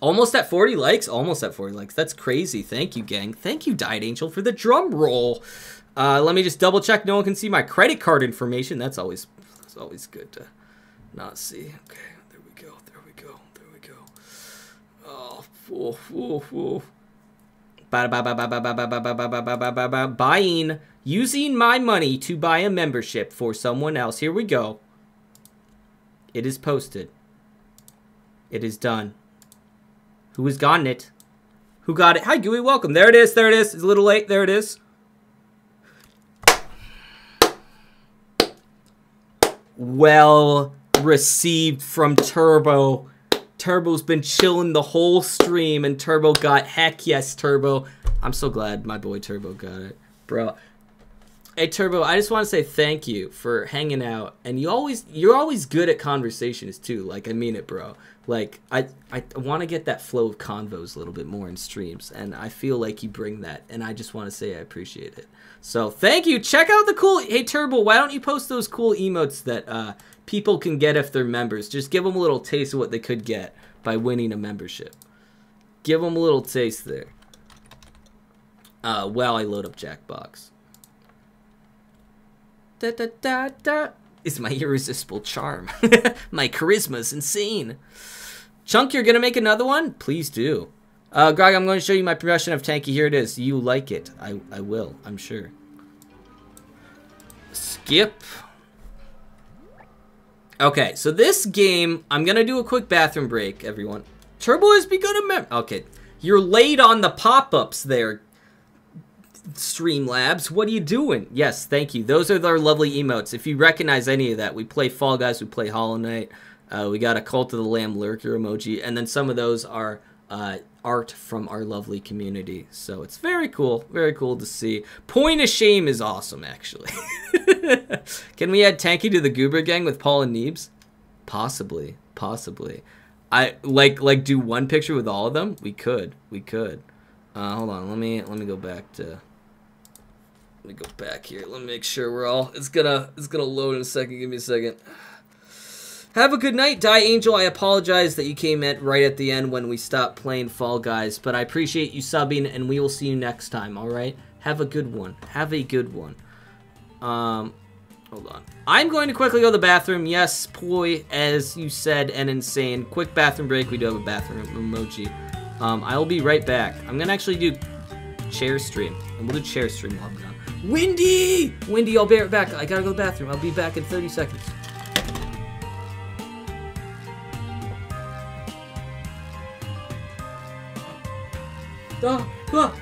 Almost at 40 likes? Almost at 40 likes. That's crazy. Thank you, gang. Thank you, Diet Angel, for the drum roll. Uh, let me just double check no one can see my credit card information. That's always that's always good to not see. Okay, there we go. There we go. There we go. Oh, fool, fool, fool. Buying using my money to buy a membership for someone else. Here we go. It is posted. It is done. Who has gotten it? Who got it? Hi, Gooey. Welcome. There it is. There it is. It's a little late. There it is. Well received from Turbo. Turbo's been chilling the whole stream, and Turbo got heck yes, Turbo. I'm so glad my boy Turbo got it, bro. Hey Turbo, I just want to say thank you for hanging out, and you always you're always good at conversations too. Like I mean it, bro. Like I I want to get that flow of convos a little bit more in streams, and I feel like you bring that, and I just want to say I appreciate it. So thank you. Check out the cool. Hey Turbo, why don't you post those cool emotes that uh, people can get if they're members? Just give them a little taste of what they could get by winning a membership. Give them a little taste there. Uh, while I load up Jackbox. Da da da da. Is my irresistible charm. my charisma is insane. Chunk, you're gonna make another one? Please do. Uh, Grog, I'm going to show you my progression of Tanky. Here it is. You like it. I, I will, I'm sure. Skip. Okay, so this game, I'm to do a quick bathroom break, everyone. Turbo has begun a mem- Okay, you're late on the pop-ups there, Streamlabs. What are you doing? Yes, thank you. Those are our lovely emotes. If you recognize any of that, we play Fall Guys, we play Hollow Knight. Uh, we got a Cult of the Lamb lurker emoji, and then some of those are uh, art from our lovely community. So it's very cool, very cool to see. Point of Shame is awesome, actually. Can we add Tanky to the Goober Gang with Paul and Neebs? Possibly, possibly. I like like do one picture with all of them. We could, we could. Uh, hold on, let me let me go back to let me go back here. Let me make sure we're all. It's gonna it's gonna load in a second. Give me a second. Have a good night, Diet Angel. I apologize that you came at right at the end when we stopped playing Fall Guys, but I appreciate you subbing, and we will see you next time. All right. Have a good one. Have a good one. Um, hold on. I'm going to quickly go to the bathroom. Yes, ploy, as you said, and insane. Quick bathroom break. We do have a bathroom emoji. Um, I will be right back. I'm gonna actually do chair stream, and we'll do chair stream while I'm. Windy! Windy, I'll be right back. I gotta go to the bathroom. I'll be back in 30 seconds. Ah, ah.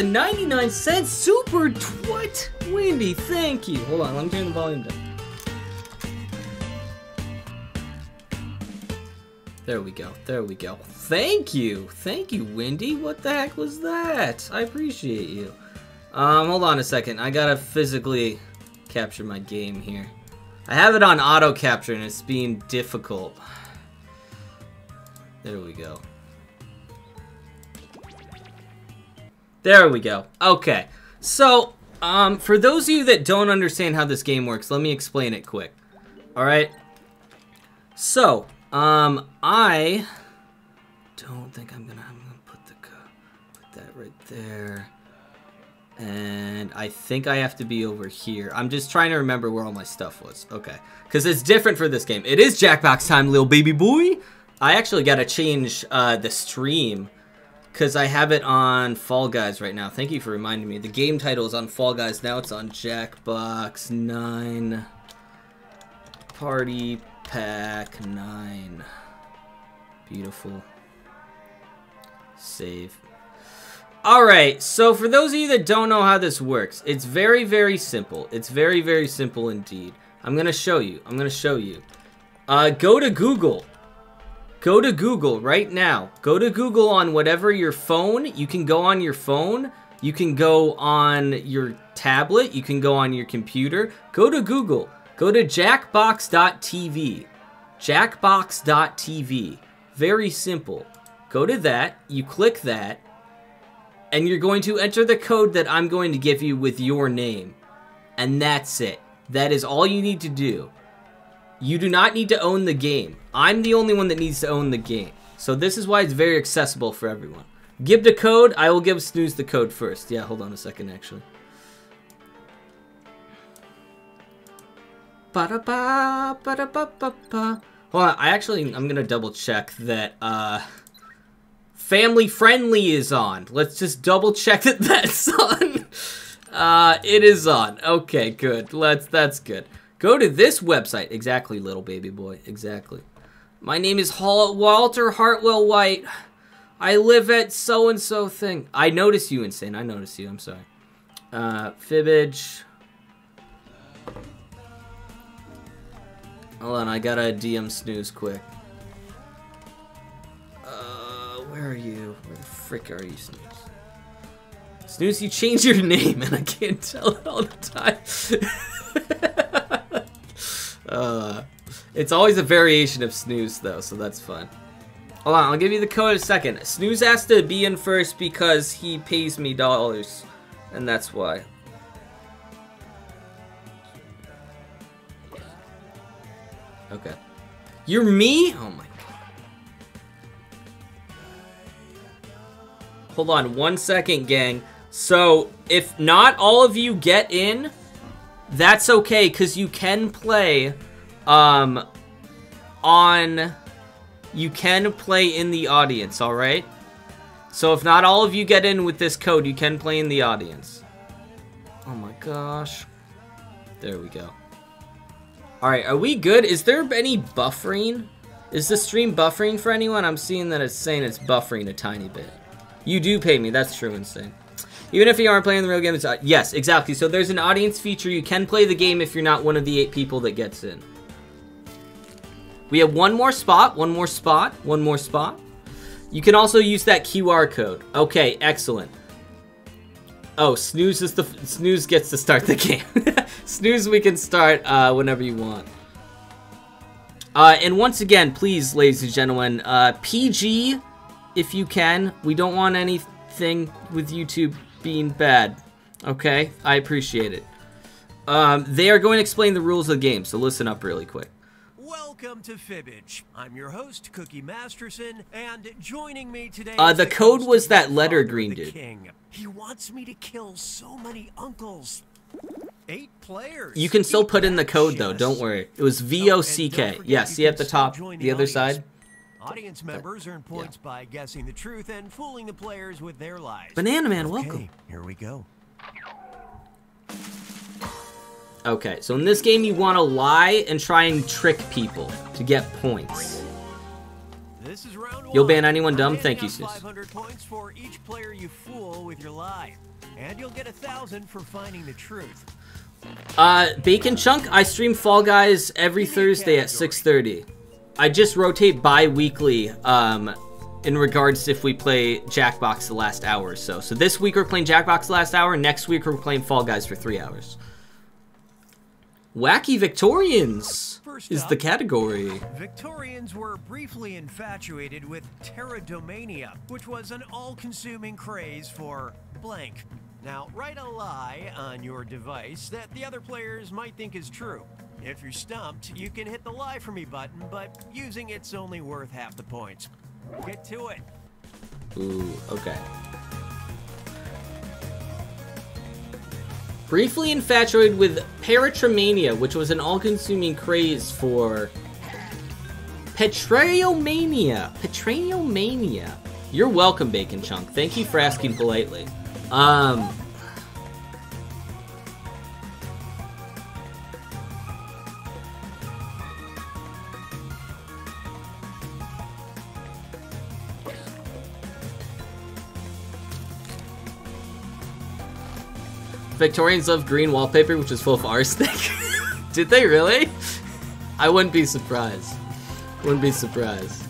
A 99 cent super what? Wendy, thank you. Hold on, let me turn the volume down. There we go. There we go. Thank you. Thank you, Wendy. What the heck was that? I appreciate you. Um, hold on a second. I gotta physically capture my game here. I have it on auto capture and it's being difficult. There we go. There we go. Okay. So, um, for those of you that don't understand how this game works, let me explain it quick. Alright? So, um, I don't think I'm gonna, I'm gonna put the, put that right there. And I think I have to be over here. I'm just trying to remember where all my stuff was. Okay. Because it's different for this game. It is Jackbox time, little baby boy. I actually got to change uh, the stream. Because I have it on Fall Guys right now. Thank you for reminding me. The game title is on Fall Guys. Now it's on Jackbox 9. Party Pack 9. Beautiful. Save. Alright, so for those of you that don't know how this works, it's very, very simple. It's very, very simple indeed. I'm going to show you. I'm going to show you. Uh, go to Google. Go to Google right now. Go to Google on whatever your phone. You can go on your phone. You can go on your tablet. You can go on your computer. Go to Google. Go to jackbox.tv. Jackbox.tv. Very simple. Go to that. You click that and you're going to enter the code that I'm going to give you with your name. And that's it. That is all you need to do. You do not need to own the game. I'm the only one that needs to own the game. So this is why it's very accessible for everyone. Give the code. I will give Snooze the code first. Yeah, hold on a second, actually. Ba-da-ba, ba-da-ba-ba-ba. Hold on, I actually, I'm gonna double check that, uh... Family Friendly is on. Let's just double check that that's on. Uh, it is on. Okay, good. Let's. That's good. Go to this website. Exactly, little baby boy. Exactly. My name is Hall Walter Hartwell White. I live at so-and-so thing. I notice you, Insane. I notice you. I'm sorry. Uh, Fibbage. Hold on, I gotta DM Snooze quick. Where are you? Where the frick are you, Snooze? Snooze, you change your name, and I can't tell it all the time. uh, it's always a variation of Snooze, though, so that's fun. Hold on, I'll give you the code in a second. Snooze has to be in first because he pays me dollars, and that's why. Okay. You're me? Oh my god. Hold on one second, gang. So, if not all of you get in, that's okay, because you can play, um, on, you can play in the audience, alright? So if not all of you get in with this code, you can play in the audience. Oh my gosh. There we go. Alright, are we good? Is there any buffering? Is the stream buffering for anyone? I'm seeing that it's saying it's buffering a tiny bit. You do pay me. That's true, insane. Even if you aren't playing the real game, it's, uh, yes, exactly. So there's an audience feature. You can play the game if you're not one of the eight people that gets in. We have one more spot, one more spot, one more spot. You can also use that QR code. Okay, excellent. Oh, snooze is the snooze gets to start the game. snooze, we can start uh, whenever you want. Uh, and once again, please, ladies and gentlemen, uh, PG if you can. We don't want anything with YouTube being bad. Okay? I appreciate it. Um, they are going to explain the rules of the game, so listen up really quick. Welcome to Fibbage. I'm your host, Cookie Masterson, and joining me today. Uh, the, the code was that letter green dude. King. He wants me to kill so many uncles. Eight players. You can still put in the code though. Don't worry. It was V O C K. Yeah, see at the top, the other side. Audience members earn points yeah. by guessing the truth and fooling the players with their lies. Banana Man, okay, welcome. Here we go. Okay, so in this game you want to lie and try and trick people to get points. This is round You'll ban anyone dumb? Thank you, sis. 500 points for each player you fool with your lie. And you'll get a thousand for finding the truth. Uh, Bacon Chunk, I stream Fall Guys every Give me a Thursday at category. 6.30. I just rotate bi-weekly, um, in regards to if we play Jackbox the last hour or so. So this week we're playing Jackbox the last hour, next week we're playing Fall Guys for three hours. Wacky Victorians First is up. the category. Victorians were briefly infatuated with pteridomania, which was an all-consuming craze for blank. Now, write a lie on your device that the other players might think is true. If you're stumped, you can hit the lie for me button, but using it's only worth half the points. Get to it. Ooh, okay. Briefly infatuated with Paratromania, which was an all-consuming craze for Petraeomania. Petraeomania. You're welcome, Bacon Chunk. Thank you for asking politely. Um. Victorians love green wallpaper, which is full of arsenic. Did they really? I wouldn't be surprised. Wouldn't be surprised.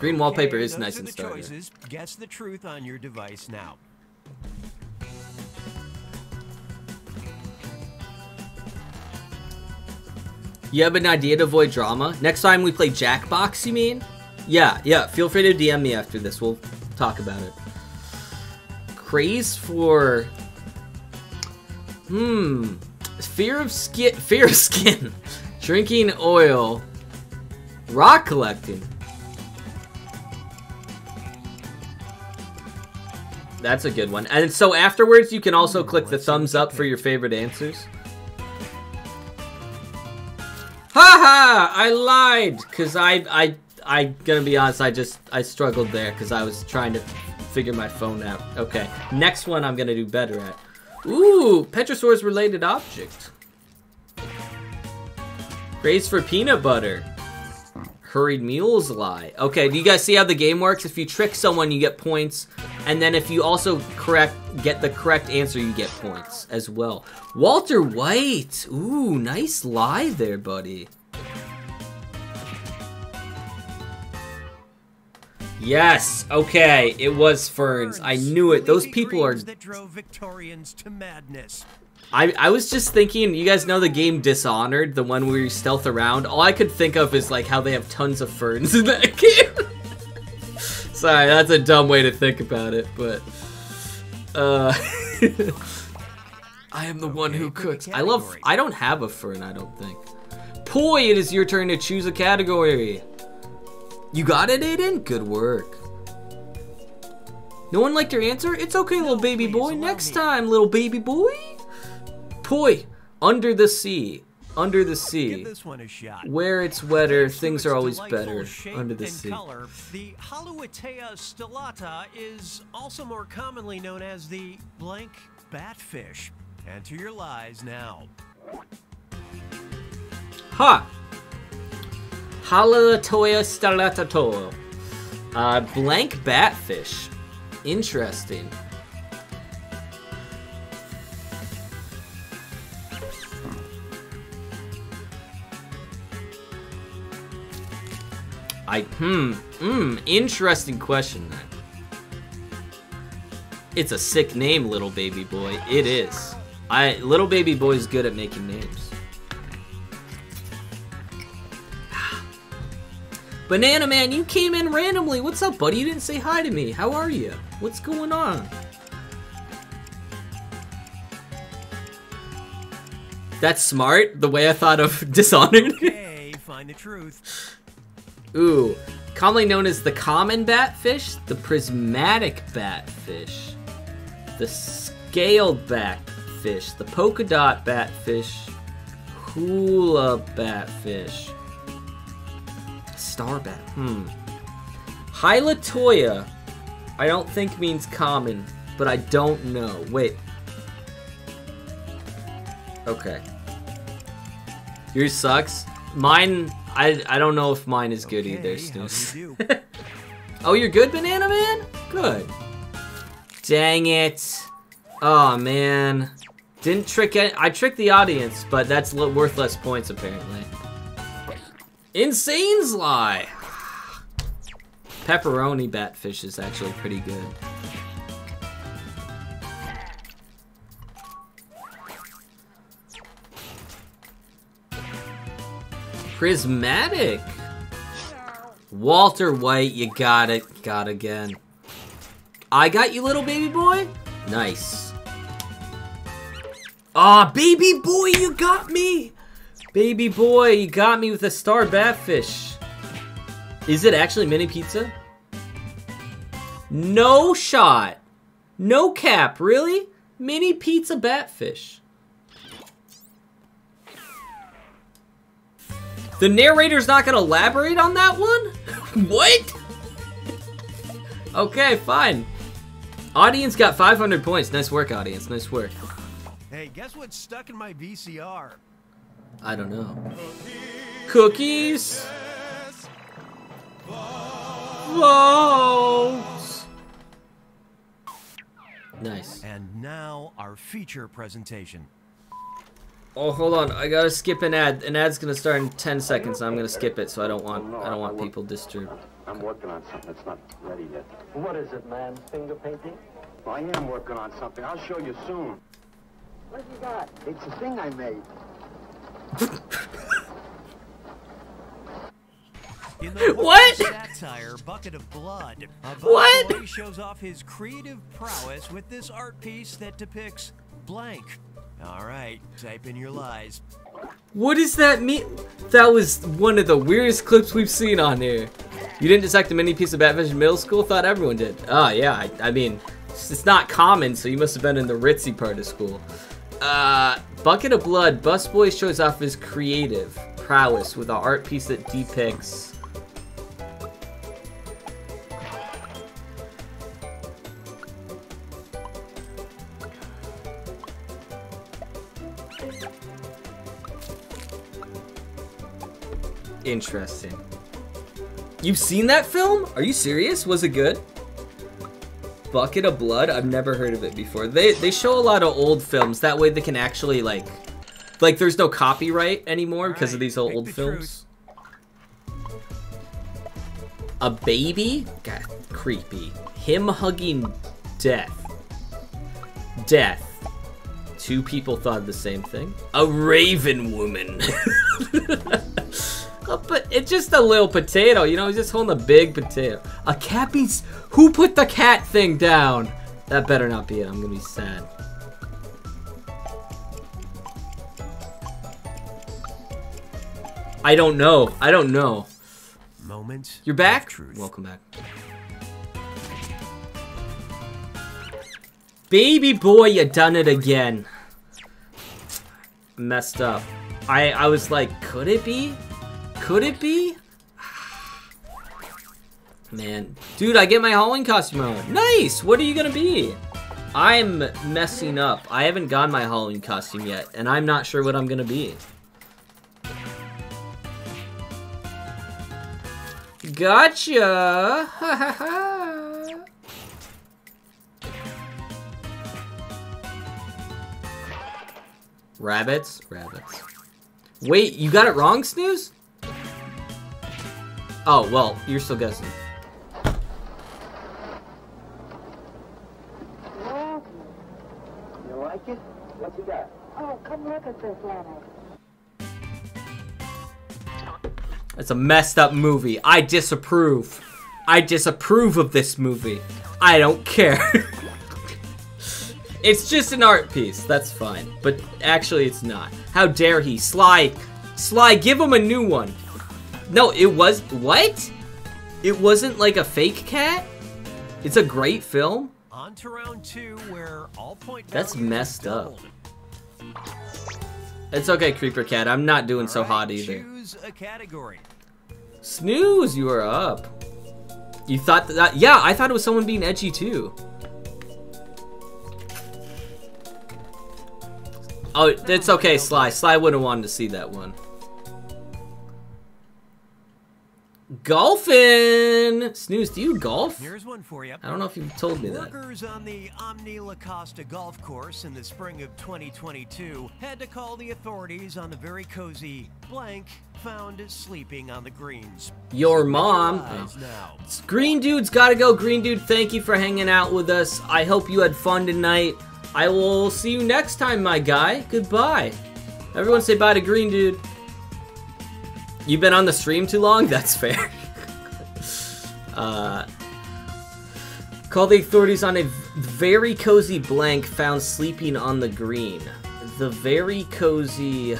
Green wallpaper is nice and starter. choices. Guess the truth on your device now. You have an idea to avoid drama? Next time we play Jackbox, you mean? Yeah, yeah. Feel free to DM me after this. We'll talk about it. Craze for. Hmm. Fear of skin. Fear of skin. Drinking oil. Rock collecting. That's a good one. And so afterwards, you can also click the thumbs up for your favorite answers. Haha! I lied! Cause I I I gonna be honest, I just I struggled there because I was trying to figure my phone out. Okay. Next one I'm gonna do better at. Ooh, Petrosaurus related object. Praise for peanut butter. Hurried mules lie. Okay, do you guys see how the game works? If you trick someone, you get points. And then if you also correct get the correct answer, you get points as well. Walter White. Ooh, nice lie there, buddy. Yes. Okay, it was ferns. I knew it. Those people are that drove Victorians to madness. I, I was just thinking, you guys know the game Dishonored, the one where you stealth around? All I could think of is like how they have tons of ferns in that game. Sorry, that's a dumb way to think about it, but uh I am the one who Okay, pick a cooks. I love. I don't have a fern, I don't think. Poi, it is your turn to choose a category. You got it, Aiden? Good work. No one liked your answer? It's okay, little baby boy. Next me. time, little baby boy. Poi, under the sea. Under the sea. this one a shot. Where it's wetter, things are always better under the sea. Color, the Halieutaea stellata is also more commonly known as the blank batfish. Enter your lies now. Ha! Halatoya stellatato. Uh, blank batfish. Interesting. I hmm hmm interesting question then. It's a sick name, little baby boy. It is. I little baby boy's good at making names. Banana Man, you came in randomly. What's up, buddy? You didn't say hi to me. How are you? What's going on? That's smart. The way I thought of Dishonored. Okay, find the truth. Ooh, commonly known as the common batfish, the prismatic batfish, the scaled batfish, the polka dot batfish, hula batfish, star bat. Hmm. Hylatoya, I don't think means common, but I don't know. Wait. Okay. Yours sucks. Mine, I I don't know if mine is good Okay, either, Snooze. you oh, you're good, Banana Man? Good. Dang it. Oh, man. Didn't trick it. I tricked the audience, but that's worth less points, apparently. Insane Sly! Pepperoni Batfish is actually pretty good. Prismatic! Walter White, you got it. Got again. I got you, little baby boy? Nice. Ah, baby boy, you got me! Baby boy, you got me with a star batfish. Is it actually mini pizza? No shot. No cap, really? Mini pizza batfish. The narrator's not gonna elaborate on that one? what? okay, fine. Audience got 500 points. Nice work, audience. Nice work. Hey, guess what's stuck in my VCR? I don't know. Cookies. Votes. Nice. And now our feature presentation. Oh, hold on. I gotta skip an ad. An ad's gonna start in 10 seconds. I'm gonna skip it, so I don't want I don't want people disturbed. I'm working on something that's not ready yet. What is it, man? Finger painting? I am working on something. I'll show you soon. What have you got? It's a thing I made. What? satire Bucket of Blood, What? He shows off his creative prowess with this art piece that depicts blank. All right, type in your lies. What does that mean? That was one of the weirdest clips we've seen on here. You didn't dissect a mini piece of Batfish in middle school? Thought everyone did. Oh, yeah. I, I mean, it's it's not common, so you must have been in the ritzy part of school. Uh, Bucket of Blood. Busboy shows off his creative prowess with an art piece that depicts... Interesting. You've seen that film? Are you serious? Was it good? Bucket of Blood? I've never heard of it before. They they show a lot of old films. That way they can actually like like there's no copyright anymore because of these old, old the films. A baby? God, creepy. Him hugging death. Death. Two people thought the same thing. A raven woman. But it's just a little potato, you know, he's just holding a big potato. A cat beats who put the cat thing down? That better not be it, I'm gonna be sad. I don't know. I don't know. Moments. You're back? Truth. Welcome back. Baby boy, you done it again. Messed up. I I was like, could it be? Could it be? Man, dude, I get my Halloween costume on. Nice. What are you gonna be? I'm messing up. I haven't gotten my Halloween costume yet, and I'm not sure what I'm gonna be. Gotcha! Ha ha ha! Rabbits? Rabbits. Wait, you got it wrong, Snooze? Oh, well, you're still guessing. You like it? What you got? Oh, come look at this, Leonard. It's a messed up movie. I disapprove. I disapprove of this movie. I don't care. it's just an art piece. That's fine. But actually, it's not. How dare he? Sly. Sly, give him a new one. No, it was. What? It wasn't like a fake cat? It's a great film? On to round two, where all point That's messed up. It's okay, Creeper Cat. I'm not doing so hot either. Choose a category. Snooze, you are up. You thought that? Yeah, I thought it was someone being edgy too. Oh, it's okay, Sly. Sly wouldn't want to see that one. Golfing! Snooze, do you golf? Here's one for you. I don't know if you've told me that. Workers on the Omni La Costa golf course in the spring of 2022 had to call the authorities on the very cozy blank found sleeping on the greens. Your mom. Green Dude's gotta go. Green Dude, thank you for hanging out with us. I hope you had fun tonight. I will see you next time, my guy. Goodbye. Everyone say bye to Green Dude. You've been on the stream too long? That's fair. uh, call the authorities on a very cozy blank found sleeping on the green. The very cozy.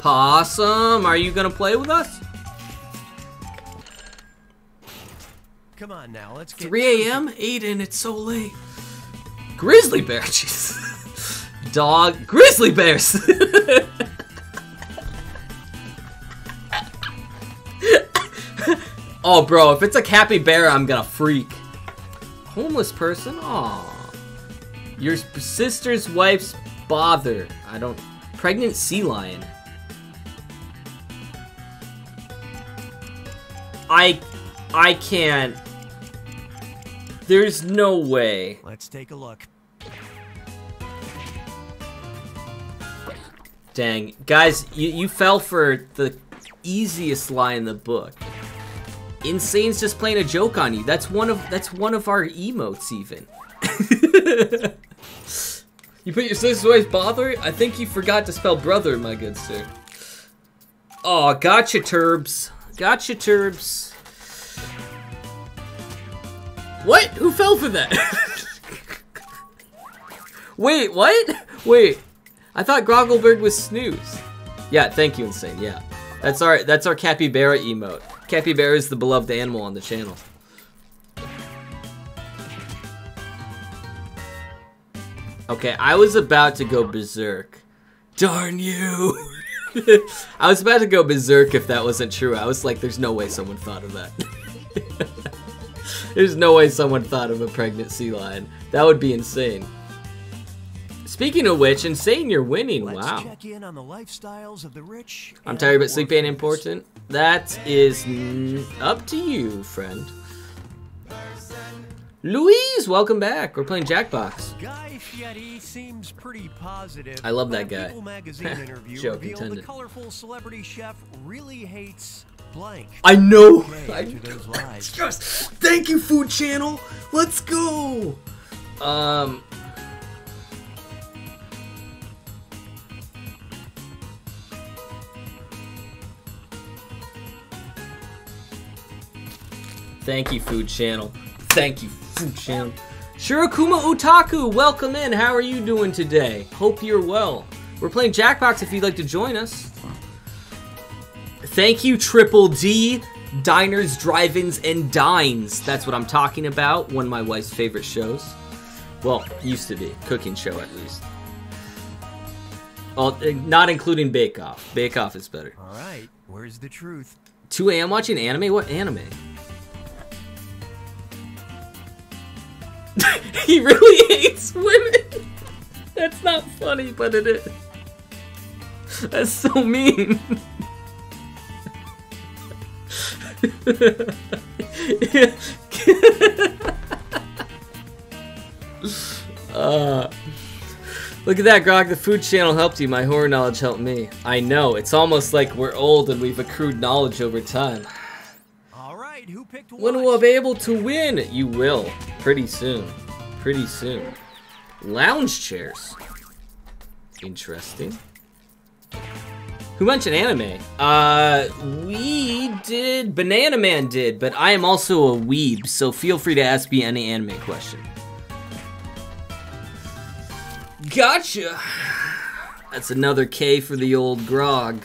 Possum, are you gonna play with us? Come on now, let's get 3 a.m. Aiden, it's so late. Grizzly bear, jeez. Dog, grizzly bears. oh, bro, if it's a capybara, I'm gonna freak. Homeless person? Aw. Your sister's wife's bother. I don't. Pregnant sea lion. I. I can't. There's no way. Let's take a look. Dang. Guys, you, you fell for the easiest lie in the book. Insane's just playing a joke on you. That's one of that's one of our emotes even. you put your sister's wife's bother? I think you forgot to spell brother, my good sir. Oh, gotcha, Turbs. Gotcha, Turbs. What? Who fell for that? Wait, what? Wait. I thought Groggleberg was snooze. Yeah, thank you, Insane. Yeah. That's our that's our capybara emote. Capybara is the beloved animal on the channel. Okay, I was about to go berserk. Darn you! I was about to go berserk if that wasn't true. I was like, there's no way someone thought of that. there's no way someone thought of a pregnant sea lion. That would be insane. Speaking of which, insane, you're winning. Let's wow. check in on the lifestyles of the rich. I'm tired, but sleep ain't important. That is n- up to you, friend. Louise, welcome back. We're playing Jackbox. Guy Fieri seems pretty positive. I love that guy. People magazine interview Joke revealed intended. the colorful celebrity chef really hates blank. I know. Okay, I to those lies. Yes. Thank you, Food Channel. Let's go. Um. Thank you, Food Channel. Thank you, Food Channel. Shirakuma Otaku, welcome in. How are you doing today? Hope you're well. We're playing Jackbox if you'd like to join us. Thank you, Triple D. Diners, Drive-Ins, and Dives. That's what I'm talking about. One of my wife's favorite shows. Well, used to be. Cooking show, at least. Well, eh, not including Bake Off. Bake Off is better. All right, where's the truth? 2 a.m. watching anime? What anime? he really hates women. That's not funny, but it is. That's so mean. uh, look at that, Grog. The food channel helped you. My horror knowledge helped me. I know. It's almost like we're old and we've accrued knowledge over time. All right, who picked When will I be able to win? You will. Pretty soon. Pretty soon. Lounge chairs. Interesting. Who mentioned anime? Uh, we did. Banana Man did, but I am also a weeb, so feel free to ask me any anime question. Gotcha! That's another K for the old grog.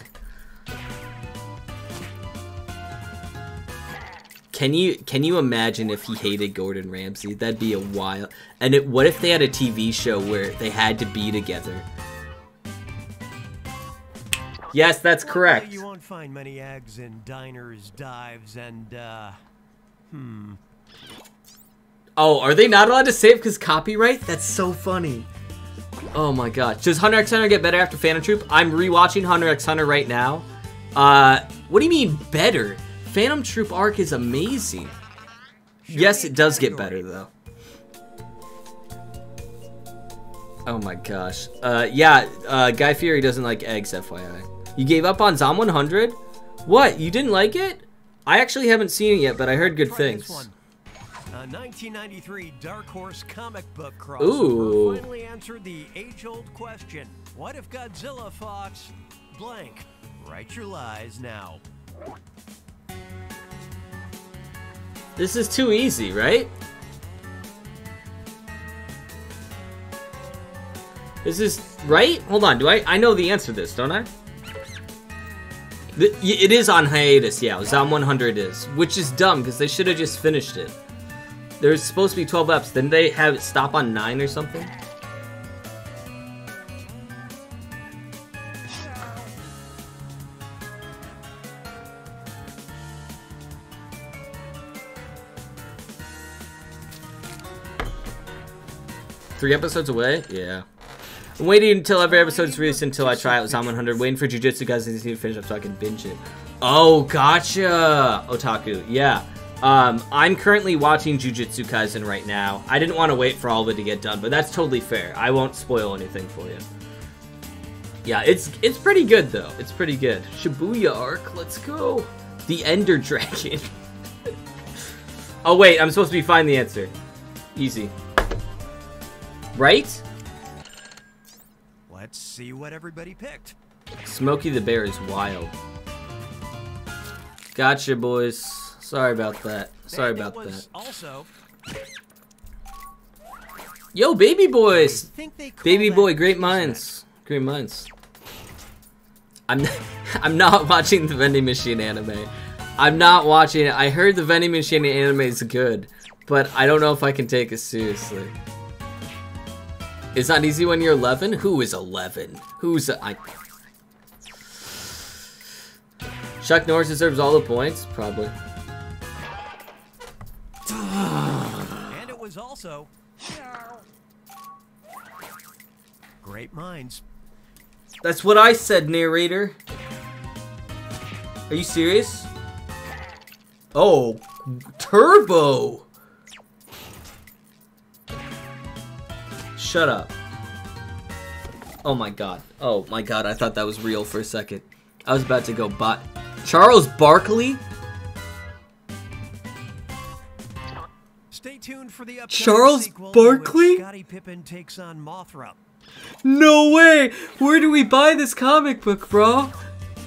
Can you can you imagine if he hated Gordon Ramsay? That'd be a wild. And it, what if they had a TV show where they had to be together? Yes, that's correct. You won't find many eggs in diners, dives, and uh, hmm, Oh, are they not allowed to save because copyright? That's so funny. Oh my god. Does Hunter x Hunter get better after Phantom Troop? I'm rewatching Hunter x Hunter right now. Uh, what do you mean better? Phantom Troop arc is amazing. Yes, it does get better though. Oh my gosh. Uh, yeah, uh, Guy Fieri doesn't like eggs, FYI. You gave up on Zom 100? What? You didn't like it? I actually haven't seen it yet, but I heard good things. A 1993 uh, Dark Horse comic book crossover Ooh. finally answered the age-old question: What if Godzilla fought blank? Write your lies now. This is too easy, right? This is right? Hold on, do I I know the answer to this, don't I? The, it is on hiatus, yeah. Zom 100 is, which is dumb because they should have just finished it. There's supposed to be 12 eps. Didn't they have it stop on 9 or something? Three episodes away? Yeah. I'm waiting until every episode is released until I try out Zom 100. Waiting for Jujutsu Kaisen to finish up so I can binge it. Oh, gotcha! Otaku, yeah. Um, I'm currently watching Jujutsu Kaisen right now. I didn't want to wait for all of it to get done, but that's totally fair. I won't spoil anything for you. Yeah, it's it's pretty good though. It's pretty good. Shibuya arc, let's go. The Ender Dragon. oh wait, I'm supposed to be find the answer. Easy. Right? Let's see what everybody picked. Smokey the Bear is wild. Gotcha, boys. Sorry about that. Sorry about that. Also, Yo, baby boys! think they call Baby boy, great minds. Great minds. I'm I'm not watching the vending machine anime. I'm not watching it. I heard the vending machine anime is good, but I don't know if I can take it seriously. It's not easy when you're 11. Who is 11? Who's a, I? Chuck Norris deserves all the points, probably. And it was also great minds. That's what I said, narrator. Are you serious? Oh, turbo. Shut up. Oh my god. Oh my god, I thought that was real for a second. I was about to go bot. Charles Barkley? Stay tuned for the upcoming Charles sequel in which Barkley? Scottie Pippen takes on Mothra. No way! Where do we buy this comic book, bro?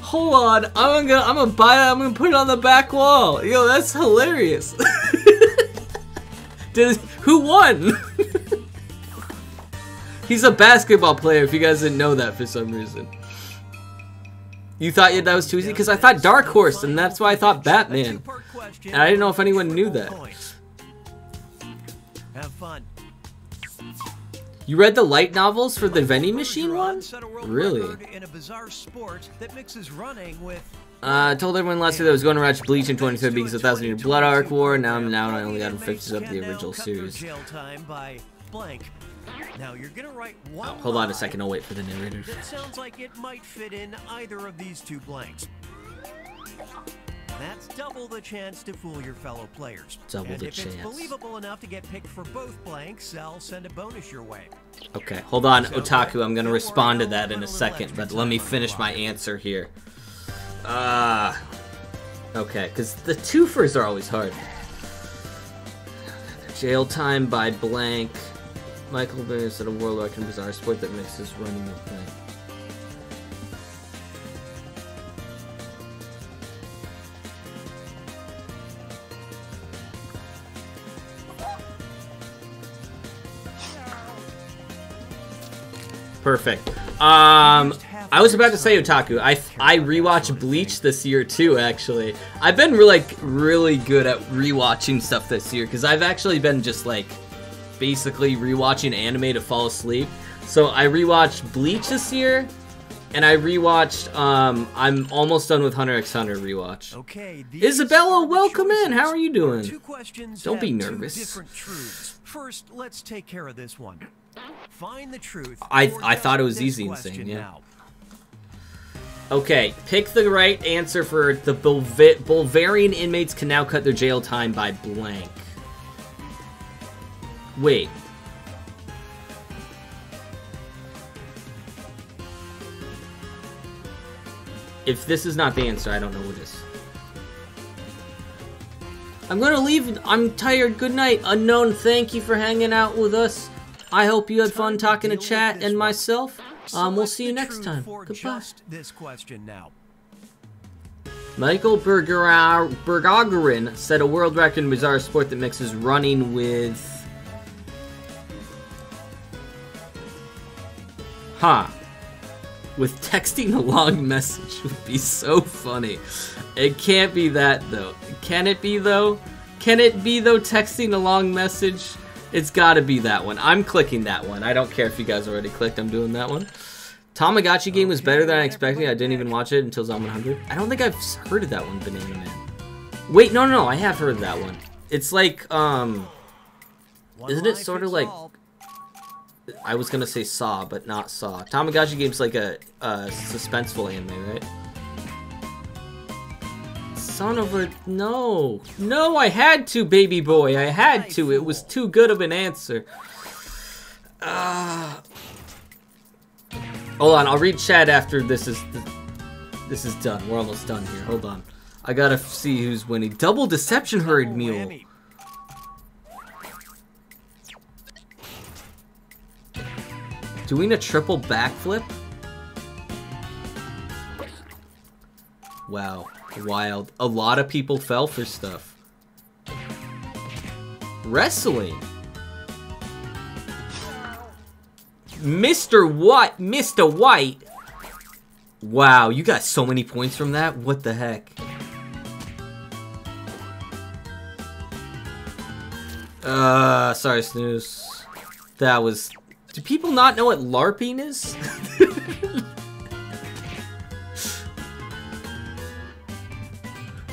Hold on, I'm gonna I'm gonna buy it. I'm gonna put it on the back wall. Yo, that's hilarious. Did, who won? He's a basketball player. If you guys didn't know that for some reason, you thought yeah, that was too easy because I thought Dark Horse, and that's why I thought Batman. And I didn't know if anyone knew that. Have fun. You read the light novels for the vending machine one? set a world Really? record In a bizarre sport that mixes running with Uh, I told everyone last year that I was going to watch Bleach in 2020 because of the Thousand Year Blood Arc War. Now I'm now I only got 50s of the original series. Jail time by blank. Now you're gonna write one. Oh, hold on a second, I'll wait for the narrator. That sounds like it might fit in either of these two blanks. That's double the chance to fool your fellow players. Double and the if chance. it's believable enough to get picked for both blanks, I'll send a bonus your way. Okay, hold on, Otaku. I'm gonna respond to that in a second, but let me finish my answer here. Ah. okay, because the twofers are always hard. Jail time by blank. Michael Bay said a world arc and bizarre sport that mixes running with blank. Perfect. Um, I was about to say Otaku. I I rewatched Bleach this year too. Actually, I've been like really good at rewatching stuff this year because I've actually been just like basically rewatching anime to fall asleep. So I rewatched Bleach this year, and I rewatched. Um, I'm almost done with Hunter x Hunter rewatch. Okay. Isabella, welcome in. How are you doing? Two questions. Don't be nervous. different truths. First, let's take care of this one. Find the truth. I- I thought it was easy and saying, yeah. now. Okay, pick the right answer for the Bulva- Bulgarian inmates can now cut their jail time by blank. Wait. If this is not the answer, I don't know what is. I'm gonna leave. I'm tired. Good night. Unknown, thank you for hanging out with us. I hope you had fun talking to chat and myself. Um, we'll see you next time. Goodbye. this question now. Michael Berger- Bergagarin set a world record in bizarre sport that mixes running with. Huh. With texting a long message would be so funny. It can't be that though. Can it be though? Can it be though texting a long message? It's gotta be that one. I'm clicking that one. I don't care if you guys already clicked, I'm doing that one. Tamagotchi game was better than I expected. I didn't even watch it until Zom 100. I don't think I've heard of that one, Banana Man. Wait, no, no, no, I have heard of that one. It's like, um, Isn't it sorta like- all. I was gonna say Saw, but not Saw. Tamagotchi game's like a, a suspenseful anime, right? Son of a no, no! I had to, baby boy. I had to. It was too good of an answer. Ah. Hold on, I'll read chat after this is this is done. We're almost done here. Hold on. I gotta see who's winning. Double deception Double mule. Doing a triple backflip? Wow, wild. A lot of people fell for stuff. Wrestling. Mr. White, Mr. White. Wow, you got so many points from that. What the heck? Uh, sorry, snooze. That was. Do people not know what LARPing is?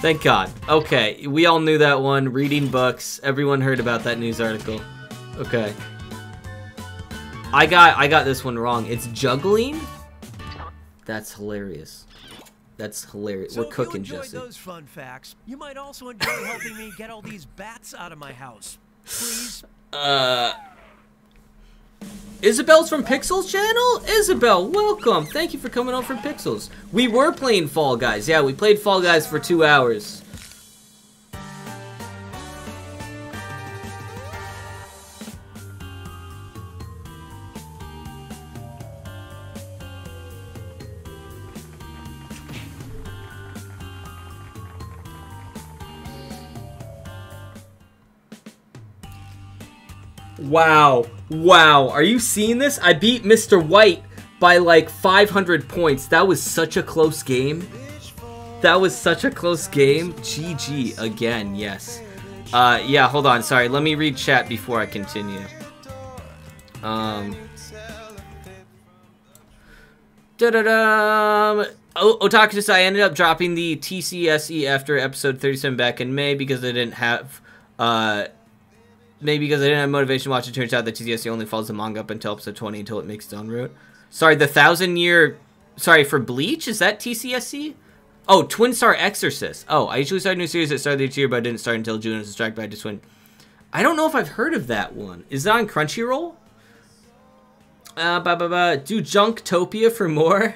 Thank God. Okay, we all knew that one. Reading books. Everyone heard about that news article. Okay. I got I got this one wrong. It's juggling. That's hilarious. That's hilarious. So We're cooking, you enjoyed Jesse. those fun facts, you might also enjoy helping me get all these bats out of my house. Please. Uh. Isabel's from Pixels channel? Isabel, welcome. Thank you for coming on from Pixels. We were playing Fall Guys. Yeah, we played Fall Guys for two hours. Wow. Wow. Are you seeing this? I beat Mr. White by like 500 points. That was such a close game. That was such a close game. GG again, yes. Uh, yeah, hold on. Sorry. Let me read chat before I continue. Um. Da-da-da! O- Otaku says, I ended up dropping the TCSE after episode 37 back in May because I didn't have, uh, maybe because I didn't have motivation to watch it. Turns out that TCSE only follows the manga up until episode 20 until it makes its own route. Sorry, the thousand year. Sorry, for Bleach? Is that TCSE? Oh, Twin Star Exorcist. Oh, I usually start new series that started each year, but I didn't start until June as a strike by just win. I don't know if I've heard of that one. Is that on Crunchyroll? Uh, ba ba ba. Do Junktopia for more?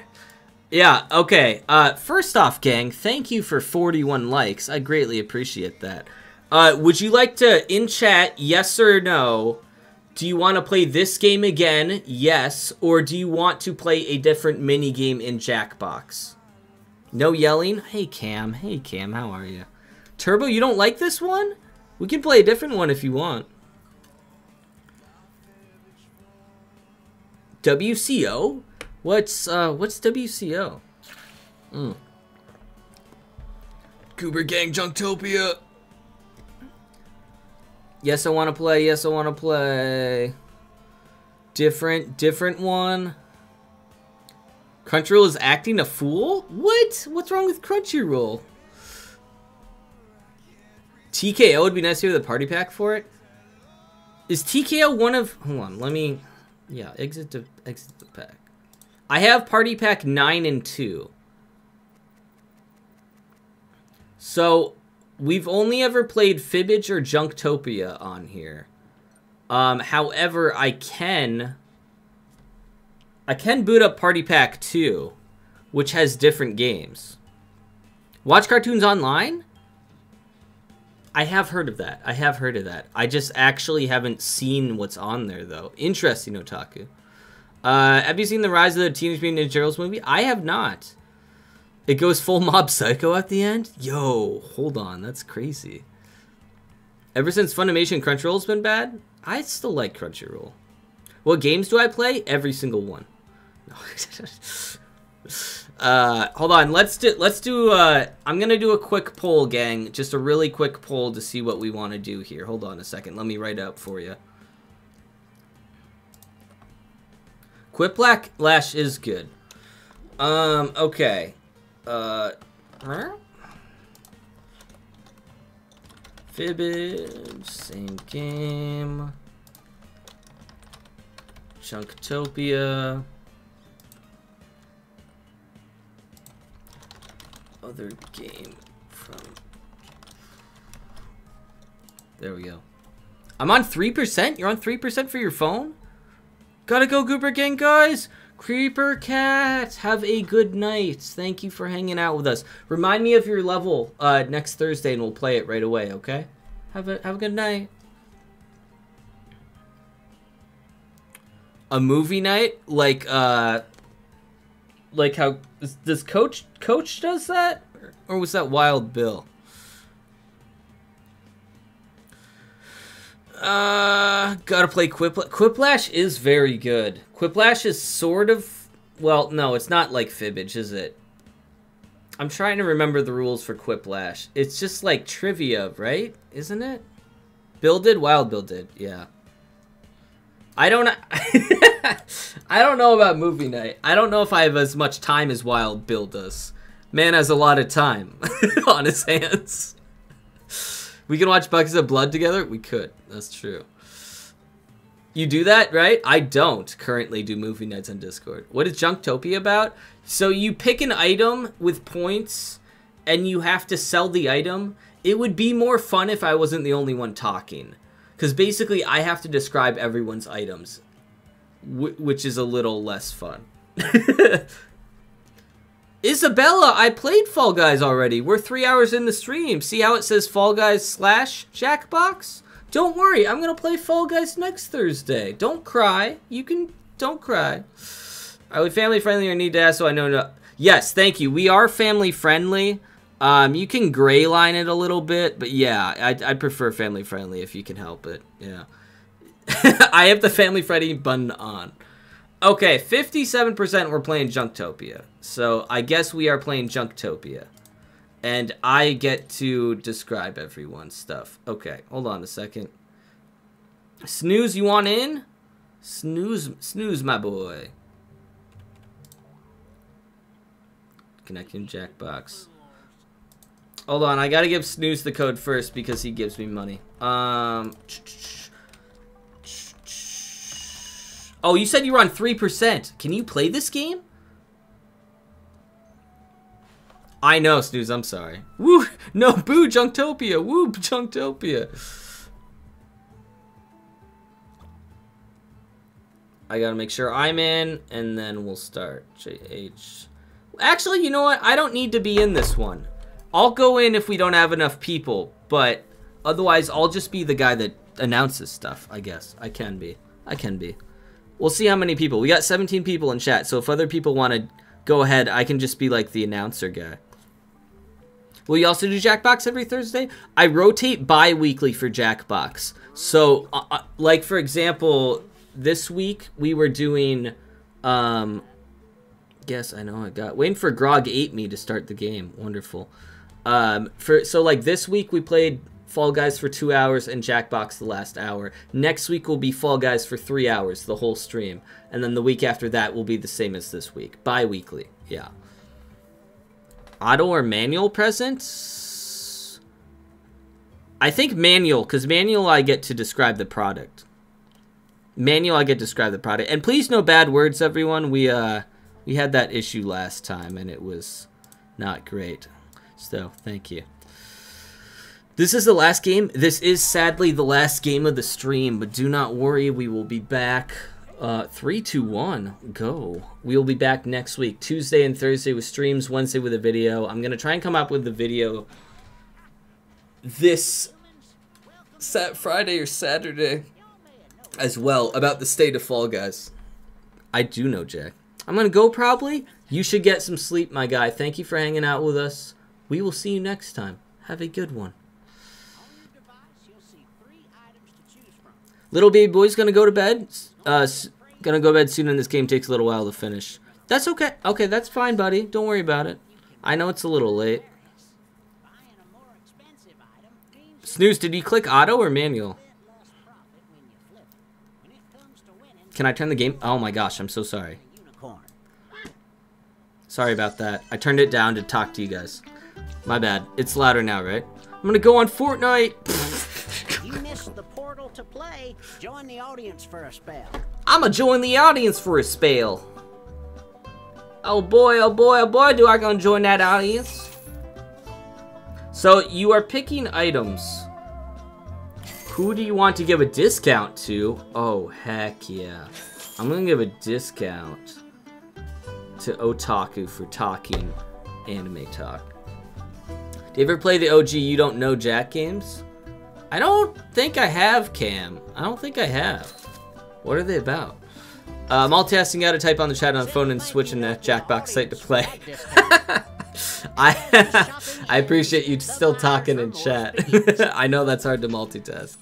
Yeah, okay. Uh, first off, gang, thank you for 41 likes. I greatly appreciate that. Uh, would you like to, in chat, yes or no, do you want to play this game again? Yes. Or do you want to play a different mini game in Jackbox? No yelling? Hey, Cam. Hey, Cam, how are you? Turbo, you don't like this one? We can play a different one if you want. WCO? What's uh what's WCO? Mm. Cooper Gang Junktopia. Yes, I want to play. Yes, I want to play. Different, different one. Crunchyroll is acting a fool? What? What's wrong with Crunchyroll? TKO would be nice to hear the party pack for it. Is TKO one of... Hold on, let me... Yeah, exit to exit the pack. I have party pack 9 and 2. So, we've only ever played Fibbage or Junktopia on here. Um, however, I can... I can boot up Party Pack 2, which has different games. Watch cartoons online? I have heard of that. I have heard of that. I just actually haven't seen what's on there, though. Interesting, Otaku. Uh, have you seen the Rise of the Teenage Mutant Ninja Turtles movie? I have not. It goes full Mob Psycho at the end? Yo, hold on. That's crazy. Ever since Funimation Crunchyroll's been bad, I still like Crunchyroll. What games do I play? Every single one. uh, hold on. Let's do. Let's do. Uh, I'm gonna do a quick poll, gang. Just a really quick poll to see what we want to do here. Hold on a second. Let me write up for you. Quiplash Lash is good. Um. Okay. Uh. Fibbage, same game. Chunktopia. Other game from... There we go. I'm on 3%? You're on 3% for your phone? Gotta go, Gooper Gang, guys! Creeper Cat, have a good night. Thank you for hanging out with us. Remind me of your level uh, next Thursday, and we'll play it right away. Okay? Have a have a good night. A movie night, like uh, like how does Coach Coach does that, or was that Wild Bill? Uh, gotta play Quiplash. Quiplash is very good. Quiplash is sort of... Well, no, it's not like Fibbage, is it? I'm trying to remember the rules for Quiplash. It's just like trivia, right? Isn't it? Bill did? Wild Bill did, yeah. I don't... I don't know about movie night. I don't know if I have as much time as Wild Bill does. Man has a lot of time on his hands. We can watch Buckets of Blood together? We could. That's true. You do that, right? I don't currently do movie nights on Discord. What is Junktopia about? So you pick an item with points and you have to sell the item. It would be more fun if I wasn't the only one talking. Because basically I have to describe everyone's items. which is a little less fun. Isabella, I played Fall Guys already. We're three hours in the stream. See how it says Fall Guys slash Jackbox? Don't worry, I'm gonna play Fall Guys next Thursday. Don't cry. You can don't cry. Are we family friendly or need to ask so I know no Yes, thank you. We are family friendly. Um, you can gray line it a little bit, but yeah, I, I prefer family friendly if you can help it. Yeah. I have the family friendly button on. Okay, 57% we're playing Junktopia. So I guess we are playing Junktopia. And I get to describe everyone's stuff. Okay, hold on a second. Snooze, you want in? Snooze, snooze, my boy. Connecting Jackbox. Hold on, I gotta give Snooze the code first because he gives me money. Um... Oh, you said you were on 3%. Can you play this game? I know, Snooze, I'm sorry. Woo! No, boo, Junktopia! Woo, Junktopia! I gotta make sure I'm in, and then we'll start. JH. Actually, you know what? I don't need to be in this one. I'll go in if we don't have enough people, but otherwise I'll just be the guy that announces stuff, I guess. I can be. I can be. We'll see how many people. We got 17 people in chat, so if other people want to go ahead, I can just be like the announcer guy. Will you also do Jackbox every Thursday? I rotate bi-weekly for Jackbox. So, uh, uh, like for example, this week we were doing, um, yes, I know I got, waiting for Grog ate me to start the game. Wonderful. Um, for, so like this week we played Fall Guys for two hours, and Jackbox the last hour. Next week will be Fall Guys for three hours, the whole stream. And then the week after that will be the same as this week. Bi weekly, yeah. Auto or manual presents? I think manual, because manual I get to describe the product. Manual I get to describe the product. And please no bad words, everyone. We, uh, we had that issue last time, and it was not great. So, thank you. This is the last game. This is sadly the last game of the stream, but do not worry, we will be back. Uh, three, two, one, go. We will be back next week, Tuesday and Thursday with streams, Wednesday with a video. I'm gonna try and come up with the video this Sat Friday or Saturday as well about the state of Fall Guys. I do know, Jack. I'm gonna go probably. You should get some sleep, my guy. Thank you for hanging out with us. We will see you next time. Have a good one. Little baby boy's gonna go to bed. Uh, gonna go bed soon, and this game takes a little while to finish. That's okay. Okay, that's fine, buddy. Don't worry about it. I know it's a little late. Snooze, did you click auto or manual? Can I turn the game? Oh my gosh, I'm so sorry. Sorry about that. I turned it down to talk to you guys. My bad. It's louder now, right? I'm gonna go on Fortnite. Portal to play. Join the audience for a spell. I'ma join the audience for a spell. Oh boy, oh boy, oh boy, do I gonna join that audience. So you are picking items. Who do you want to give a discount to? Oh, heck yeah. I'm gonna give a discount to Otaku for talking anime talk. Do you ever play the OG You Don't Know Jack games? I don't think I have, Cam. I don't think I have. What are they about? Uh, multitasking out to type on the chat on the phone and switching the Jackbox site to play. I I appreciate you still talking in chat. I know that's hard to multitask.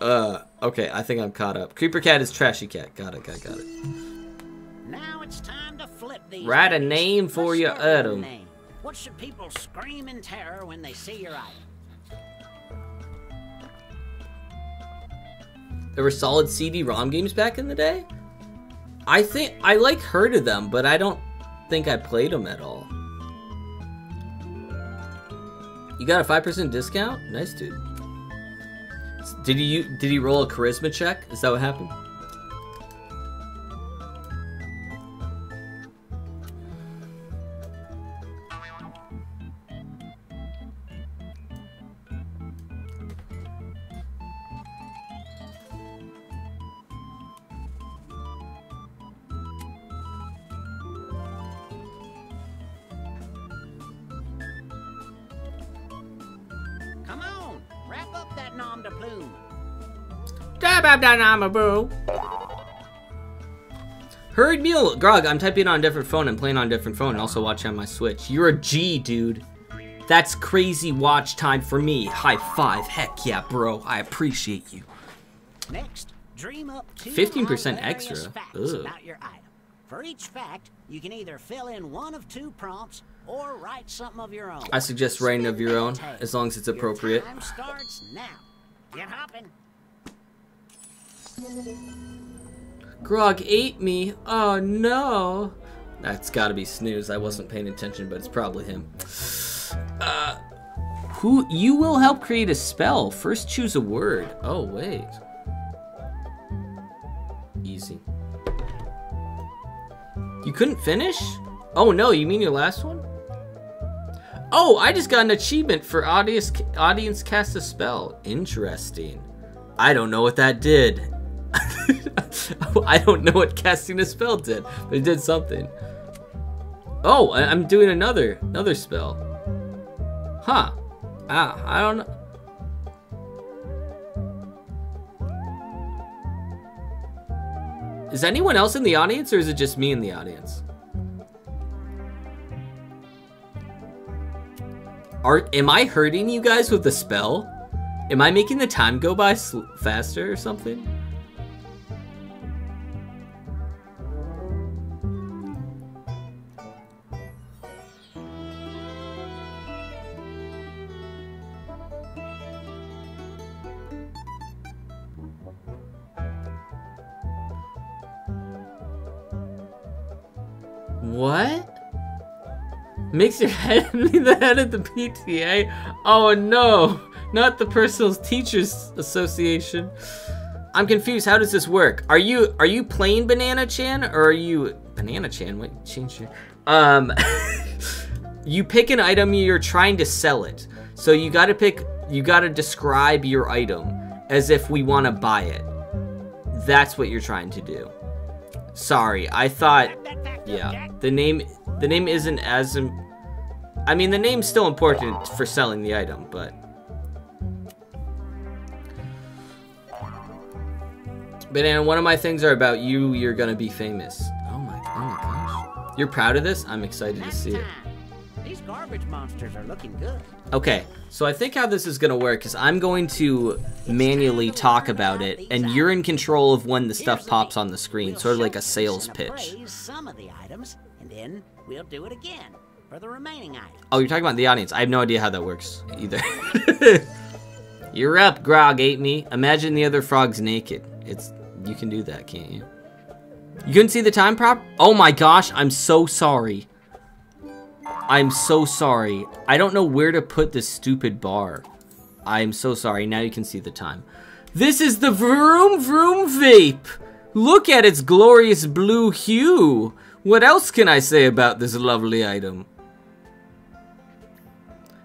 Uh, okay, I think I'm caught up. Creeper Cat is Trashy Cat. Got it, got it, got it. Now it's time to flip these. Write a name for your item. What should people scream in terror when they see your item? There were solid CD-ROM games back in the day. I think I like heard of them, but I don't think I played them at all. You got a five percent discount? Nice, dude. Did he did he roll a charisma check? Is that what happened? Hurried meal, Grog. I'm typing on a different phone and playing on a different phone, and also watching on my Switch. You're a G, dude. That's crazy watch time for me. High five. Heck yeah, bro. I appreciate you. Next, dream up two 15% hilarious extra? facts about your item. For each fact, you can either fill in one of two prompts or write something of your own. I suggest writing of your own, as long as it's Your appropriate. time starts now. Get hopping. Grog ate me. Oh no. That's gotta be Snooze. I wasn't paying attention, but it's probably him. Uh, who? You will help create a spell. First choose a word. Oh, wait. Easy. You couldn't finish? Oh no, you mean your last one? Oh, I just got an achievement for audience audience cast a spell. Interesting. I don't know what that did. I don't know what casting a spell did, but it did something. Oh, I'm doing another another spell. Huh. Ah, I don't know. Is anyone else in the audience or is it just me in the audience? Are am I hurting you guys with the spell? Am I making the time go by faster or something? What? Makes your head the head of the PTA? Oh no, not the Personal Teachers Association. I'm confused. How does this work? Are you are you playing Banana Chan or are you Banana Chan? Wait, change your um. you pick an item. You're trying to sell it, so you got to pick. You got to describe your item as if we want to buy it. That's what you're trying to do. Sorry, I thought. Yeah, the name the name isn't as. I mean, the name's still important for selling the item, but. Banana, one of my things are about you. You're gonna be famous. Oh my, oh my gosh. You're proud of this? I'm excited to see it. These garbage monsters are looking good. Okay, so I think how this is gonna work is I'm going to manually talk about it, and you're in control of when the stuff pops on the screen, sort of like a sales pitch. some of the items, and then we'll do it again for the remaining items. Oh, you're talking about the audience. I have no idea how that works either. you're up, Grog ate me. Imagine the other frogs naked. It's you can do that, can't you? You couldn't see the time prop? Oh my gosh, I'm so sorry. I'm so sorry. I don't know where to put this stupid bar. I'm so sorry. Now you can see the time. This is the Vroom Vroom Vape. Look at its glorious blue hue. What else can I say about this lovely item?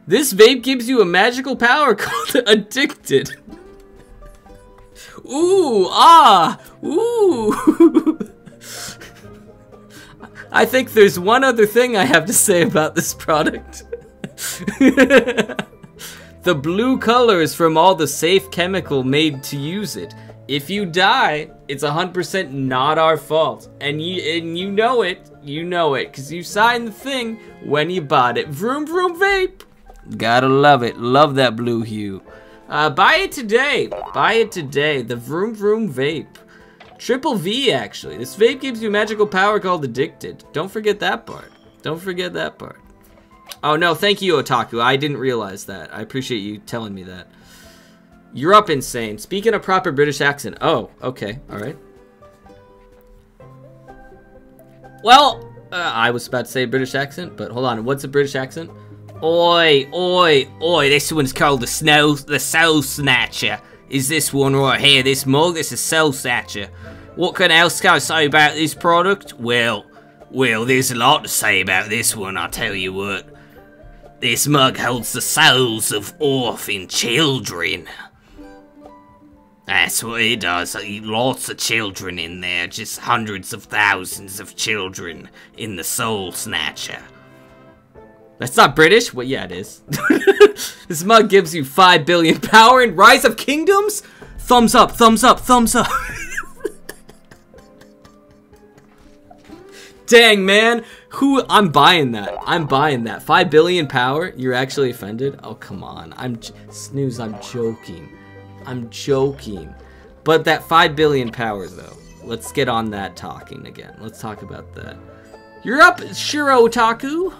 This vape gives you a magical power called Addicted. Ooh, ah, ooh. I think there's one other thing I have to say about this product. the blue color is from all the safe chemical made to use it. If you die, it's 100% not our fault. And you and you know it. You know it cuz you signed the thing when you bought it. Vroom vroom vape. Gotta love it. Love that blue hue. Uh, buy it today. Buy it today. The Vroom Vroom Vape. Triple V, actually. This vape gives you magical power called Addicted. Don't forget that part. Don't forget that part. Oh, no, thank you, Otaku. I didn't realize that. I appreciate you telling me that. You're up, Insane. Speaking a proper British accent. Oh, okay. All right. Well, uh, I was about to say British accent, but hold on. What's a British accent? Oi, oi, oi, this one's called the Snow, the Soul Snatcher. Is this one right here, this mug? This is Soul Snatcher. What can else can I say about this product? Well, well, there's a lot to say about this one, I'll tell you what. This mug holds the souls of orphan children. That's what it does. Lots of children in there, just hundreds of thousands of children in the Soul Snatcher. That's not British? Well, yeah, it is. this mug gives you 5 billion power in Rise of Kingdoms? Thumbs up, thumbs up, thumbs up. Dang, man. Who? I'm buying that. I'm buying that. 5 billion power? You're actually offended? Oh, come on. I'm Snooze, I'm joking. I'm joking. But that 5 billion power, though. Let's get on that talking again. Let's talk about that. You're up, Shiro Otaku.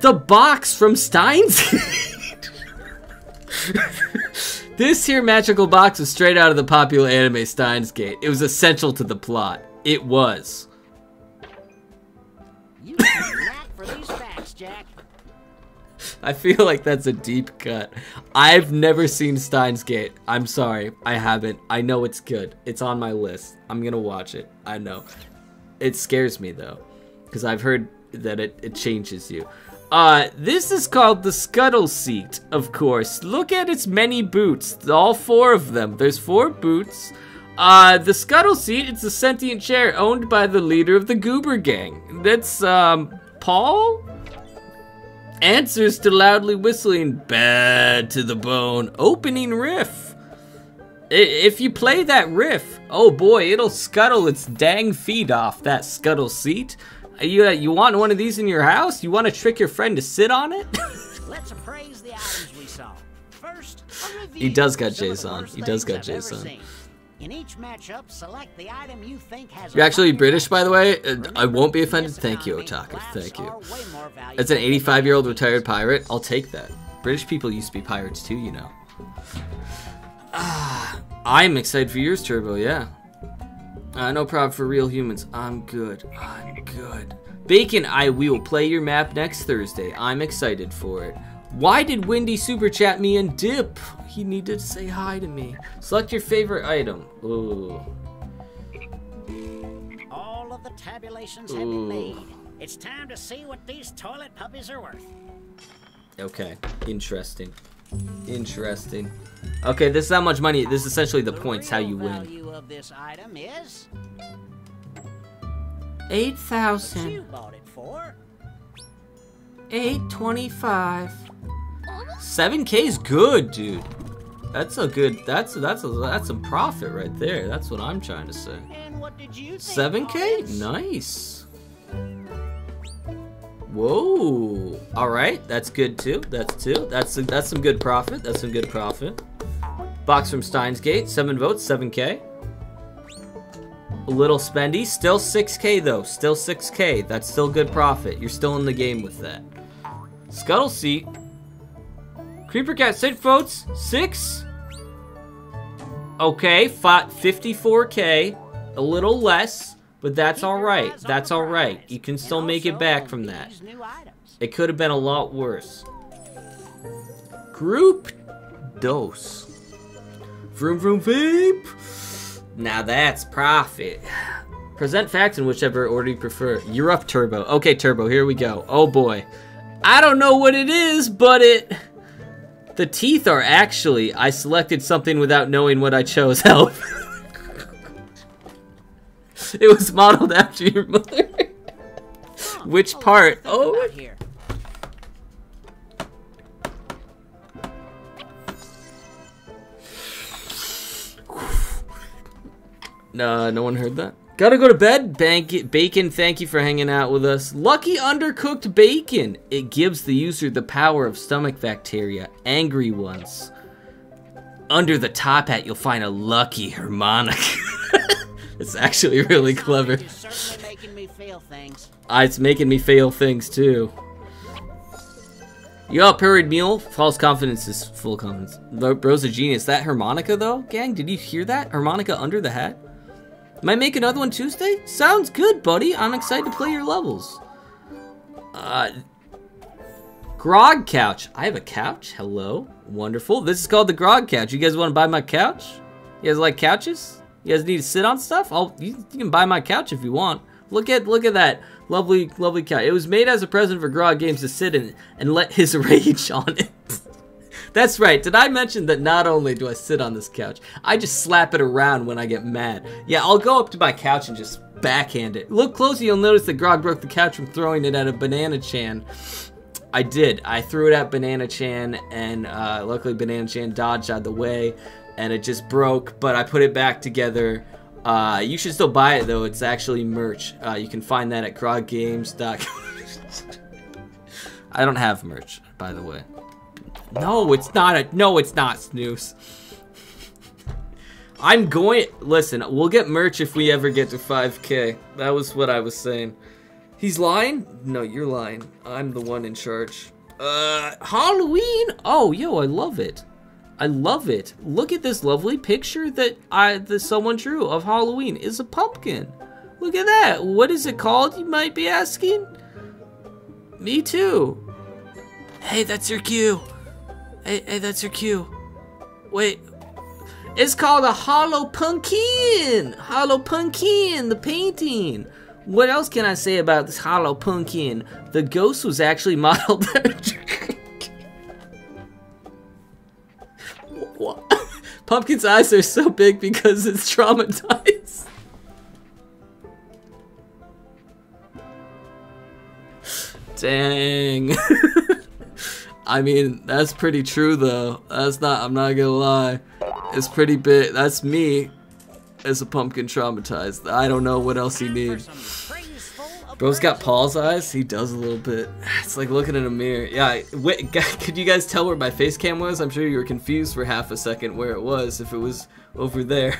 The box from Steins this here magical box was straight out of the popular anime Steins Gate. It was essential to the plot. It was. For these facts, Jack. I feel like that's a deep cut. I've never seen Steins Gate. I'm sorry. I haven't. I know it's good. It's on my list. I'm gonna watch it. I know. It scares me though. Because I've heard that it, it changes you. Uh, this is called the Scuttle Seat, of course. Look at its many boots. All four of them. There's four boots. Uh, the Scuttle Seat, it's a sentient chair owned by the leader of the Goober Gang. That's, um, Paul? Answers to loudly whistling, bad to the bone, opening riff. I- If you play that riff, oh boy, it'll scuttle its dang feet off that scuttle seat. You, uh, you want one of these in your house? You want to trick your friend to sit on it? Let's appraise the items we saw. First, He does got of some of J's the on. worst He does got I've J's ever on. seen. In each matchup, select the item you think has You're actually British, by the way. Uh, I won't be offended. Thank you, Otaku. Thank you. are way more valuable As an 85 year old retired pirate, I'll take that. British people used to be pirates too, you know. Ah, I'm excited for yours, Turbo, yeah. Uh, no problem for real humans. I'm good. I'm good. Bacon, I will play your map next Thursday. I'm excited for it. Why did Wendy super chat me and dip? He needed to say hi to me. Select your favorite item. Ooh. All of the tabulations have been made. It's time to see what these toilet puppies are worth. Okay. Interesting. Interesting. Okay, this is how much money. This is essentially the points, how you win. value of this item is Eight you bought it for. eight twenty-five. Seven K is good, dude. That's a good. That's that's a, that's some profit right there. That's what I'm trying to say. And what did you think? Seven K, audience? nice. Whoa. All right, that's good too. That's two. That's that's some good profit. That's some good profit. Box from Steins Gate, seven votes, seven K. A little spendy, still 6k though, still 6k. That's still good profit. You're still in the game with that. Scuttle Seat. Creeper Cat, six votes, six. Okay, fought 54k, a little less, but that's alright. That's alright. You can still make it back from that. It could have been a lot worse. Group dose. Vroom vroom vape. Now that's profit. Present facts in whichever order you prefer. You're up, Turbo. Okay, Turbo, here we go. Oh boy. I don't know what it is, but it. The teeth are actually. I selected something without knowing what I chose. Help. it was modeled after your mother. Which oh, part? Oh. here. No, no one heard that. Gotta go to bed. Bacon, thank you for hanging out with us. Lucky undercooked bacon. It gives the user the power of stomach bacteria, angry ones. Under the top hat, you'll find a lucky harmonic. it's actually really clever. like making me feel things. Ah, it's making me fail things too. Yo, parried mule. False confidence is full confidence. Bro- Bro's a genius. That harmonica though, gang, did you hear that? Harmonica under the hat? Might make another one Tuesday? Sounds good, buddy. I'm excited to play your levels. Uh, Grog couch. I have a couch. Hello. Wonderful. This is called the Grog couch. You guys want to buy my couch? You guys like couches? You guys need to sit on stuff? I'll you, you can buy my couch if you want. Look at look at that lovely lovely couch. It was made as a present for Grog Games to sit in and let his rage on it. That's right. Did I mention that not only do I sit on this couch, I just slap it around when I get mad. Yeah, I'll go up to my couch and just backhand it. Look closely, you'll notice that Grog broke the couch from throwing it at a Banana Chan. I did. I threw it at Banana Chan, and uh, luckily Banana Chan dodged out of the way, and it just broke. But I put it back together. Uh, you should still buy it though. It's actually merch. Uh, you can find that at groggames.com. I don't have merch, by the way. No, it's not a. No, it's not snooze. I'm going. Listen, we'll get merch if we ever get to 5k. That was what I was saying. He's lying? No, you're lying. I'm the one in charge. Uh, Halloween? Oh, yo, I love it. I love it. Look at this lovely picture that I that someone drew of Halloween. Is a pumpkin. Look at that. What is it called? You might be asking. Me too. Hey, that's your cue. Hey, hey, that's your cue. Wait. It's called a hollow pumpkin. Hollow pumpkin, the painting. What else can I say about this hollow pumpkin? The ghost was actually modeled. Pumpkin's eyes are so big because it's traumatized. Dang. I mean, that's pretty true though. That's not, I'm not gonna lie. It's pretty big. That's me as a pumpkin traumatized. I don't know what else he needs. Bro's got. Paul's eyes. He does a little bit. It's like looking in a mirror. Yeah. Wait, could you guys tell where my face cam was? I'm sure you were confused for half a second where it was. If it was over there.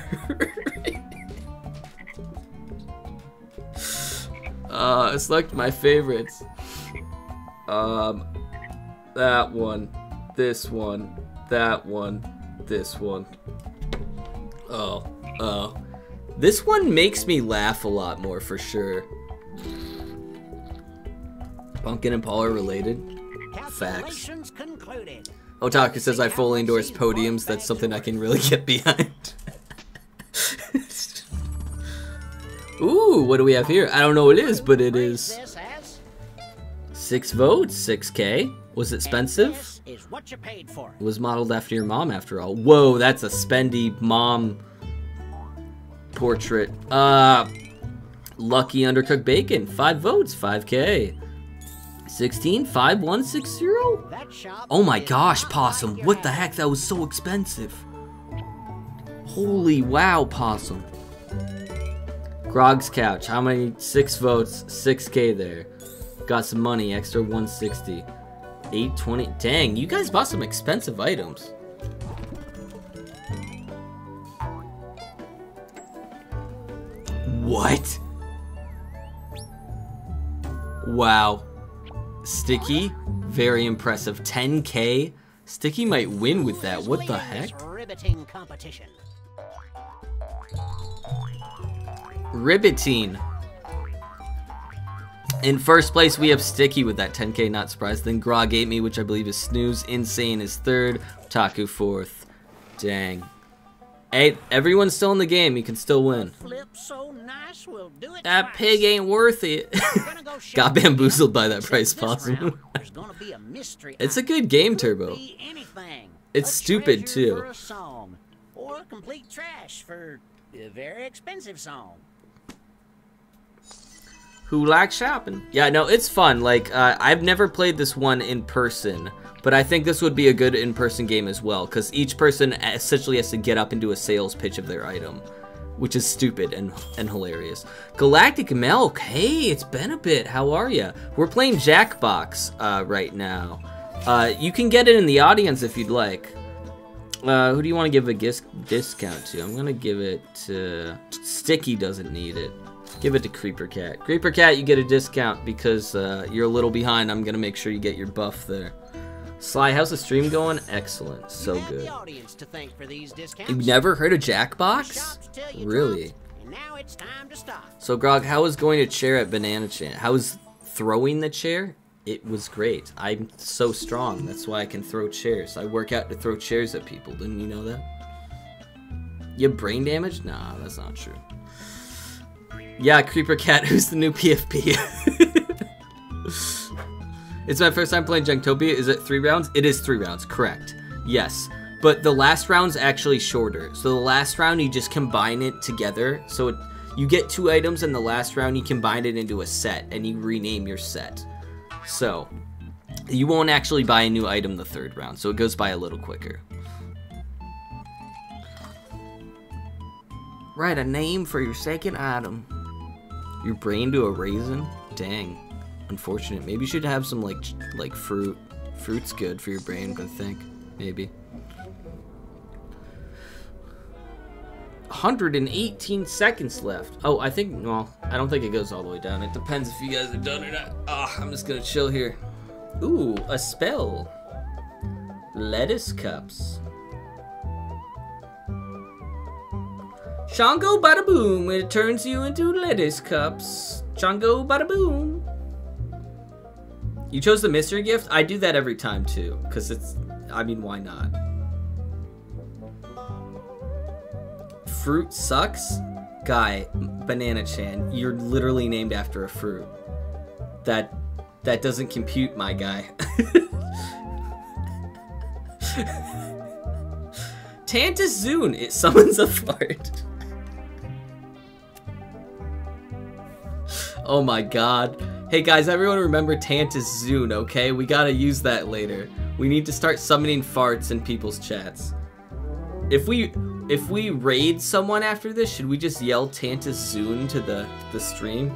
uh, select my favorites. Um, that one, this one, that one, this one. Oh, oh. This one makes me laugh a lot more for sure. Pumpkin and Paul are related. Facts. Otaku says I fully endorse podiums. That's something I can really get behind. Ooh, what do we have here? I don't know what it is, but it is six votes, 6k. Was it expensive? Is what you paid for. It was modeled after your mom, after all. Whoa, that's a spendy mom portrait. Uh, Lucky Undercooked Bacon, five votes, 5k. 16, 5160? That shop Oh my gosh, Possum, what the heck? That was so expensive. Holy wow, Possum. Grog's Couch, how many? Six votes, 6k there. Got some money, extra 160. 820. Dang, you guys bought some expensive items. What? Wow. Sticky, very impressive. 10k. Sticky might win with that. What the Easily in this heck? Riveting competition. Ribbitine. In first place, we have Sticky with that 10k, not surprised. Then Grog ate me, which I believe is Snooze. Insane is third. Taku fourth. Dang. Hey, everyone's still in the game. You can still win. So nice, we'll That twice. pig ain't worth it. Go Got bamboozled by that price, Possum. round, There's gonna be a. It's a good game, Turbo. It's A stupid, too. A or complete trash for a very expensive song. Who like shopping. Yeah, no, it's fun. Like, uh, I've never played this one in person, but I think this would be a good in person game as well, because each person essentially has to get up and do a sales pitch of their item, which is stupid and, and hilarious. Galactic Milk, hey, it's been a bit. How are ya? We're playing Jackbox uh, right now. Uh, you can get it in the audience if you'd like. Uh, who do you want to give a discount to? I'm gonna give it to Sticky. Doesn't need it. Give it to Creeper Cat. Creeper Cat, you get a discount because uh, you're a little behind. I'm gonna make sure you get your buff there. Sly, how's the stream going? Excellent, so good. the to thank for these. You've never heard of Jackbox? shops tell you Really? And now it's time to stop. So Grog, how was going to chair at Banana Chan? How was throwing the chair? It was great. I'm so strong. That's why I can throw chairs. I work out to throw chairs at people. Didn't you know that? You have brain damage? Nah, that's not true. Yeah, Creeper Cat, who's the new PFP? it's my first time playing Junktopia. Is it three rounds? It is three rounds, correct. Yes. But the last round's actually shorter. So the last round you just combine it together. So it, you get two items in the last round, you combine it into a set and you rename your set. So you won't actually buy a new item the third round, so it goes by a little quicker. Write a name for your second item. Your brain to a raisin? Dang. Unfortunate. Maybe you should have some like like fruit. Fruit's good for your brain, I think. Maybe. 118 seconds left. Oh, I think, well, I don't think it goes all the way down. It depends if you guys are done or not. Ah, I'm just gonna chill here. Ooh, a spell. Lettuce cups. Shango bada boom, it turns you into lettuce cups. Shango bada boom. You chose the mystery gift? I do that every time too, because it's, I mean, why not? Fruit sucks? Guy, Banana Chan, you're literally named after a fruit. That, that doesn't compute, my guy. Tantus Zune, it summons a fart. Oh my god. Hey guys, everyone remember Tantus Zune, okay? We gotta use that later. We need to start summoning farts in people's chats. If we if we raid someone after this, should we just yell Tantus Zune to the, the stream?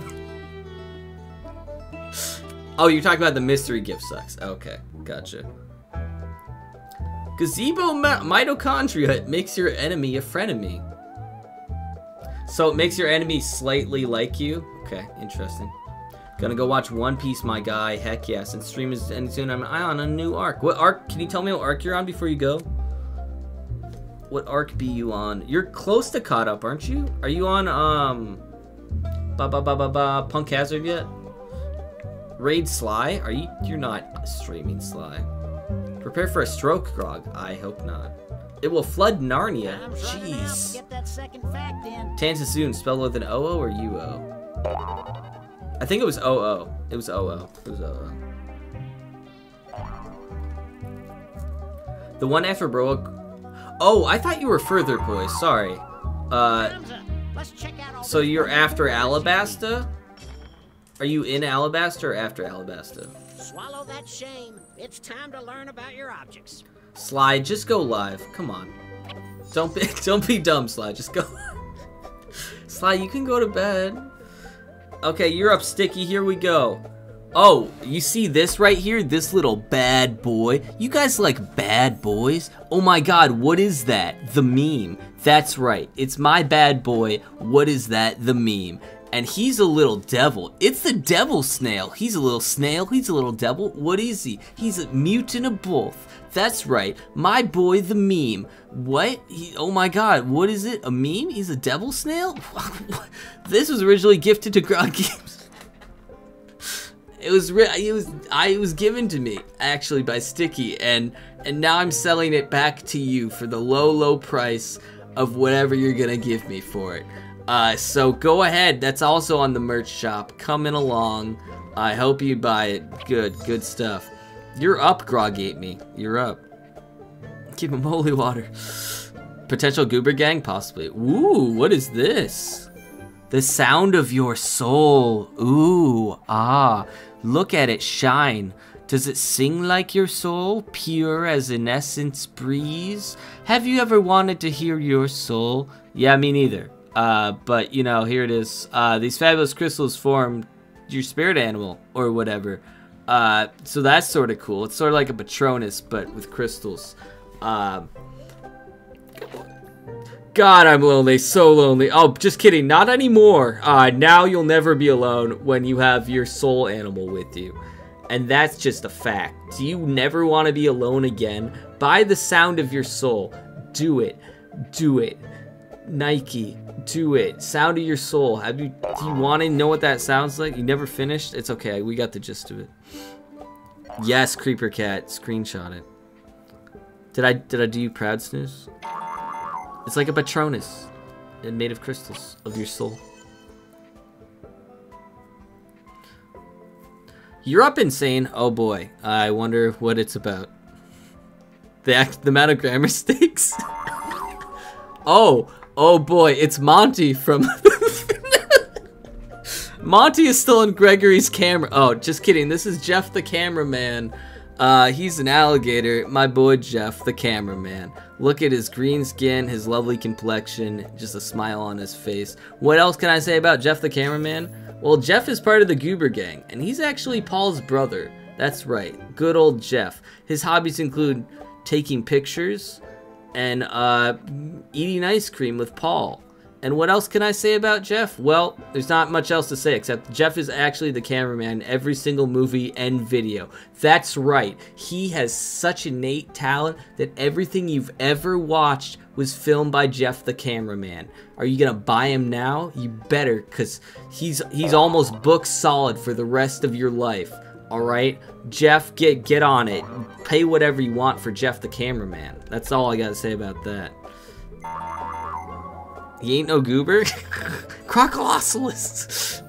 Oh, you're talking about the mystery gift sucks. Okay, gotcha. Gazebo mitochondria makes your enemy a frenemy. So it makes your enemy slightly like you? Okay, interesting. Gonna go watch One Piece, my guy. Heck yes. And stream is ending soon. I'm on a new arc. What arc? Can you tell me what arc you're on before you go? What arc be you on? You're close to caught up, aren't you? Are you on um ba ba ba ba ba Punk Hazard yet? Raid Sly? Are you you're not streaming Sly. Prepare for a stroke, Grog. I hope not. It will flood Narnia. I'm running out to Jeez. get that second fact in. Tansasoon, spelled with an OO or UO? I think it was OO. It was OO. It was OO. The one after Brook. Oh, I thought you were further, boys. Sorry. Uh, Time's up. Let's check out all so you're after. Alabasta? Are you in Alabasta or after Alabasta? Swallow that shame. It's time to learn about your objects. Slide, just go live. Come on. Don't be don't be dumb, Slide. Just go. Slide, you can go to bed. Okay, you're up, Sticky. Here we go. Oh, you see this right here? This little bad boy. You guys like bad boys? Oh my god, what is that? The meme. That's right. It's my bad boy. What is that? The meme. And he's a little devil. It's the devil snail. He's a little snail. He's a little devil. What is he? He's a mutant of both. That's right. My boy, the meme. What? He, oh my god, what is it? A meme? He's a devil snail? this was originally gifted to Grog Games. It was it was I it was given to me actually by Sticky and and now I'm selling it back to you for the low low price of whatever you're gonna give me for it. Uh, so go ahead. That's also on the merch shop. Coming along. I hope you buy it. Good, good stuff. You're up, Grog ate me. You're up. Keep him holy water. Potential goober gang, possibly. Ooh, what is this? The sound of your soul. Ooh, ah. Look at it shine. Does it sing like your soul, pure as an essence breeze? Have you ever wanted to hear your soul? Yeah, me neither. Uh, but you know, here it is. Uh, these fabulous crystals form your spirit animal or whatever. Uh, so that's sort of cool. It's sort of like a Patronus, but with crystals. Um, God, I'm lonely, so lonely. Oh, just kidding, not anymore. Uh, now you'll never be alone when you have your soul animal with you. And that's just a fact. Do you never want to be alone again? By the sound of your soul, do it. Do it. Nike, do it. Sound of your soul. Have you do you want to know what that sounds like? You never finished? It's okay. We got the gist of it. Yes, Creeper Cat, screenshot it. Did I did I do you proud, Snooze? It's like a Patronus, and made of crystals of your soul. You're up, insane. Oh boy, I wonder what it's about. The act, the amount of grammar mistakes. oh, oh boy, it's Monty from. Monty is still in Gregory's camera. Oh, just kidding. This is Jeff the cameraman. Uh, he's an alligator. My boy Jeff the cameraman. Look at his green skin, his lovely complexion, just a smile on his face. What else can I say about Jeff the cameraman? Well, Jeff is part of the Goober Gang, and he's actually Paul's brother. That's right, good old Jeff. His hobbies include taking pictures and uh, eating ice cream with Paul. And what else can I say about Jeff? Well, there's not much else to say except Jeff is actually the cameraman in every single movie and video. That's right. He has such innate talent that everything you've ever watched was filmed by Jeff the cameraman. Are you gonna buy him now? You better, cause he's he's almost book solid for the rest of your life. All right, Jeff, get get on it. Pay whatever you want for Jeff the cameraman. That's all I gotta say about that. He ain't no goober. Crocolosaurus.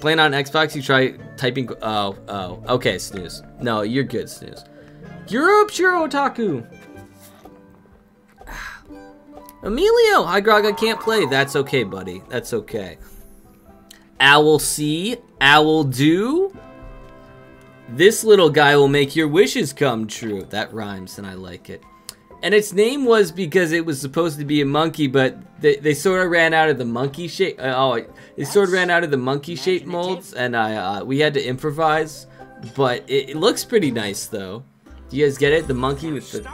Playing on Xbox, you try typing. Oh, oh. Okay, snooze. No, you're good, snooze. Up, Shiro Otaku. Emilio, hi Grog, I can't play. That's okay, buddy. That's okay. Owl see, owl do. This little guy will make your wishes come true. That rhymes, and I like it. And its name was because it was supposed to be a monkey, but they, they sort of ran out of the monkey shape. Uh, oh, they sort of ran out of the monkey shape molds, and I uh, we had to improvise. But it, it looks pretty nice, though. Do you guys get it? The monkey with the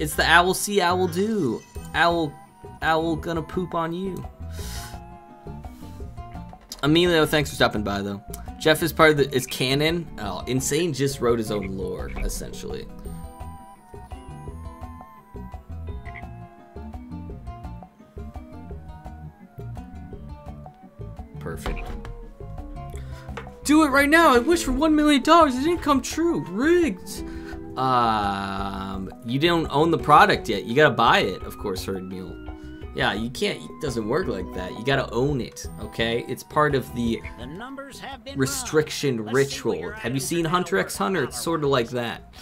it's the owl see, owl do. Owl, owl gonna poop on you. Emilio, thanks for stopping by though. Jeff is part of the is canon. Oh, Insane just wrote his own lore essentially. Perfect. Do it right now. I wish for one million dollars. It didn't come true. Rigged. Um, you don't own the product yet. You gotta buy it, of course, Herd Mule. Yeah, you can't. It doesn't work like that. You gotta own it. Okay, it's part of the The numbers have been restriction run. Let's see what ritual. Have you seen Hunter x Hunter? It's sort of like that.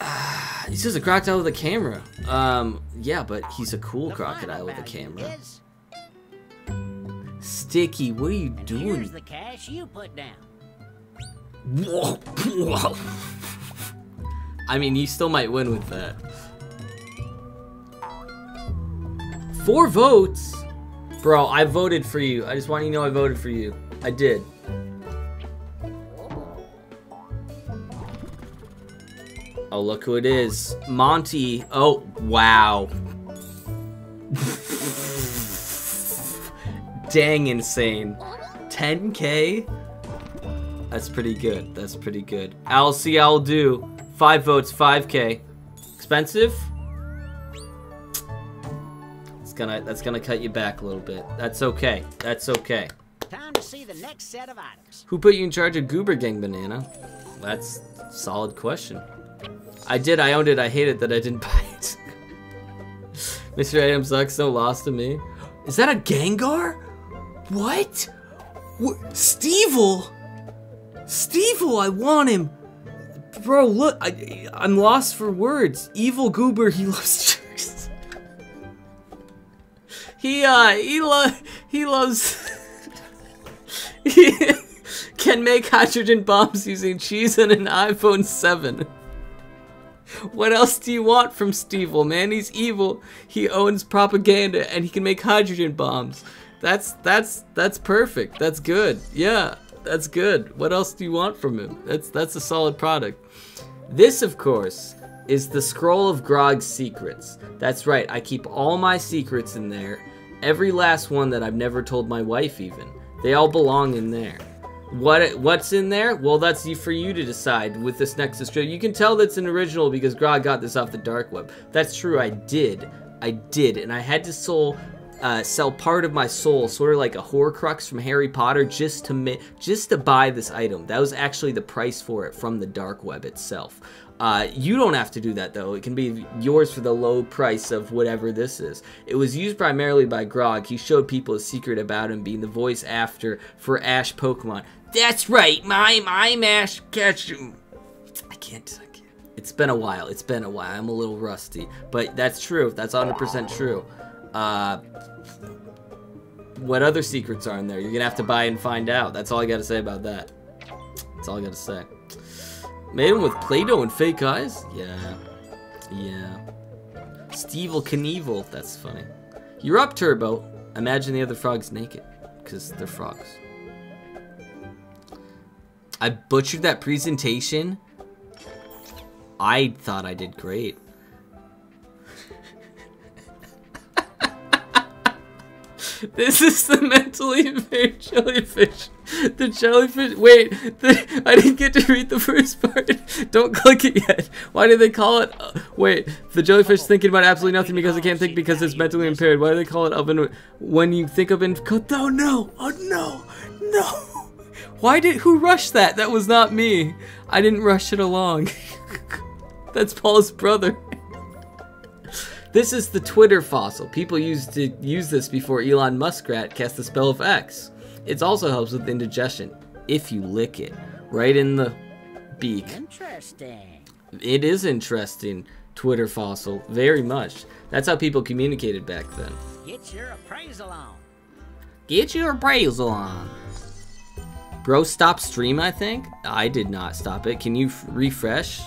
He's just a crocodile with a camera. Um, yeah, but he's a cool crocodile with a camera. Sticky, what are you and doing? Here's the cash you put down. Whoa, whoa. I mean, you still might win with that. Four votes? Bro, I voted for you. I just want you to know I voted for you. I did. Oh, look who it is. Monty. Oh, wow. Dang insane. 10k? That's pretty good. That's pretty good. I'll see. I'll do. Five votes, 5k. Expensive? It's gonna. That's gonna cut you back a little bit. That's okay. That's okay. Time to see the next set of items. Who put you in charge of Goober Gang Banana? That's a solid question. I did. I owned it. I hated that I didn't buy it. Mr. Adam sucks. So lost to me. Is that a Gengar? What? what? Stevel? Stevel, I want him. Bro, look, I, I'm lost for words. Evil Goober, he loves tricks. He, uh, he lo- he loves, he can make hydrogen bombs using cheese and an iPhone 7. What else do you want from Stevel, man? He's evil. He owns propaganda and he can make hydrogen bombs. That's that's that's perfect. That's good. Yeah, that's good. What else do you want from him? That's that's a solid product. This, of course, is the Scroll of Grog's secrets. That's right. I keep all my secrets in there. Every last one that I've never told my wife even. They all belong in there. What what's in there? Well, that's for you to decide with this Nexus Drill. You can tell that's an original because Grog got this off the dark web. That's true. I did. I did, and I had to soul uh, sell part of my soul, sort of like a Horcrux from Harry Potter, just to just to buy this item. That was actually the price for it from the dark web itself. Uh, you don't have to do that though. It can be yours for the low price of whatever this is. It was used primarily by Grog. He showed people a secret about him being the voice after for Ash Pokemon. That's right, my my Ash Ketchum. I can't. I can't. It's been a while. It's been a while. I'm a little rusty, but that's true. That's 100% true. Uh, what other secrets are in there? You're gonna have to buy and find out. That's all I gotta say about that. That's all I gotta say. Made him with Play-Doh and fake eyes? Yeah. Yeah. Stevel Knievel. That's funny. You're up, Turbo. Imagine the other frogs naked. Because they're frogs. I butchered that presentation. I thought I did great. This is the mentally impaired jellyfish. The jellyfish. Wait, the, I didn't get to read the first part. Don't click it yet. Why do they call it? Uh, wait, the jellyfish thinking about absolutely nothing because it can't think because it's mentally impaired. Why do they call it oven? When you think of in. Oh no! Oh no! No! Why did who rushed that? That was not me. I didn't rush it along. That's Paul's brother. This is the Twitter fossil. People used to use this before Elon Muskrat cast the spell of X. It also helps with indigestion if you lick it right in the beak. Interesting. It is interesting, Twitter fossil, very much. That's how people communicated back then. Get your appraisal on. Get your appraisal on. Bro, stop stream, I think? I did not stop it. Can you f- refresh?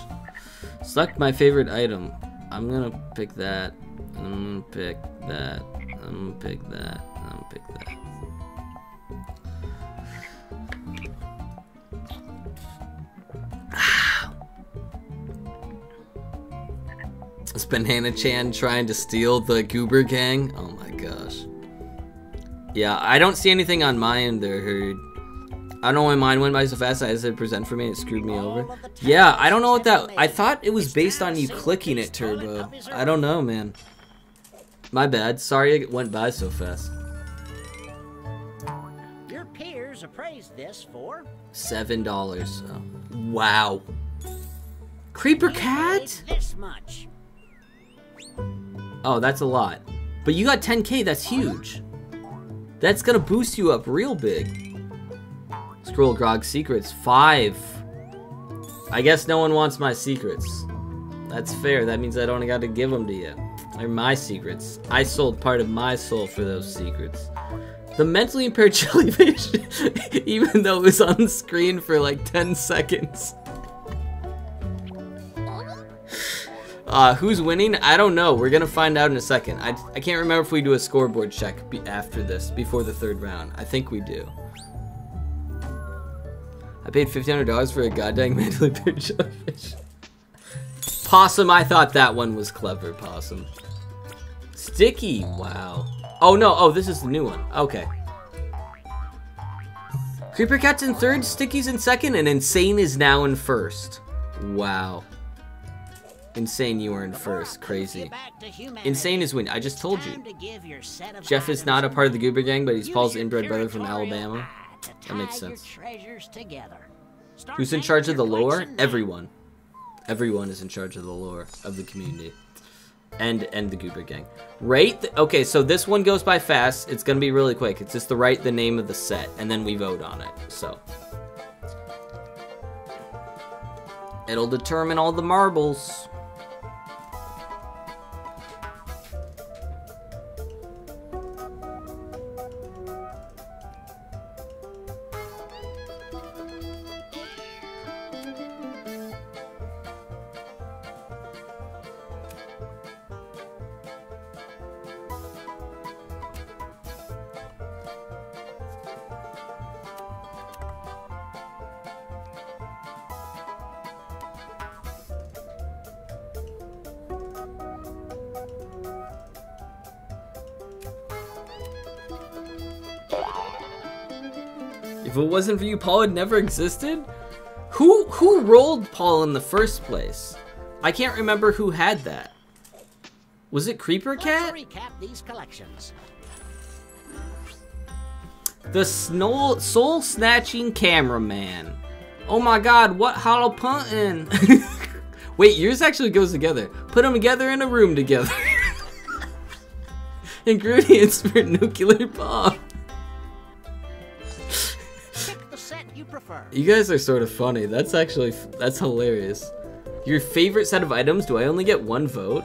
Select my favorite item. I'm gonna pick that. I'm gonna pick that. I'm gonna pick that. I'm gonna pick that. It's Banana Chan trying to steal the Goober Gang. Oh my gosh. Yeah, I don't see anything on my end there, Herd. I don't know why mine went by so fast. I said present for me and it screwed me over. Yeah, I don't know what that. I thought it was based on you clicking it, Turbo. I don't know, man. My bad. Sorry it went by so fast. Your peers appraised this for Seven dollars. Oh. Wow. Creeper cat? this much. Oh, that's a lot. But you got 10k, that's huge. That's gonna boost you up real big. Scroll Grog secrets. Five. I guess no one wants my secrets. That's fair. That means I don't got to give them to you. They're my secrets. I sold part of my soul for those secrets. The mentally impaired jellyfish, even though it was on screen for like 10 seconds. Uh, who's winning? I don't know. We're gonna find out in a second. I, I can't remember if we do a scoreboard check after this, before the third round. I think we do. I paid $1,500 for a goddamn mentally impaired jellyfish. Possum, I thought that one was clever, Possum. Sticky, wow. Oh no, oh, this is the new one. Okay. Creeper Cat's in third, Sticky's in second, and Insane is now in first. Wow. Insane, you are in first. Crazy. Insane is winning. I just told you. Jeff is not a part of the Goober Gang, but he's Paul's inbred brother from Alabama. That makes sense. Who's in charge of the lore? Everyone. Everyone is in charge of the lore of the community. And and the Goober Gang. Rate, the, okay, so this one goes by fast. It's gonna be really quick. It's just to write the name of the set, and then we vote on it, so. It'll determine all the marbles. Wasn't for you, Paul had never existed? Who who rolled Paul in the first place? I can't remember who had that. Was it Creeper Cat? Let's recap these collections. The snow, soul snatching cameraman. Oh my god, what hollow puntin'? Wait, yours actually goes together. Put them together in a room together. Ingredients for nuclear bomb. Prefer. You guys are sort of funny. That's actually that's hilarious. Your favorite set of items? Do I only get one vote?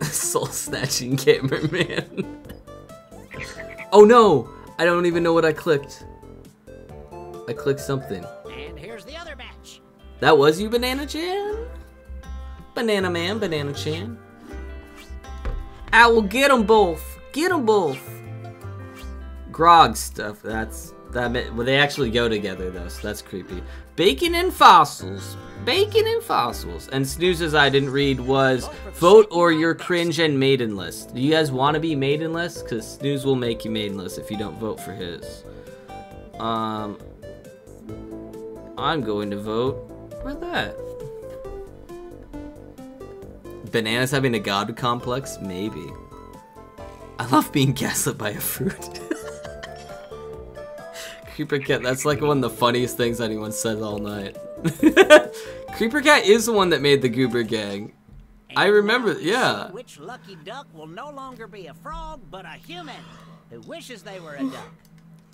Soul snatching cameraman. oh no! I don't even know what I clicked. I clicked something. And here's the other batch. That was you, Banana Chan? Banana Man, Banana Chan. I will get them both. Get them both. Grog stuff. That's that. Well, they actually go together though, so that's creepy. Bacon and fossils. Bacon and fossils. And snoozes I didn't read was vote or your cringe and maidenless. Do you guys want to be maidenless? Because snooze will make you maidenless if you don't vote for his. Um, I'm going to vote for that. Bananas having a god complex? Maybe. I love being gaslit by a fruit. Creeper Cat, that's like one of the funniest things anyone said all night. Creeper Cat is the one that made the Goober Gang. I remember- yeah. Which lucky duck will no longer be a frog, but a human who wishes they were a duck.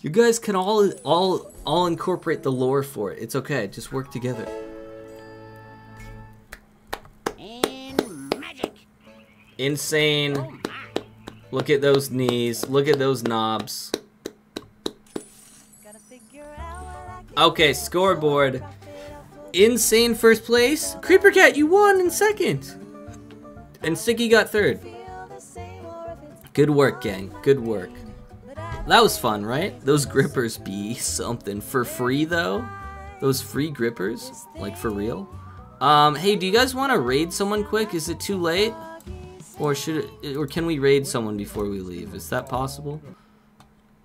You guys can all all all incorporate the lore for it. It's okay. Just work together. And magic. Insane. Oh Look at those knees. Look at those knobs. Okay, scoreboard. Insane first place. Creeper Cat, you won in second. And Sticky got third. Good work, gang. Good work. That was fun, right? Those grippers be something. For free, though? Those free grippers? Like, for real? Um, hey, do you guys want to raid someone quick? Is it too late? Or should it, or can we raid someone before we leave? Is that possible?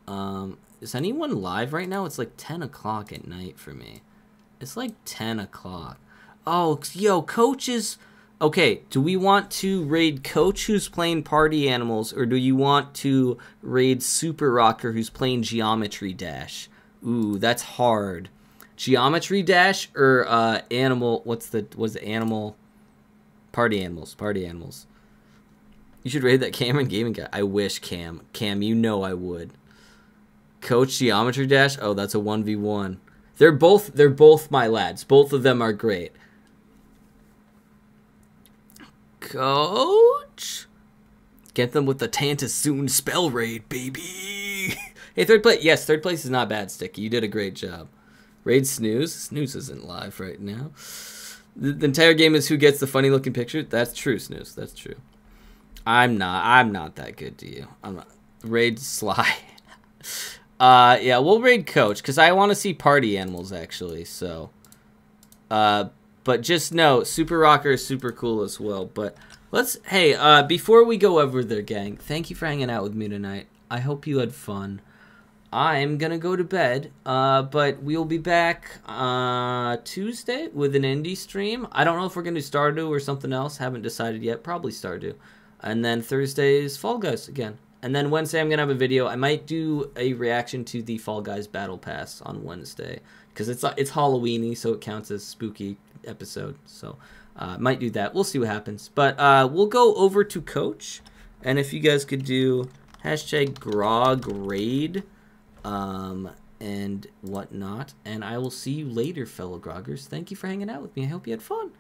Um, is anyone live right now? It's like 10 o'clock at night for me. It's like 10 o'clock. Oh, yo, coach is Okay, do we want to raid Coach who's playing Party Animals, or do you want to raid Super Rocker who's playing Geometry Dash? Ooh, that's hard. Geometry Dash or uh, Animal? What's the what's the animal? Party Animals. Party Animals. You should raid that Cameron Gaming guy. I wish Cam. Cam, you know I would. Coach Geometry Dash. Oh, that's a one v one. They're both they're both my lads. Both of them are great. Coach? Get them with the Tantasoon spell raid, baby. hey, third place. Yes, third place is not bad, Sticky. You did a great job. Raid Snooze. Snooze isn't live right now. The, the entire game is who gets the funny looking picture. That's true, Snooze. That's true. I'm not. I'm not that good to you. I'm not. Raid Sly. uh, yeah, we'll raid Coach because I want to see party animals actually. So, uh, but just know, Super Rocker is super cool as well. But let's, hey, uh, before we go over there, gang, thank you for hanging out with me tonight. I hope you had fun. I'm gonna go to bed, uh, but we'll be back uh, Tuesday with an indie stream. I don't know if we're gonna do Stardew or something else. Haven't decided yet. Probably Stardew. And then Thursday is Fall Guys again. And then Wednesday I'm gonna have a video. I might do a reaction to the Fall Guys Battle Pass on Wednesday because it's it's Halloweeny, so it counts as spooky episode. So uh, might do that. We'll see what happens. But uh, we'll go over to Coach, and if you guys could do hashtag Grog Raid, um, and whatnot. And I will see you later, fellow Groggers. Thank you for hanging out with me. I hope you had fun.